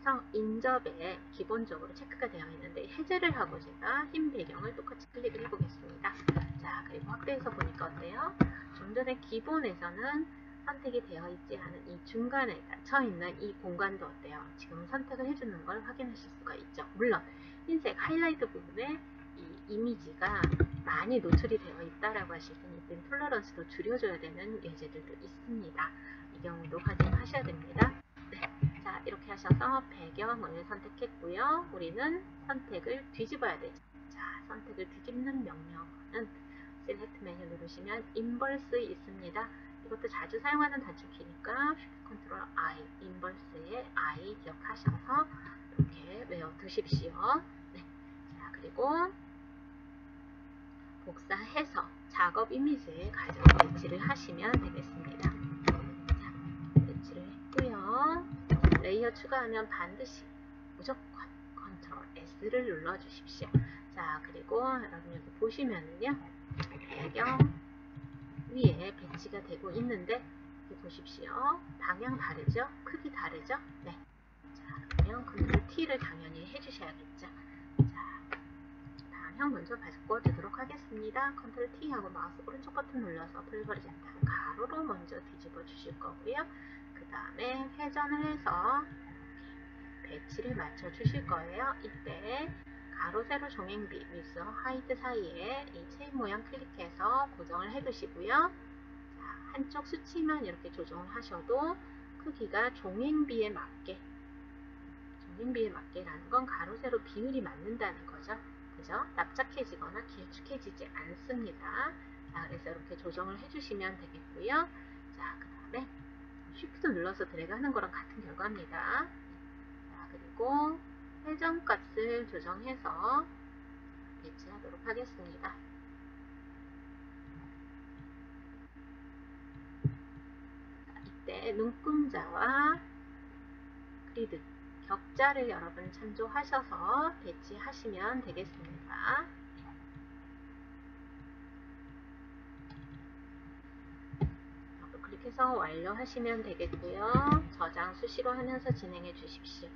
해서 인접에 기본적으로 체크가 되어 있는데 해제를 하고 제가 흰 배경을 똑같이 클릭을 해보겠습니다. 자, 그리고 확대해서 보니까 어때요? 좀 전에 기본에서는 선택이 되어 있지 않은 이 중간에 갇혀 있는 이 공간도 어때요? 지금 선택을 해주는 걸 확인하실 수가 있죠. 물론 흰색 하이라이트 부분에 이 이미지가 많이 노출이 되어 있다라고 하실 때는 이땐 tolerance도 줄여줘야 되는 예제들도 있습니다. 이 경우도 확인하셔야 됩니다. 네. 자, 이렇게 하셔서 배경을 선택했고요. 우리는 선택을 뒤집어야 되죠. 자, 선택을 뒤집는 명령어는 select 메뉴 누르시면 inverse 있습니다. 이것도 자주 사용하는 단축키니까 Shift Ctrl I, inverse의 I 기억하셔서 이렇게 외워 두십시오. 네. 자, 그리고 복사해서 작업 이미지에 가져와 배치를 하시면 되겠습니다. 자, 배치를 했고요. layer 추가하면 반드시 무조건 Ctrl S를 눌러 주십시오. 자, 그리고 여러분 여기 보시면은요. 배경 위에 배치가 되고 있는데 보십시오. 방향 다르죠? 크기 다르죠? 네. 자, 그러면 컨트롤 T를 당연히 해주셔야겠죠. 자, 방향 먼저 바꿔주도록 하겠습니다. 컨트롤 T 하고 마우스 오른쪽 버튼 눌러서 Flip Horizontal 가로로 먼저 뒤집어 주실 거고요. 그 다음에 회전을 해서 배치를 맞춰 주실 거예요. 이때 가로, 세로, 종횡비, 뮤스, 하이트 사이에 이 체인 모양 클릭해서 고정을 해 두시고요. 자, 한쪽 수치만 이렇게 조정을 하셔도 크기가 종횡비에 맞게 종횡비에 맞게라는 건 가로, 세로 비율이 맞는다는 거죠. 그죠? 납작해지거나 길쭉해지지 않습니다. 자, 그래서 이렇게 조정을 해주시면 되겠고요. 자, 그 다음에 쉬프트 눌러서 드래그 하는 거랑 같은 결과입니다. 자, 그리고 회전값을 조정해서 배치하도록 하겠습니다. 이때 눈금자와 grid 격자를 여러분 참조하셔서 배치하시면 되겠습니다. 클릭해서 완료하시면 되겠고요. 저장 수시로 하면서 진행해 주십시오.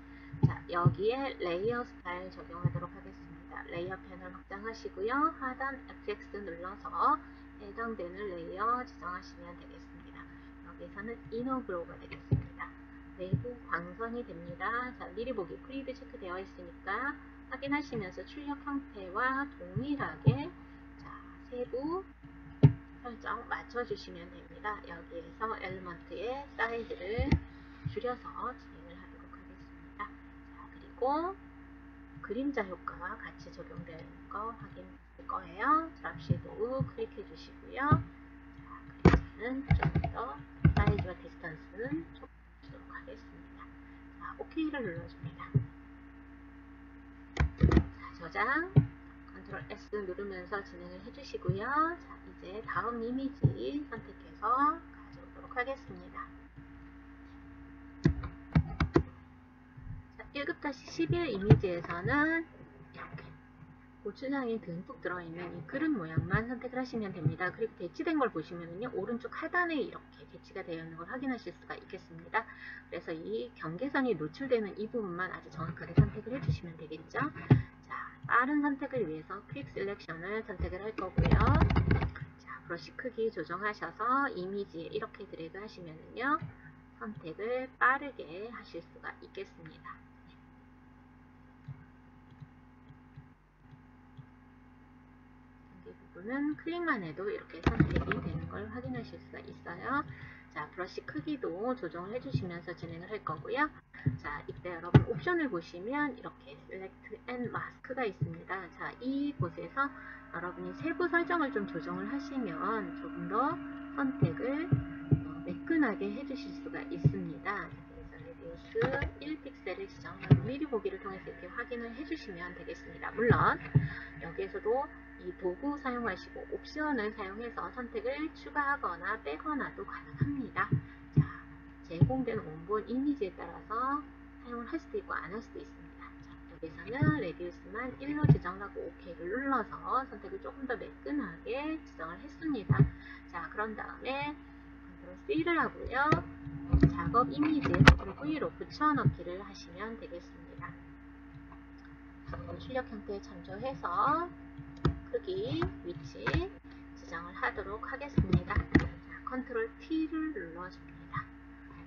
자, 여기에 layer style 적용하도록 하겠습니다. layer panel 확장하시고요. 하단 FX 눌러서 해당되는 layer 지정하시면 되겠습니다. 여기서는 Inner Glow가 되겠습니다. 내부 광선이 됩니다. 자, 미리 보기 preview 체크되어 있으니까 확인하시면서 출력 형태와 동일하게 자, 세부 설정 맞춰주시면 됩니다. 여기에서 Elements의 사이즈를 줄여서 그리고 그림자 효과와 같이 적용되는 거 확인할 거예요. Drop Shadow 클릭해 주시고요. 자, 그림자는 좀 더 사이즈와 distance는 좁도록 하겠습니다. 자, OK를 눌러줍니다. 자, 저장 컨트롤 S 누르면서 진행을 해주시고요. 자, 이제 다음 이미지 선택해서 가져오도록 하겠습니다. 1급-11 이미지에서는 이렇게 고추장이 듬뿍 들어있는 이 그릇 모양만 선택을 하시면 됩니다. 그리고 배치된 걸 보시면요. 오른쪽 하단에 이렇게 배치가 되어 있는 걸 확인하실 수가 있겠습니다. 그래서 이 경계선이 노출되는 이 부분만 아주 정확하게 선택을 해주시면 되겠죠. 자, 빠른 선택을 위해서 Quick Selection을 선택을 할 거고요. 자, 브러쉬 크기 조정하셔서 이미지에 이렇게 드래그 하시면요. 선택을 빠르게 하실 수가 있겠습니다. 부분은 클릭만 해도 이렇게 선택이 되는 걸 확인하실 수가 있어요. 자, 브러쉬 크기도 조정을 해주시면서 진행을 할 거고요. 자, 이때 여러분 옵션을 보시면 이렇게 Select and Mask가 있습니다. 자, 이 곳에서 여러분이 세부 설정을 좀 조정을 하시면 조금 더 선택을 어, 매끈하게 해주실 수가 있습니다. Radius 1픽셀을 지정하고 미리 보기를 통해서 이렇게 확인을 해주시면 되겠습니다. 물론 여기에서도 이 도구 사용하시고 옵션을 사용해서 선택을 추가하거나 빼거나도 가능합니다. 자, 제공된 원본 이미지에 따라서 사용을 할 수도 있고 안 할 수도 있습니다. 자, 여기서는 Radius만 1로 지정하고 OK를 눌러서 선택을 조금 더 매끈하게 지정을 했습니다. 자, 그런 다음에 컨트롤 C를 하고요. 작업 이미지 컨트롤 V로 붙여넣기를 하시면 되겠습니다. 출력 형태에 참조해서 크기, 위치 지정을 하도록 하겠습니다. 자, 컨트롤 T를 눌러줍니다.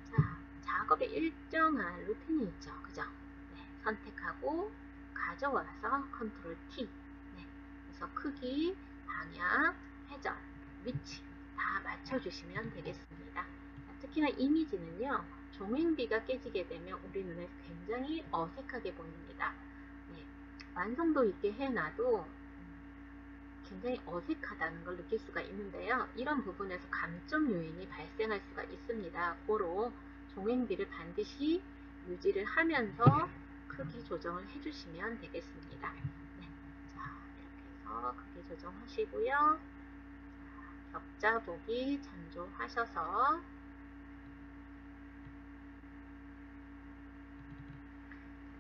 자, 작업에 일정한 루틴이 있죠. 그죠? 네, 선택하고 가져와서 컨트롤 T. 네, 그래서 크기, 방향, 회전, 위치 다 맞춰주시면 되겠습니다. 특히나 이미지는요. 종횡비가 깨지게 되면 우리 눈에 굉장히 어색하게 보입니다. 네, 완성도 있게 해놔도 굉장히 어색하다는 걸 느낄 수가 있는데요. 이런 부분에서 감점 요인이 발생할 수가 있습니다. 고로 종횡비를 반드시 유지를 하면서 크기 조정을 해주시면 되겠습니다. 네, 자 이렇게 해서 크기 조정하시고요. 격자 보기 참조하셔서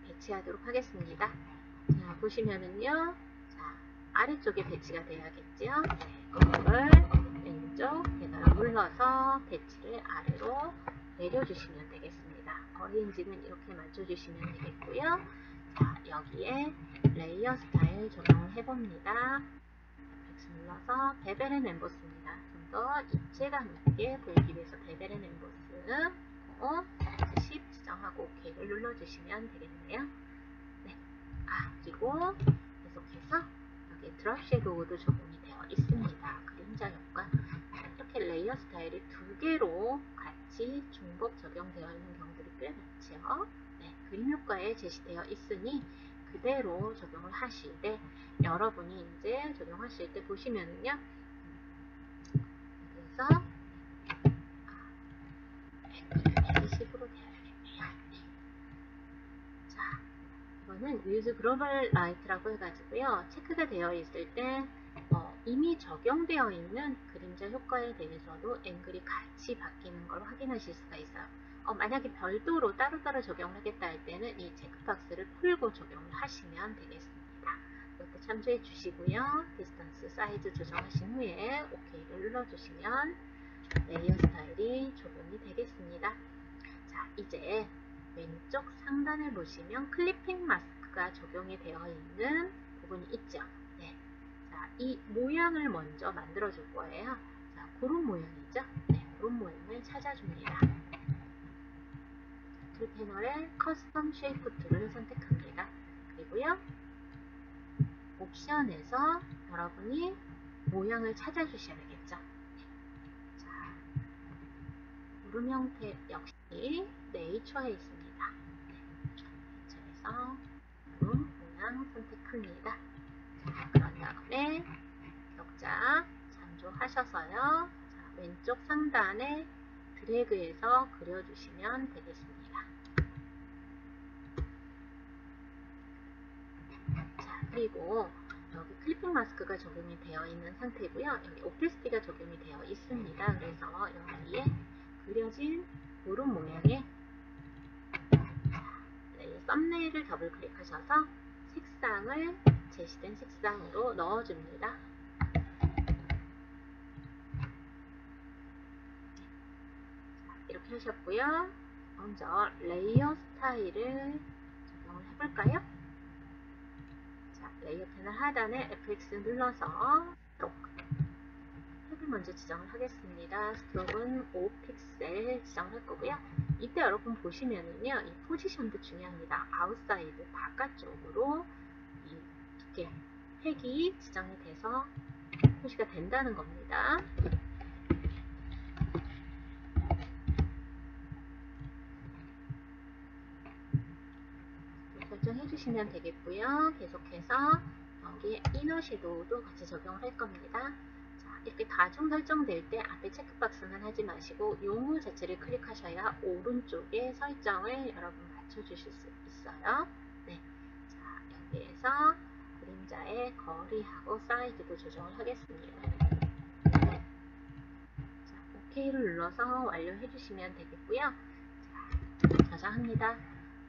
배치하도록 하겠습니다. 자 보시면은요. 자 아래쪽에 배치가 돼야겠죠. 이거를 왼쪽 계단을 눌러서 배치를 아래로 내려주시면 되겠습니다. arrange는 이렇게 맞춰주시면 되겠고요. 자, 여기에 layer style 적용을 해봅니다. FX 눌러서 Bevel and Emboss입니다. 좀 더 입체감 있게 보이기 위해서 Bevel and Emboss 10 지정하고 OK를 눌러주시면 되겠네요. 네. 아, 그리고 계속해서 Drop Shadow도 적용이 되어 있습니다. 그림자 효과. 이렇게 레이어 스타일이 두 개로 같이 중복 적용되어 있는 경우들이 꽤 많죠. 네, 그림 효과에 제시되어 있으니 그대로 적용을 하시되 여러분이 이제 적용하실 때 보시면은요. 그래서 이런 식으로 되어 거는 use global light라고 해가지고요. 체크가 되어 있을 때 어, 이미 적용되어 있는 그림자 효과에 대해서도 앵글이 같이 바뀌는 걸 확인하실 수가 있어요. 어, 만약에 별도로 따로따로 적용을 하겠다 할 때는 이 checkbox를 풀고 적용을 하시면 되겠습니다. 이것도 참조해 주시고요. distance 사이즈 조정하신 후에 OK를 눌러주시면 layer style이 적용이 되겠습니다. 자, 이제 왼쪽 상단을 보시면 clipping mask가 적용이 되어 있는 부분이 있죠. 네. 자, 이 모양을 먼저 만들어 줄 거예요. 자, 구름 모양이죠. 네, 구름 모양을 찾아줍니다. tool panel에 Custom Shape Tool을 선택합니다. 그리고요. 옵션에서 여러분이 모양을 찾아주셔야 되겠죠. 자, 구름 형태 역시 네이처에 있습니다. 네이처에서 구름 모양 선택합니다. 자, 그런 다음에 격자 참조하셔서요. 자, 왼쪽 상단에 드래그해서 그려주시면 되겠습니다. 자, 그리고 여기 클리핑 마스크가 적용이 되어 있는 상태고요. 여기 오피스티가 적용이 되어 있습니다. 그래서 여기에 그려진 구름 모양의 네, thumbnail을 더블 클릭하셔서 색상을 제시된 색상으로 넣어줍니다. 이렇게 하셨고요. 먼저 layer style을 적용을 해볼까요? 자, layer panel 하단에 FX 눌러서 Stroke 탭을 먼저 지정을 하겠습니다. Stroke는 5픽셀 지정할 거고요. 이때 여러분 보시면은요, 이 포지션도 중요합니다. Outside 바깥쪽으로 이 두께 값이 지정이 돼서 표시가 된다는 겁니다. 설정해 주시면 되겠고요. 계속해서 여기에 이너 섀도우도 같이 적용을 할 겁니다. 자, 이렇게 다중 설정될 때 앞에 체크박스만 하지 마시고 용어 자체를 클릭하셔야 오른쪽에 설정을 여러분 맞춰주실 수 있어요. 네. 자, 여기에서 그림자의 거리하고 사이즈도 조정을 하겠습니다. 자, OK를 눌러서 완료해 주시면 되겠고요. 자, 저장합니다.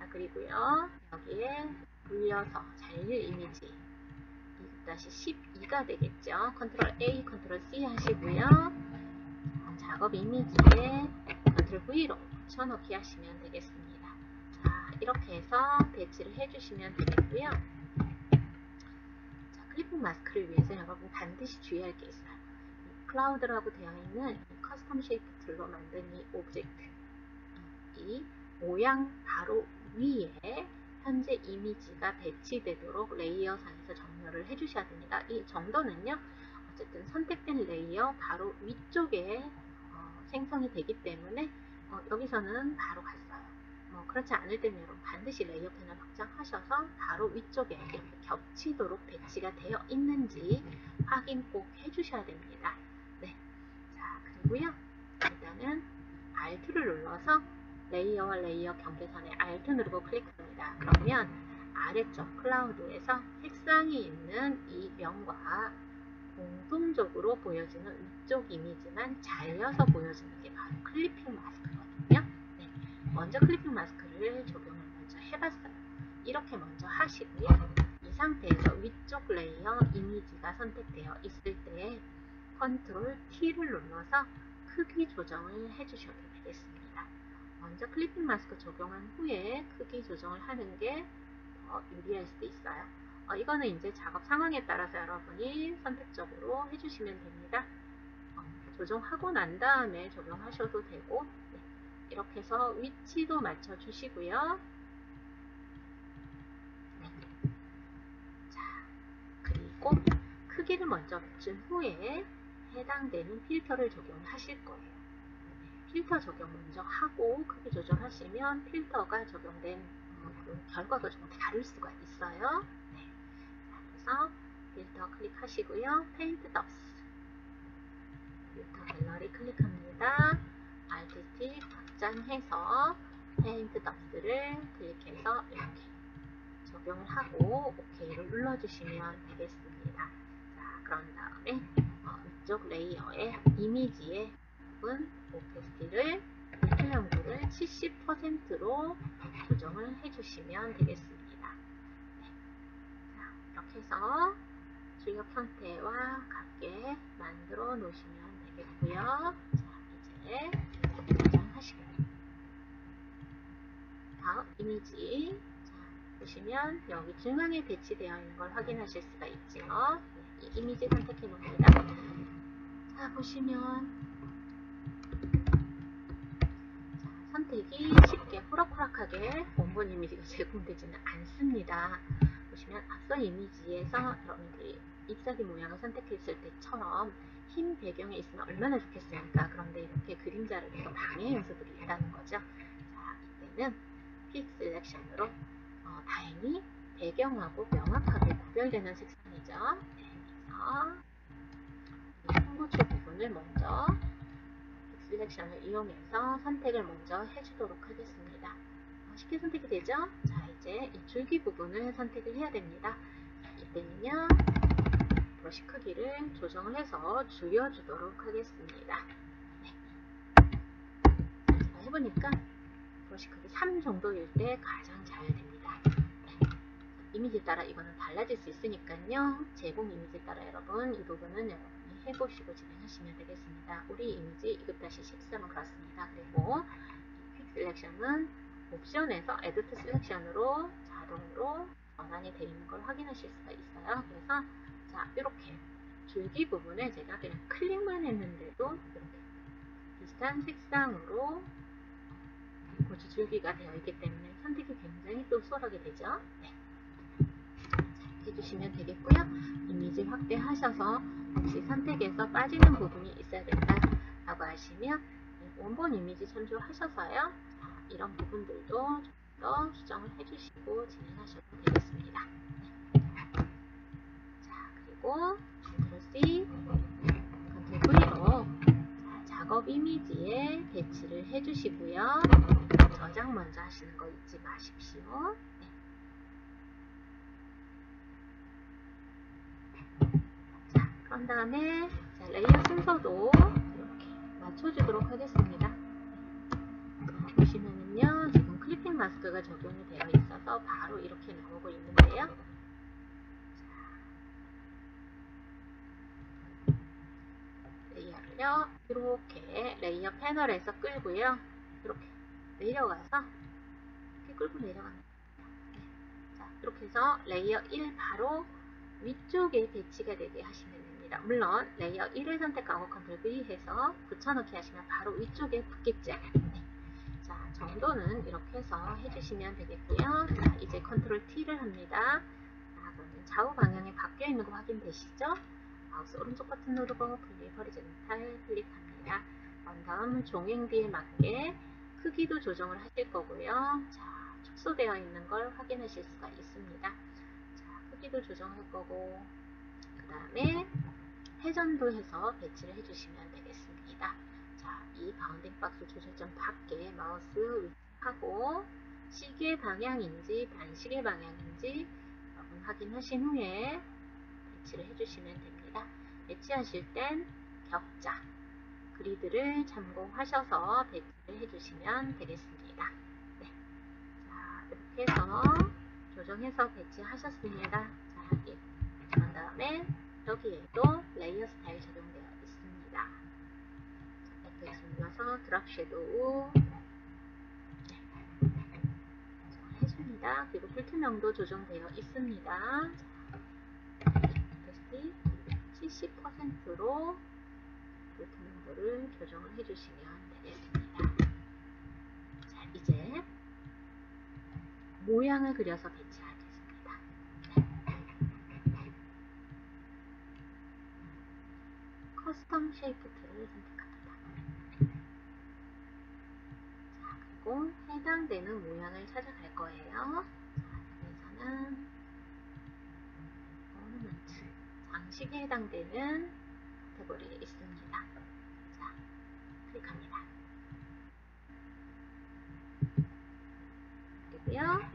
자, 그리고요. 여기에 불러서 자율 이미지 2-12가 되겠죠. Ctrl A, Ctrl C 하시고요. 작업 이미지에 Ctrl V로 붙여넣기 하시면 되겠습니다. 자, 이렇게 해서 배치를 해주시면 되겠고요. 자, Clipping Mask를 위해서 여러분 반드시 주의할 게 있어요. Cloud라고 되어 있는 Custom Shape Tool로 만든 이 오브젝트 이 모양 바로 위에 현재 이미지가 배치되도록 Layer상에서 정렬을 해주셔야 됩니다. 이 정도는요. 어쨌든 선택된 Layer 바로 위쪽에 어, 생성이 되기 때문에 어, 여기서는 바로 갔어요. 뭐 그렇지 않을 때는 여러분 반드시 Layer 패널을 확장하셔서 바로 위쪽에 겹치도록 배치가 되어 있는지 확인 꼭 해주셔야 됩니다. 네. 자, 그리고요. 일단은 Alt를 눌러서 Layer와 Layer 경계선에 Alt 누르고 클릭합니다. 그러면 아래쪽 Cloud에서 색상이 있는 이 면과 공통적으로 보여지는 위쪽 이미지만 잘려서 보여지는 게 바로 Clipping Mask거든요. 네, 먼저 Clipping Mask를 적용을 먼저 해봤어요. 이렇게 먼저 하시고요. 이 상태에서 위쪽 Layer 이미지가 선택되어 있을 때 Ctrl T를 눌러서 크기 조정을 해주셔도 되겠습니다. 먼저 Clipping Mask 적용한 후에 크기 조정을 하는 게 더 유리할 수도 있어요. 어, 이거는 이제 작업 상황에 따라서 여러분이 선택적으로 해주시면 됩니다. 어, 조정하고 난 다음에 적용하셔도 되고 네, 이렇게 해서 위치도 맞춰주시고요. 네. 자, 그리고 크기를 먼저 맞춘 후에 해당되는 필터를 적용하실 거예요. 네, 필터 적용 먼저 하고 크기 조정하시면 필터가 적용된 어, 그 결과가 좀 다를 수가 있어요. 네. 그래서 필터 클릭하시고요. Paint Daubs Filter Gallery 클릭합니다. Artistic 확장해서 Paint Daubs를 클릭해서 이렇게 적용을 하고 OK를 눌러주시면 되겠습니다. 자, 그런 다음에 어, 이쪽 레이어의 이미지에 은 오페스티를 필름구를 70%로 조정을 해주시면 되겠습니다. 네. 자, 이렇게 해서 출력 형태와 같게 만들어 놓으시면 되겠고요. 자, 이제 저장하시고요. 다음 이미지 자, 보시면 여기 중앙에 배치되어 있는 걸 확인하실 수가 있죠. 네, 이 이미지 선택해 놓습니다. 자, 보시면 선택이 쉽게 호락호락하게 원본 이미지가 제공되지는 않습니다. 보시면 앞선 이미지에서 여러분들이 잎사귀 모양을 선택했을 때처럼 흰 배경에 있으면 얼마나 좋겠습니까? 그런데 이렇게 그림자를 계속 방해 요소들이 있다는 거죠. 자, 이때는 Quick Selection으로 어, 다행히 배경하고 명확하게 구별되는 색상이죠. 네, 그래서 홍보초 부분을 먼저 Selection을 이용해서 선택을 먼저 해주도록 하겠습니다. 어, 쉽게 선택이 되죠? 자 이제 이 줄기 부분을 선택을 해야 됩니다. 이때는요 브러쉬 크기를 조정을 해서 줄여주도록 하겠습니다. 네. 제가 해보니까 브러쉬 크기 3 정도일 때 가장 잘 됩니다. 네. 이미지 따라 이거는 달라질 수 있으니까요. 제공 이미지 따라 여러분 이 부분은 여러분 해보시고 진행하시면 되겠습니다. 우리 이미지 2-13은 그렇습니다. 그리고 Quick Selection은 옵션에서 Add to Selection으로 자동으로 전환이 되어 있는 걸 확인하실 수가 있어요. 그래서 자 이렇게 줄기 부분에 제가 그냥 클릭만 했는데도 이렇게 비슷한 색상으로 고추 줄기가 되어 있기 때문에 선택이 굉장히 또 수월하게 되죠. 네. 해주시면 되겠고요. 이미지 확대하셔서 혹시 선택에서 빠지는 부분이 있어야 된다 라고 하시면 원본 이미지 참조하셔서요. 이런 부분들도 좀 더 수정을 해주시고 진행하셔도 되겠습니다. 자, 그리고 C, Ctrl V로 작업 이미지에 배치를 해주시고요. 저장 먼저 하시는 거 잊지 마십시오. 그런 다음에 자, Layer 순서도 이렇게 맞춰주도록 하겠습니다. 보시면은요, 지금 Clipping Mask가 적용이 되어 있어서 바로 이렇게 나오고 있는데요. Layer를요 이렇게 Layer 패널에서 끌고요 이렇게 내려가서 이렇게 끌고 내려갑니다 네. 자 이렇게 해서 Layer 1 바로 위쪽에 배치가 되게 하시면 됩니다 물론 Layer 1을 선택하고 Ctrl V 해서 붙여넣기 하시면 바로 위쪽에 붙겠죠 네. 자 정도는 이렇게 해서 해주시면 되겠고요 자 이제 Ctrl T를 합니다 자 그러면 좌우 방향이 바뀌어 있는 거 확인되시죠 마우스 오른쪽 버튼 누르고 Flip Horizontal 클릭합니다. 그런 다음 종횡비에 맞게 크기도 조정을 하실 거고요. 자, 축소되어 있는 걸 확인하실 수가 있습니다. 자, 크기도 조정할 거고 그 다음에 회전도 해서 배치를 해주시면 되겠습니다. 자, 이 Bounding Box 조절점 밖에 마우스 위치하고 시계 방향인지 반시계 방향인지 확인하신 후에 배치를 해주시면 됩니다. 배치하실 땐 격자, 그리드를 참고하셔서 배치를 해주시면 되겠습니다. 네. 자, 이렇게 해서 조정해서 배치하셨습니다. 자, 예. 그 다음에 여기에도 Layer Style 적용되어 있습니다. 자, F 눌러서 Drop Shadow 네. 해줍니다. 그리고 불투명도 조정되어 있습니다. 다시 70%로 볼트 농도를 조정을 해주시면 되겠습니다. 자, 이제 모양을 그려서 배치하겠습니다. Custom Shape Tool을 선택합니다. 자, 그리고 해당되는 모양을 찾아갈 거예요. 자, 여기서는 방식에 해당되는 카테고리에 있습니다. 자, 클릭합니다. 그리고요.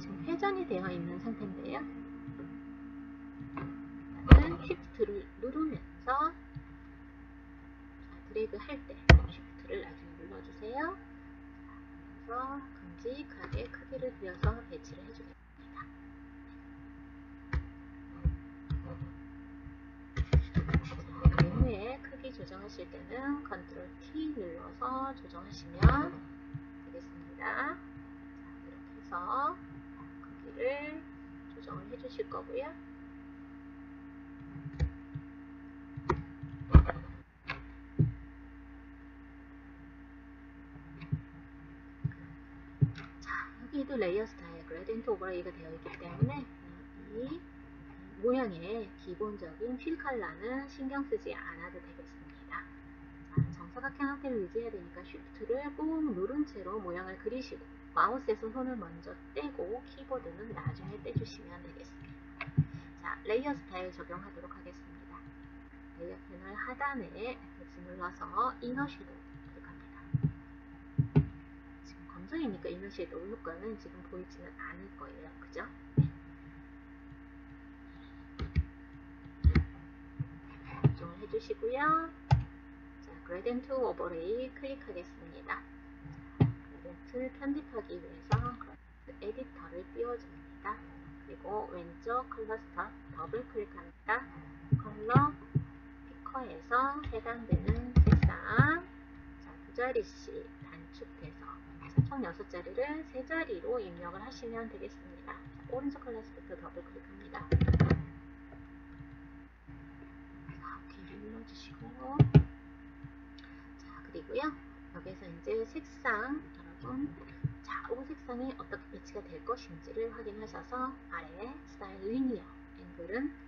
지금 회전이 되어 있는 상태인데요. 일단은 Shift를 누르면서 드래그 할때 Shift를 나중에 눌러주세요. 그래서 큼직하게 크기를 그려서 배치를 해주겠습니다. 조정하실 때는 컨트롤 T 눌러서 조정하시면 되겠습니다. 자, 이렇게 해서 크기를 조정을 해주실 거고요. 자, 여기도 Layer Style Gradient Overlay가 되어 있기 때문에 이 모양의 기본적인 Fill Color는 신경 쓰지 않아도 되겠습니다. 사각형 형태를 유지해야 되니까 Shift를 꾹 누른 채로 모양을 그리시고 마우스에서 손을 먼저 떼고 키보드는 나중에 떼주시면 되겠습니다. 자, Layer Style 적용하도록 하겠습니다. Layer 패널 하단에 F 눌러서 Inner Shadow 클릭합니다. 지금 검정이니까 Inner Shadow 효과는 지금 보이지는 않을 거예요. 그죠? 네. 조정을 해주시고요. Gradient Overlay 클릭하겠습니다. Gradient 편집하기 위해서 에디터를 띄워줍니다. 그리고 왼쪽 Color Stop 더블 클릭합니다. Color Picker에서 해당되는 색상 자, 두 자리씩 단축돼서 총 6자리를 세 자리로 입력을 하시면 되겠습니다. 자, 오른쪽 스펙터 더블 클릭합니다. 자, 오케이 눌러주시고 그리고요. 여기서 이제 색상 여러분 좌우 색상이 어떻게 배치가 될 것인지를 확인하셔서 아래 스타일 Linear 앵글은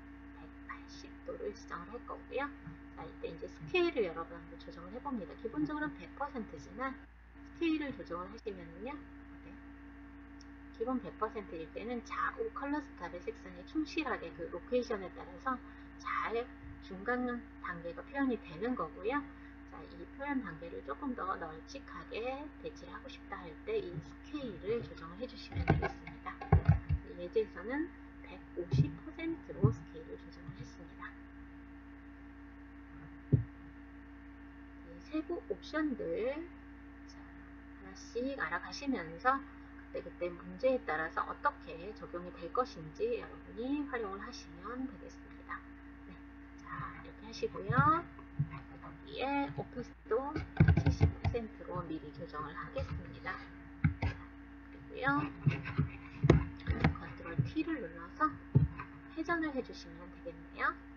180도를 지정을 할 거고요. 자, 이때 이제 스케일을 여러분 한번 조정을 해봅니다. 기본적으로 100%지만 스케일을 조정을 하시면은요. 네. 기본 100%일 때는 좌우 Color Stop의 색상에 충실하게 그 Location에 따라서 잘 중간 단계가 표현이 되는 거고요. 자, 이 표현 단계를 조금 더 널찍하게 배치를 하고 싶다 할 때 이 스케일을 조정을 해주시면 되겠습니다. 예제에서는 150%로 세부 옵션들 자, 하나씩 알아가시면서 그때그때 문제에 따라서 어떻게 적용이 될 것인지 여러분이 활용을 하시면 되겠습니다. 네. 자, 이렇게 하시고요. 여기에 오피스도 70%로 미리 교정을 하겠습니다. 그리고요. 컨트롤 T를 눌러서 회전을 해주시면 되겠네요.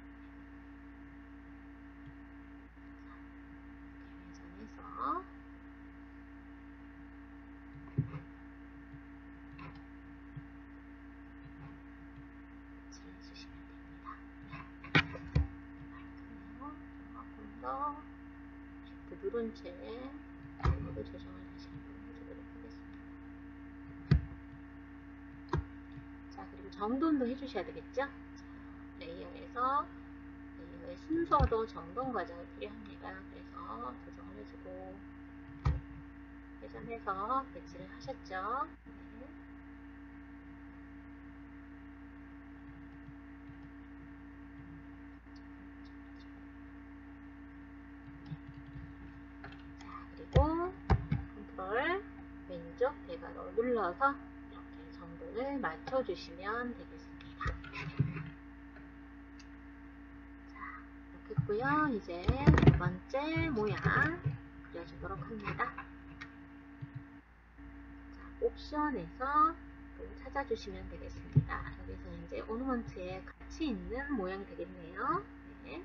누른 채 모두 조정을 다시 한번 해주도록 하겠습니다. 자 그리고 정돈도 해주셔야 되겠죠? 자, Layer에서 Layer의 순서도 정돈 과정이 필요합니다. 그래서 해주고 회전해서 배치를 하셨죠? 네. 자, 그리고 컨트롤 왼쪽 대괄호 눌러서 이렇게 정돈을 맞춰주시면 되겠습니다. 자, 이렇게 했고요. 이제 두 번째 모양 그려주도록 합니다. 자, 옵션에서 또 찾아주시면 되겠습니다. 여기서 이제 오너먼트에 같이 있는 모양이 되겠네요. 네.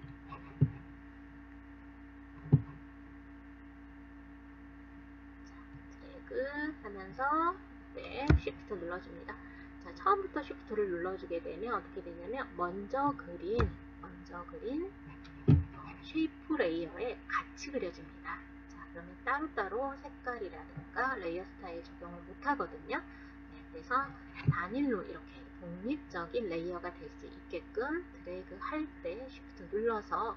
드래그 하면서 네, Shift 눌러줍니다. 자, 처음부터 Shift를 눌러주게 되면 어떻게 되냐면 먼저 그린 먼저 그린 Shape Layer에 같이 그려집니다. 자, 그러면 따로따로 색깔이라든가 Layer Style 적용을 못하거든요. 네, 그래서 단일로 이렇게 독립적인 Layer가 될 수 있게끔 드래그 할 때 Shift 눌러서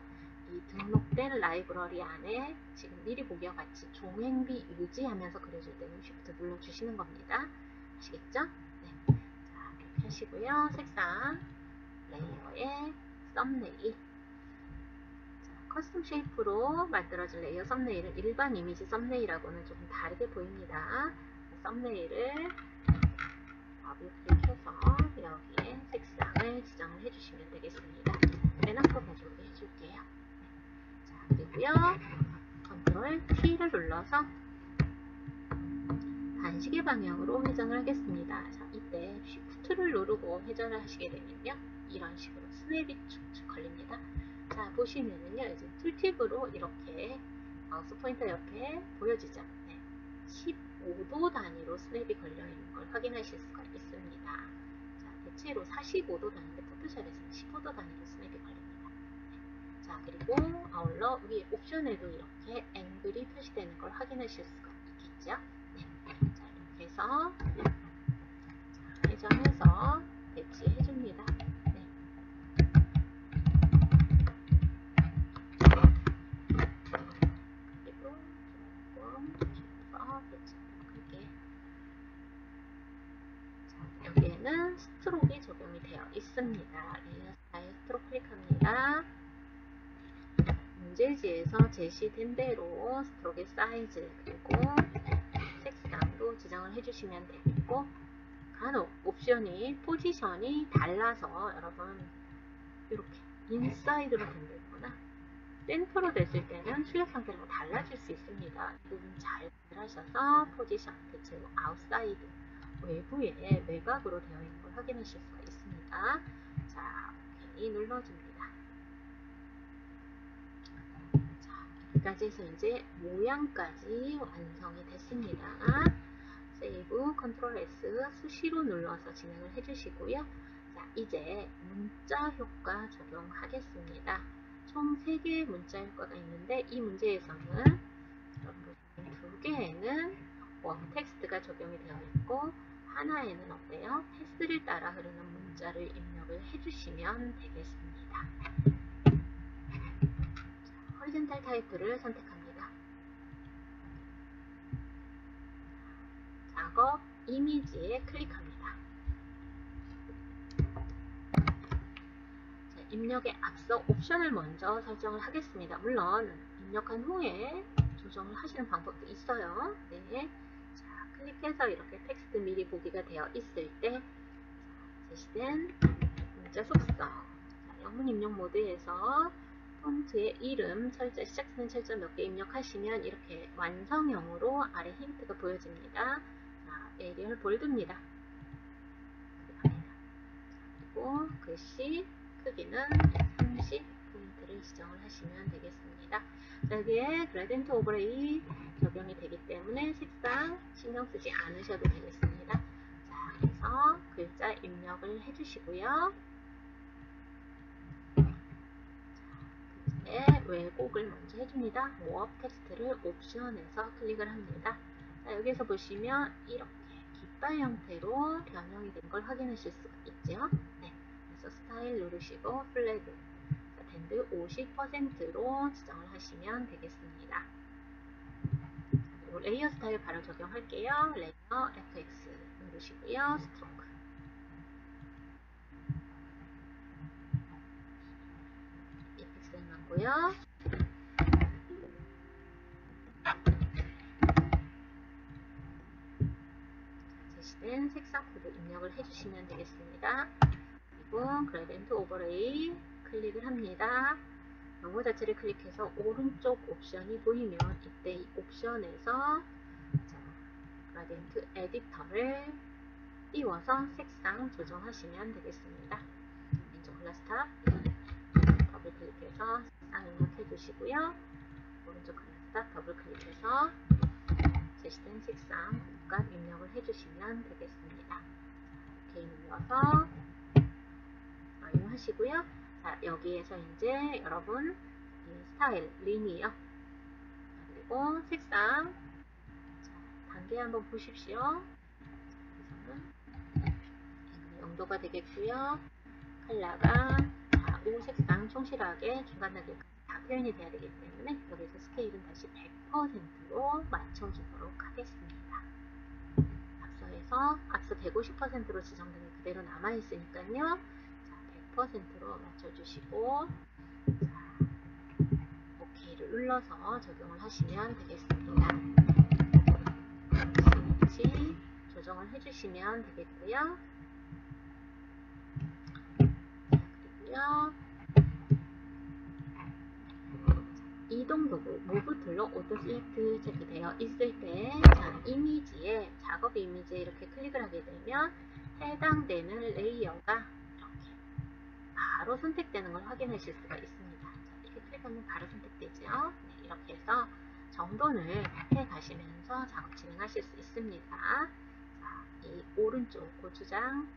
이 등록된 라이브러리 안에 지금 미리 보기와 같이 종횡비 유지하면서 그려줄 때는 Shift 눌러주시는 겁니다. 아시겠죠? 네. 자, 이렇게 하시고요. 색상, Layer에 Thumbnail. 자, Custom Shape로 만들어진 Layer Thumbnail은 일반 이미지 Thumbnail하고는 조금 다르게 보입니다. Thumbnail을 더블 클릭해서 여기에 색상을 지정을 해주시면 되겠습니다. 맨 앞으로 가져오게 해줄게요. 자, 그리고요. Control T를 눌러서 반시계 방향으로 회전을 하겠습니다. 자, 이때 Shift를 누르고 회전을 하시게 되면요. 이런 식으로 스냅이 축축 걸립니다. 자, 보시면은요. 이제 tooltip으로 이렇게 마우스 포인터 옆에 보여지죠. 네. 15도 단위로 스냅이 걸려있는 걸 확인하실 수가 있습니다. 자, 대체로 45도 단위인데 포토샵에서는 15도 단위로 스냅이 걸립니다. 자, 그리고 아울러 위에 옵션에도 이렇게 앵글이 표시되는 걸 확인하실 수가 있겠죠. 네. 자, 이렇게 해서 자, 회전해서 배치해줍니다. 자, 여기에는 Stroke가 적용이 되어 있습니다. Layer Style Stroke 클릭합니다. 문제지에서 제시된 대로 Stroke의 사이즈 그리고 색상도 지정을 해주시면 되겠고 간혹 옵션이 포지션이 달라서 여러분 이렇게 Inside로 된다거나 Center로 됐을 때는 출력 상태가 달라질 수 있습니다. 이 부분 잘 하셔서 포지션 대체로 Outside 외부에 외곽으로 되어 있는 걸 확인하실 수가 있습니다. 자, 오케이 눌러줍니다. 자, 여기까지 해서 이제 모양까지 완성이 됐습니다. 세이브 컨트롤 S 수시로 눌러서 진행을 해주시고요. 자, 이제 문자 효과 적용하겠습니다. 총 3개의 문자 효과가 있는데 이 문제에서는 두 개에는 원 텍스트가 적용이 되어 있고 하나에는 어때요? 패스를 따라 흐르는 문자를 입력을 해주시면 되겠습니다. 자, Horizontal Type를 선택합니다. 작업 이미지에 클릭합니다. 자, 입력에 앞서 옵션을 먼저 설정을 하겠습니다. 물론 입력한 후에 조정을 하시는 방법도 있어요. 네. 자, 클릭해서 이렇게 텍스트 미리 보기가 되어 있을 때 제시된 문자 속성 자, 영문 입력 모드에서 폰트의 이름, 철자, 시작하는 철자 몇 개 입력하시면 이렇게 완성형으로 아래 힌트가 보여집니다. 자, Arial Bold입니다. 그리고 글씨 크기는 30 포인트를 지정을 하시면 되겠습니다. 여기에 Gradient Overlay 적용이 되기 때문에 색상 신경 쓰지 않으셔도 되겠습니다. 자, 그래서 글자 입력을 해주시고요. 네, 왜곡을 먼저 해줍니다. Warp Text를 옵션에서 클릭을 합니다. 자, 여기서 보시면 이렇게 깃발 형태로 변형이 된 걸 확인하실 수가 있죠. 네, 그래서 스타일 누르시고 Flag Bend 50%로 지정을 하시면 되겠습니다. Layer Style 바로 적용할게요. Layer FX 누르시고요. Stroke FX 맞고요. 제시된 색상 코드 입력을 해주시면 되겠습니다. 그리고 Gradient Overlay 클릭을 합니다. 영역 자체를 클릭해서 오른쪽 옵션이 보이면 이때 이 옵션에서 Gradient Editor를 띄워서 색상 조정하시면 되겠습니다. 왼쪽 Color Stop 더블 클릭해서 색상 입력해 주시고요. 오른쪽 Color Stop 더블 클릭해서 제시된 색상 값 입력을 해주시면 되겠습니다. 오케이 눌러서 사용하시고요. 자, 여기에서 이제 여러분 스타일, 리니어 그리고 색상 자, 단계 한번 보십시오. 영도가 되겠고요. 컬러가 좌우 색상 충실하게 중간 단계까지 다 표현이 돼야 되기 때문에 여기서 스케일은 다시 100%로 맞춰주도록 하겠습니다. 앞서에서 앞서 150%로 지정된 게 그대로 남아있으니까요. 100%로 맞춰주시고 자, OK를 눌러서 적용을 하시면 되겠습니다. 스위치 조정을 해주시면 되겠고요. 자, 그리고요. 이동 도구, Move Tool로 Auto Select 체크되어 있을 때, 자, 이미지에, 작업 이미지에 이렇게 클릭을 하게 되면 해당되는 layer가 바로 선택되는 걸 확인하실 수가 있습니다. 자, 이렇게 클릭하면 바로 선택되죠. 네, 이렇게 해서 정돈을 해 가시면서 작업 진행하실 수 있습니다. 자, 이 오른쪽 고추장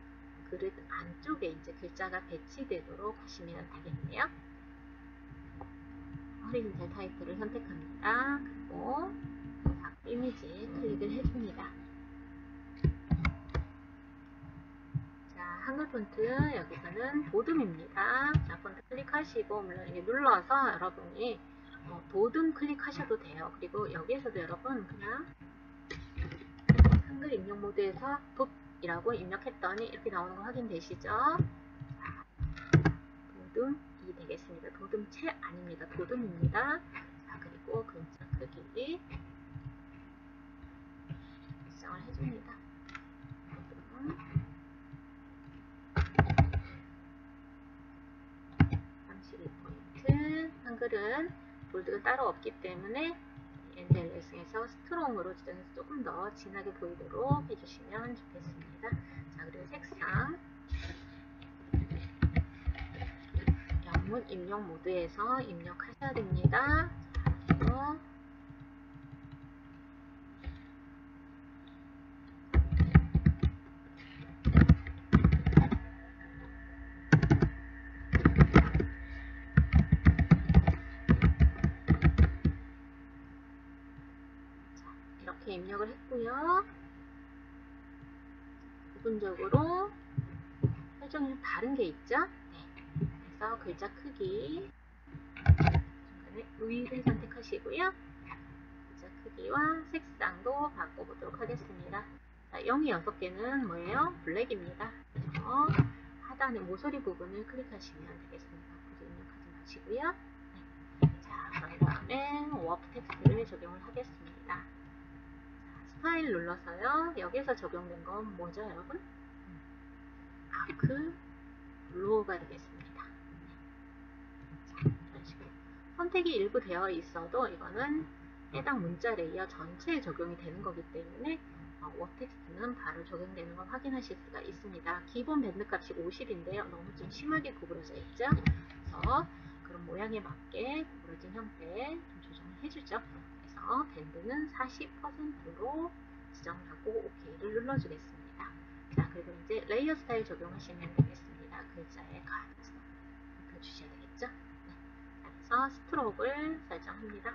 그릇 안쪽에 이제 글자가 배치되도록 하시면 되겠네요. 허리진탈 타이틀을 선택합니다. 그리고 이미지 클릭을 해줍니다. 한글 폰트 여기서는 도듬입니다. 자, 폰트 클릭하시고 물론 이게 눌러서 여러분이 어, 도듬 클릭하셔도 돼요. 그리고 여기에서도 여러분 그냥 한글 입력 모드에서 돛이라고 입력했더니 이렇게 나오는 거 확인되시죠? 자, 도듬이 되겠습니다. 도듬체 아닙니다. 도듬입니다. 자, 그리고 글자 크기 설정을 해줍니다. 도듬. 한글은 볼드가 따로 없기 때문에 엔젤 레슨에서 스트롱으로 지정해서 조금 더 진하게 보이도록 해주시면 좋겠습니다. 자 그리고 색상 영문 입력 모드에서 입력하셔야 됩니다. 자, 다른 게 있죠? 네. 그래서 글자 크기 중간에 위를 선택하시고요. 글자 크기와 색상도 바꿔보도록 하겠습니다. 자, 0이 6개는 뭐예요? black입니다. 그래서 하단의 모서리 부분을 클릭하시면 되겠습니다. 굳이 입력하지 마시고요. 네. 자, 그런 다음에 Warp Text를 적용을 하겠습니다. 스타일 눌러서요. 여기서 적용된 건 뭐죠, 여러분? 아크 블로우가 되겠습니다. 자, 이런 식으로. 선택이 일부 되어 있어도 이거는 해당 문자 layer 전체에 적용이 되는 거기 때문에 어, 워텍스트는 바로 적용되는 걸 확인하실 수가 있습니다. 기본 Bend 값이 50인데요. 너무 좀 심하게 구부러져 있죠? 그래서 그런 모양에 맞게 구부러진 형태 좀 조정을 해주죠. 그래서 Bend는 40%로 지정하고 OK를 눌러주겠습니다. 자, 그리고 이제 Layer Style 적용하시면 되겠습니다. 글자의 가독성 입혀주셔야 되겠죠? 네. 그래서 Stroke를 설정합니다.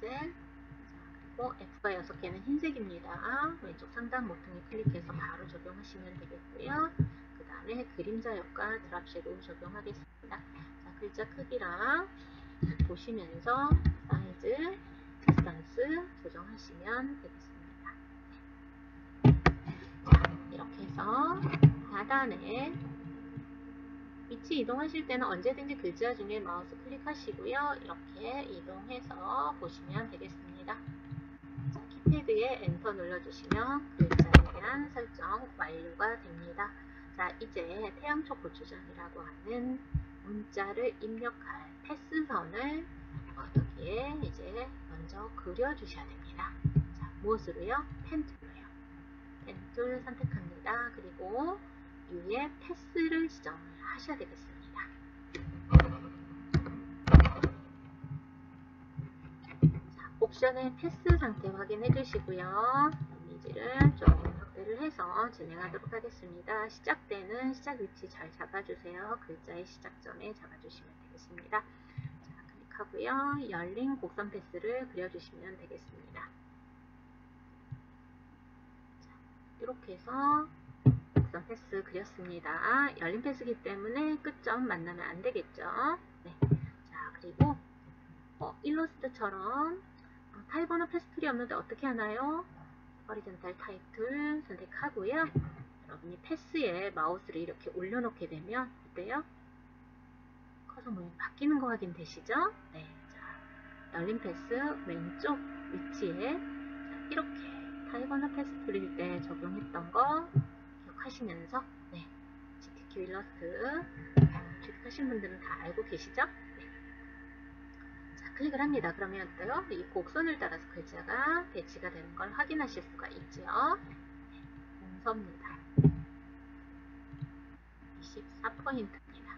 픽셀 그리고 F가 6개는 흰색입니다. 왼쪽 상단 모퉁이 클릭해서 바로 적용하시면 되겠고요. 그 다음에 그림자 효과 Drop Shadow 적용하겠습니다. 자, 글자 크기랑 보시면서 Size, Distance 조정하시면 되겠습니다. 이렇게 해서 하단에 위치 이동하실 때는 언제든지 글자 중에 마우스 클릭하시고요. 이렇게 이동해서 보시면 되겠습니다. 자, 키패드에 엔터 눌러주시면 글자에 대한 설정 완료가 됩니다. 자, 이제 태양초 고추장이라고 하는 문자를 입력할 패스선을 어, 여기에 이제 먼저 그려주셔야 됩니다. 자, 무엇으로요? 펜툴로 요. 펜툴 선택합니다. 그리고 위에 패스를 지정을 하셔야 되겠습니다. 자, 옵션의 패스 상태 확인해 주시고요. 이미지를 좀 확대를 해서 진행하도록 하겠습니다. 시작되는 시작 위치 잘 잡아주세요. 글자의 시작점에 잡아주시면 되겠습니다. 자, 클릭하고요. 열린 곡선 패스를 그려주시면 되겠습니다. 자, 이렇게 해서 곡선 path 그렸습니다. 열린 path기 때문에 끝점 만나면 안 되겠죠. 네. 자, 그리고 어, 일러스트처럼 어, Type on a Path Tool이 없는데 어떻게 하나요? Horizontal Type Tool 선택하고요. 여러분이 패스에 마우스를 이렇게 올려놓게 되면 어때요? 커서 모양 바뀌는 거 확인되시죠? 네. 자, 열린 path 왼쪽 위치에 자, 이렇게 언어 패스툴일 때 적용했던 거 기억하시면서 네, GTQ 일러스트 주식하신 분들은 다 알고 계시죠? 네. 자, 클릭을 합니다. 그러면 어때요? 이 곡선을 따라서 글자가 배치가 되는 걸 확인하실 수가 있죠. 네, 문서입니다. 24포인트입니다.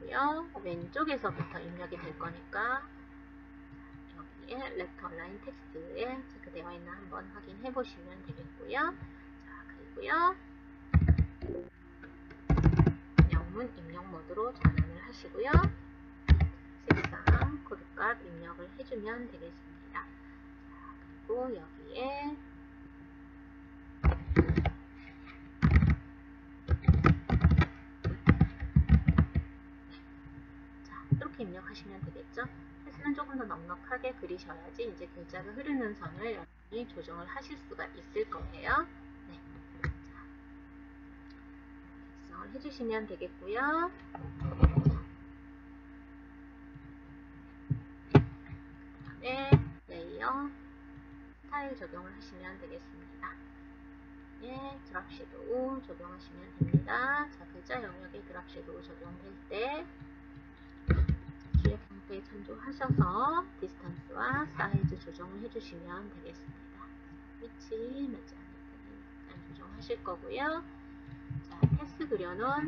그리고요, 왼쪽에서부터 입력이 될 거니까 여기에 Left Align Text에 체크되어 있나 한번 확인해 보시면 되겠고요. 자, 그리고요. 영문 입력 모드로 전환을 하시고요. 색상 코드값 입력을 해주면 되겠습니다. 자, 그리고 여기에 자, 이렇게 입력하시면 되겠죠? path는 조금 더 넉넉하게 그리셔야지 이제 글자가 흐르는 선을 여러분이 조정을 하실 수가 있을 거예요. 네. 자, 지정을 해주시면 되겠고요. 네, Layer Style 적용을 하시면 되겠습니다. 예, Drop Shadow 적용하시면 됩니다. 자, 글자 영역에 Drop Shadow 적용될 때 기획 형태에 참조하셔서 Distance와 Size 조정을 해주시면 되겠습니다. 위치 맞지 않을 때는 약간 조정하실 거고요. 자, path 그려놓은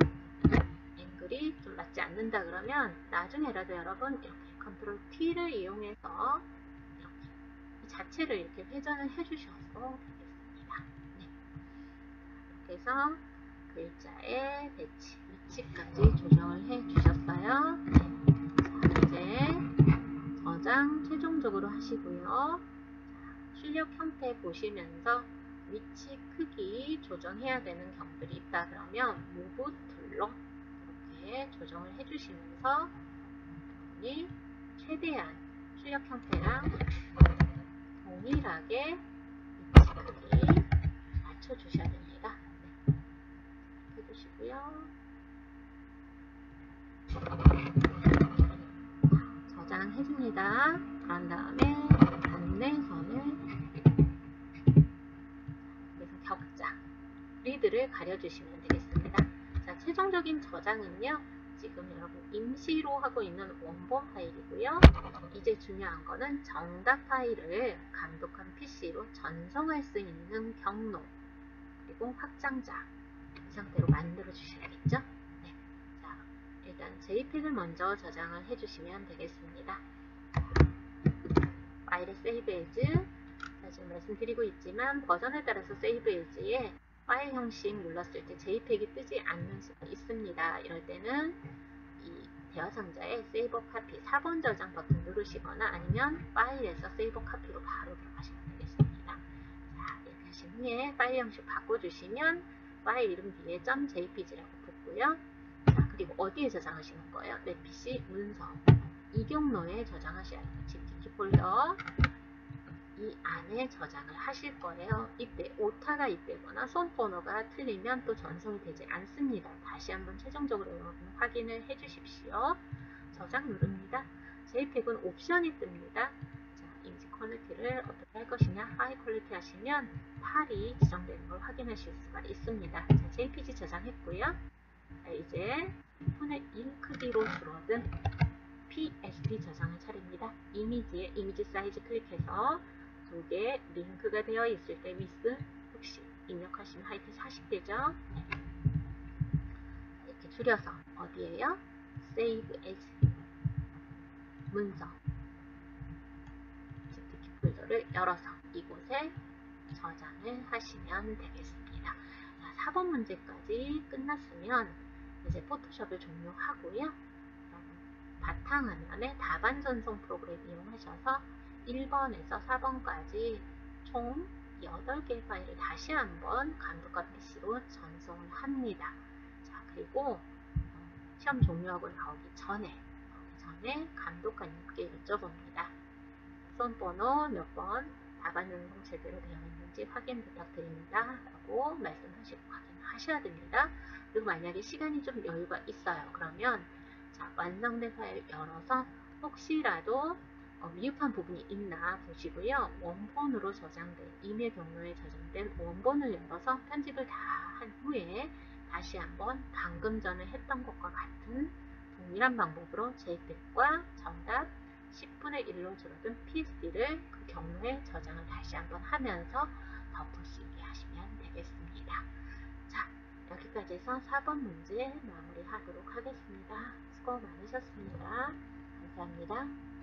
앵글이 좀 맞지 않는다 그러면 나중에라도 여러분 이렇게 Control T를 이용해서 이렇게 이 자체를 이렇게 회전을 해주셔서 되겠습니다. 네. 이렇게 해서 글자의 배치, 위치까지 조정을 해주셨어요. 네. 자, 이제 저장 최종적으로 하시고요. 자, 출력 형태 보시면서 위치 크기 조정해야 되는 경우들이 있다 그러면 Move Tool로 이렇게 조정을 해주시면서 최대한 출력 형태랑 동일하게 위치 크기 맞춰주셔야 됩니다. 네. 해주시고요. 그 다음에 안내선을 그래서 격자 리드를 가려주시면 되겠습니다. 자, 최종적인 저장은요. 지금 여러분 임시로 하고 있는 원본 파일이고요. 이제 중요한 거는 정답 파일을 감독한 PC로 전송할 수 있는 경로 그리고 확장자 이 상태로 만들어 주셔야겠죠. 일단 JPEG을 먼저 저장을 해주시면 되겠습니다. Save As 자, 지금 말씀드리고 있지만 버전에 따라서 Save As에 파일 형식 눌렀을 때 JPEG이 뜨지 않는 수가 있습니다. 이럴 때는 이 대화 상자에 Save a Copy 사본 저장 버튼 누르시거나 아니면 파일에서 Save a Copy로 바로 들어가시면 되겠습니다. 자, 이렇게 하신 후에 파일 형식 바꿔주시면 파일 이름 뒤에 .jpg라고 붙고요. 자, 그리고 어디에 저장하시는 거예요? 내 PC 문서 이 경로에 저장하셔야 돼요. GTK 폴더 이 안에 저장을 하실 거예요. 이때 오타가 있다거나 손번호가 틀리면 또 전송이 되지 않습니다. 다시 한번 최종적으로 여러분 확인을 해 주십시오. 저장 누릅니다. JPEG은 옵션이 뜹니다. 자, 이미지 퀄리티를 어떻게 할 것이냐 하이 퀄리티 하시면 팔이 지정되는 걸 확인하실 수가 있습니다. 자, JPG 저장했고요. 자, 이제 10분의 1 크기로 줄어든 PSD 저장을 차립니다. 이미지에 이미지 사이즈 클릭해서 두개 링크가 되어 있을 때 미스 혹시 입력하시면 하이트 40개죠. 이렇게 줄여서 어디에요? Save as 문서 GTK 폴더를 열어서 이곳에 저장을 하시면 되겠습니다. 자, 4번 문제까지 끝났으면 이제 포토샵을 종료하고요. 바탕화면에 답안 전송 프로그램 이용하셔서 1번에서 4번까지 총 8개의 파일을 다시 한번 감독과 PC로 전송을 합니다. 자, 그리고 어, 시험 종료하고 나오기 전에 나오기 전에 감독관님께 여쭤봅니다. 손번호 몇 번, 답안 전송 제대로 되어 있는지 확인 부탁드립니다. 라고 말씀하시고 확인하셔야 됩니다. 그리고 만약에 시간이 좀 여유가 있어요. 그러면 자, 완성된 파일 열어서 혹시라도 어, 미흡한 부분이 있나 보시고요. 원본으로 저장된 이메일 경로에 저장된 원본을 열어서 편집을 다 한 후에 다시 한번 방금 전에 했던 것과 같은 동일한 방법으로 JPEG과 정답 10분의 1로 줄어든 PSD를 그 경로에 저장을 다시 한번 하면서 덮으시게 여기까지 해서 4번 문제 마무리하도록 하겠습니다. 수고 많으셨습니다. 감사합니다.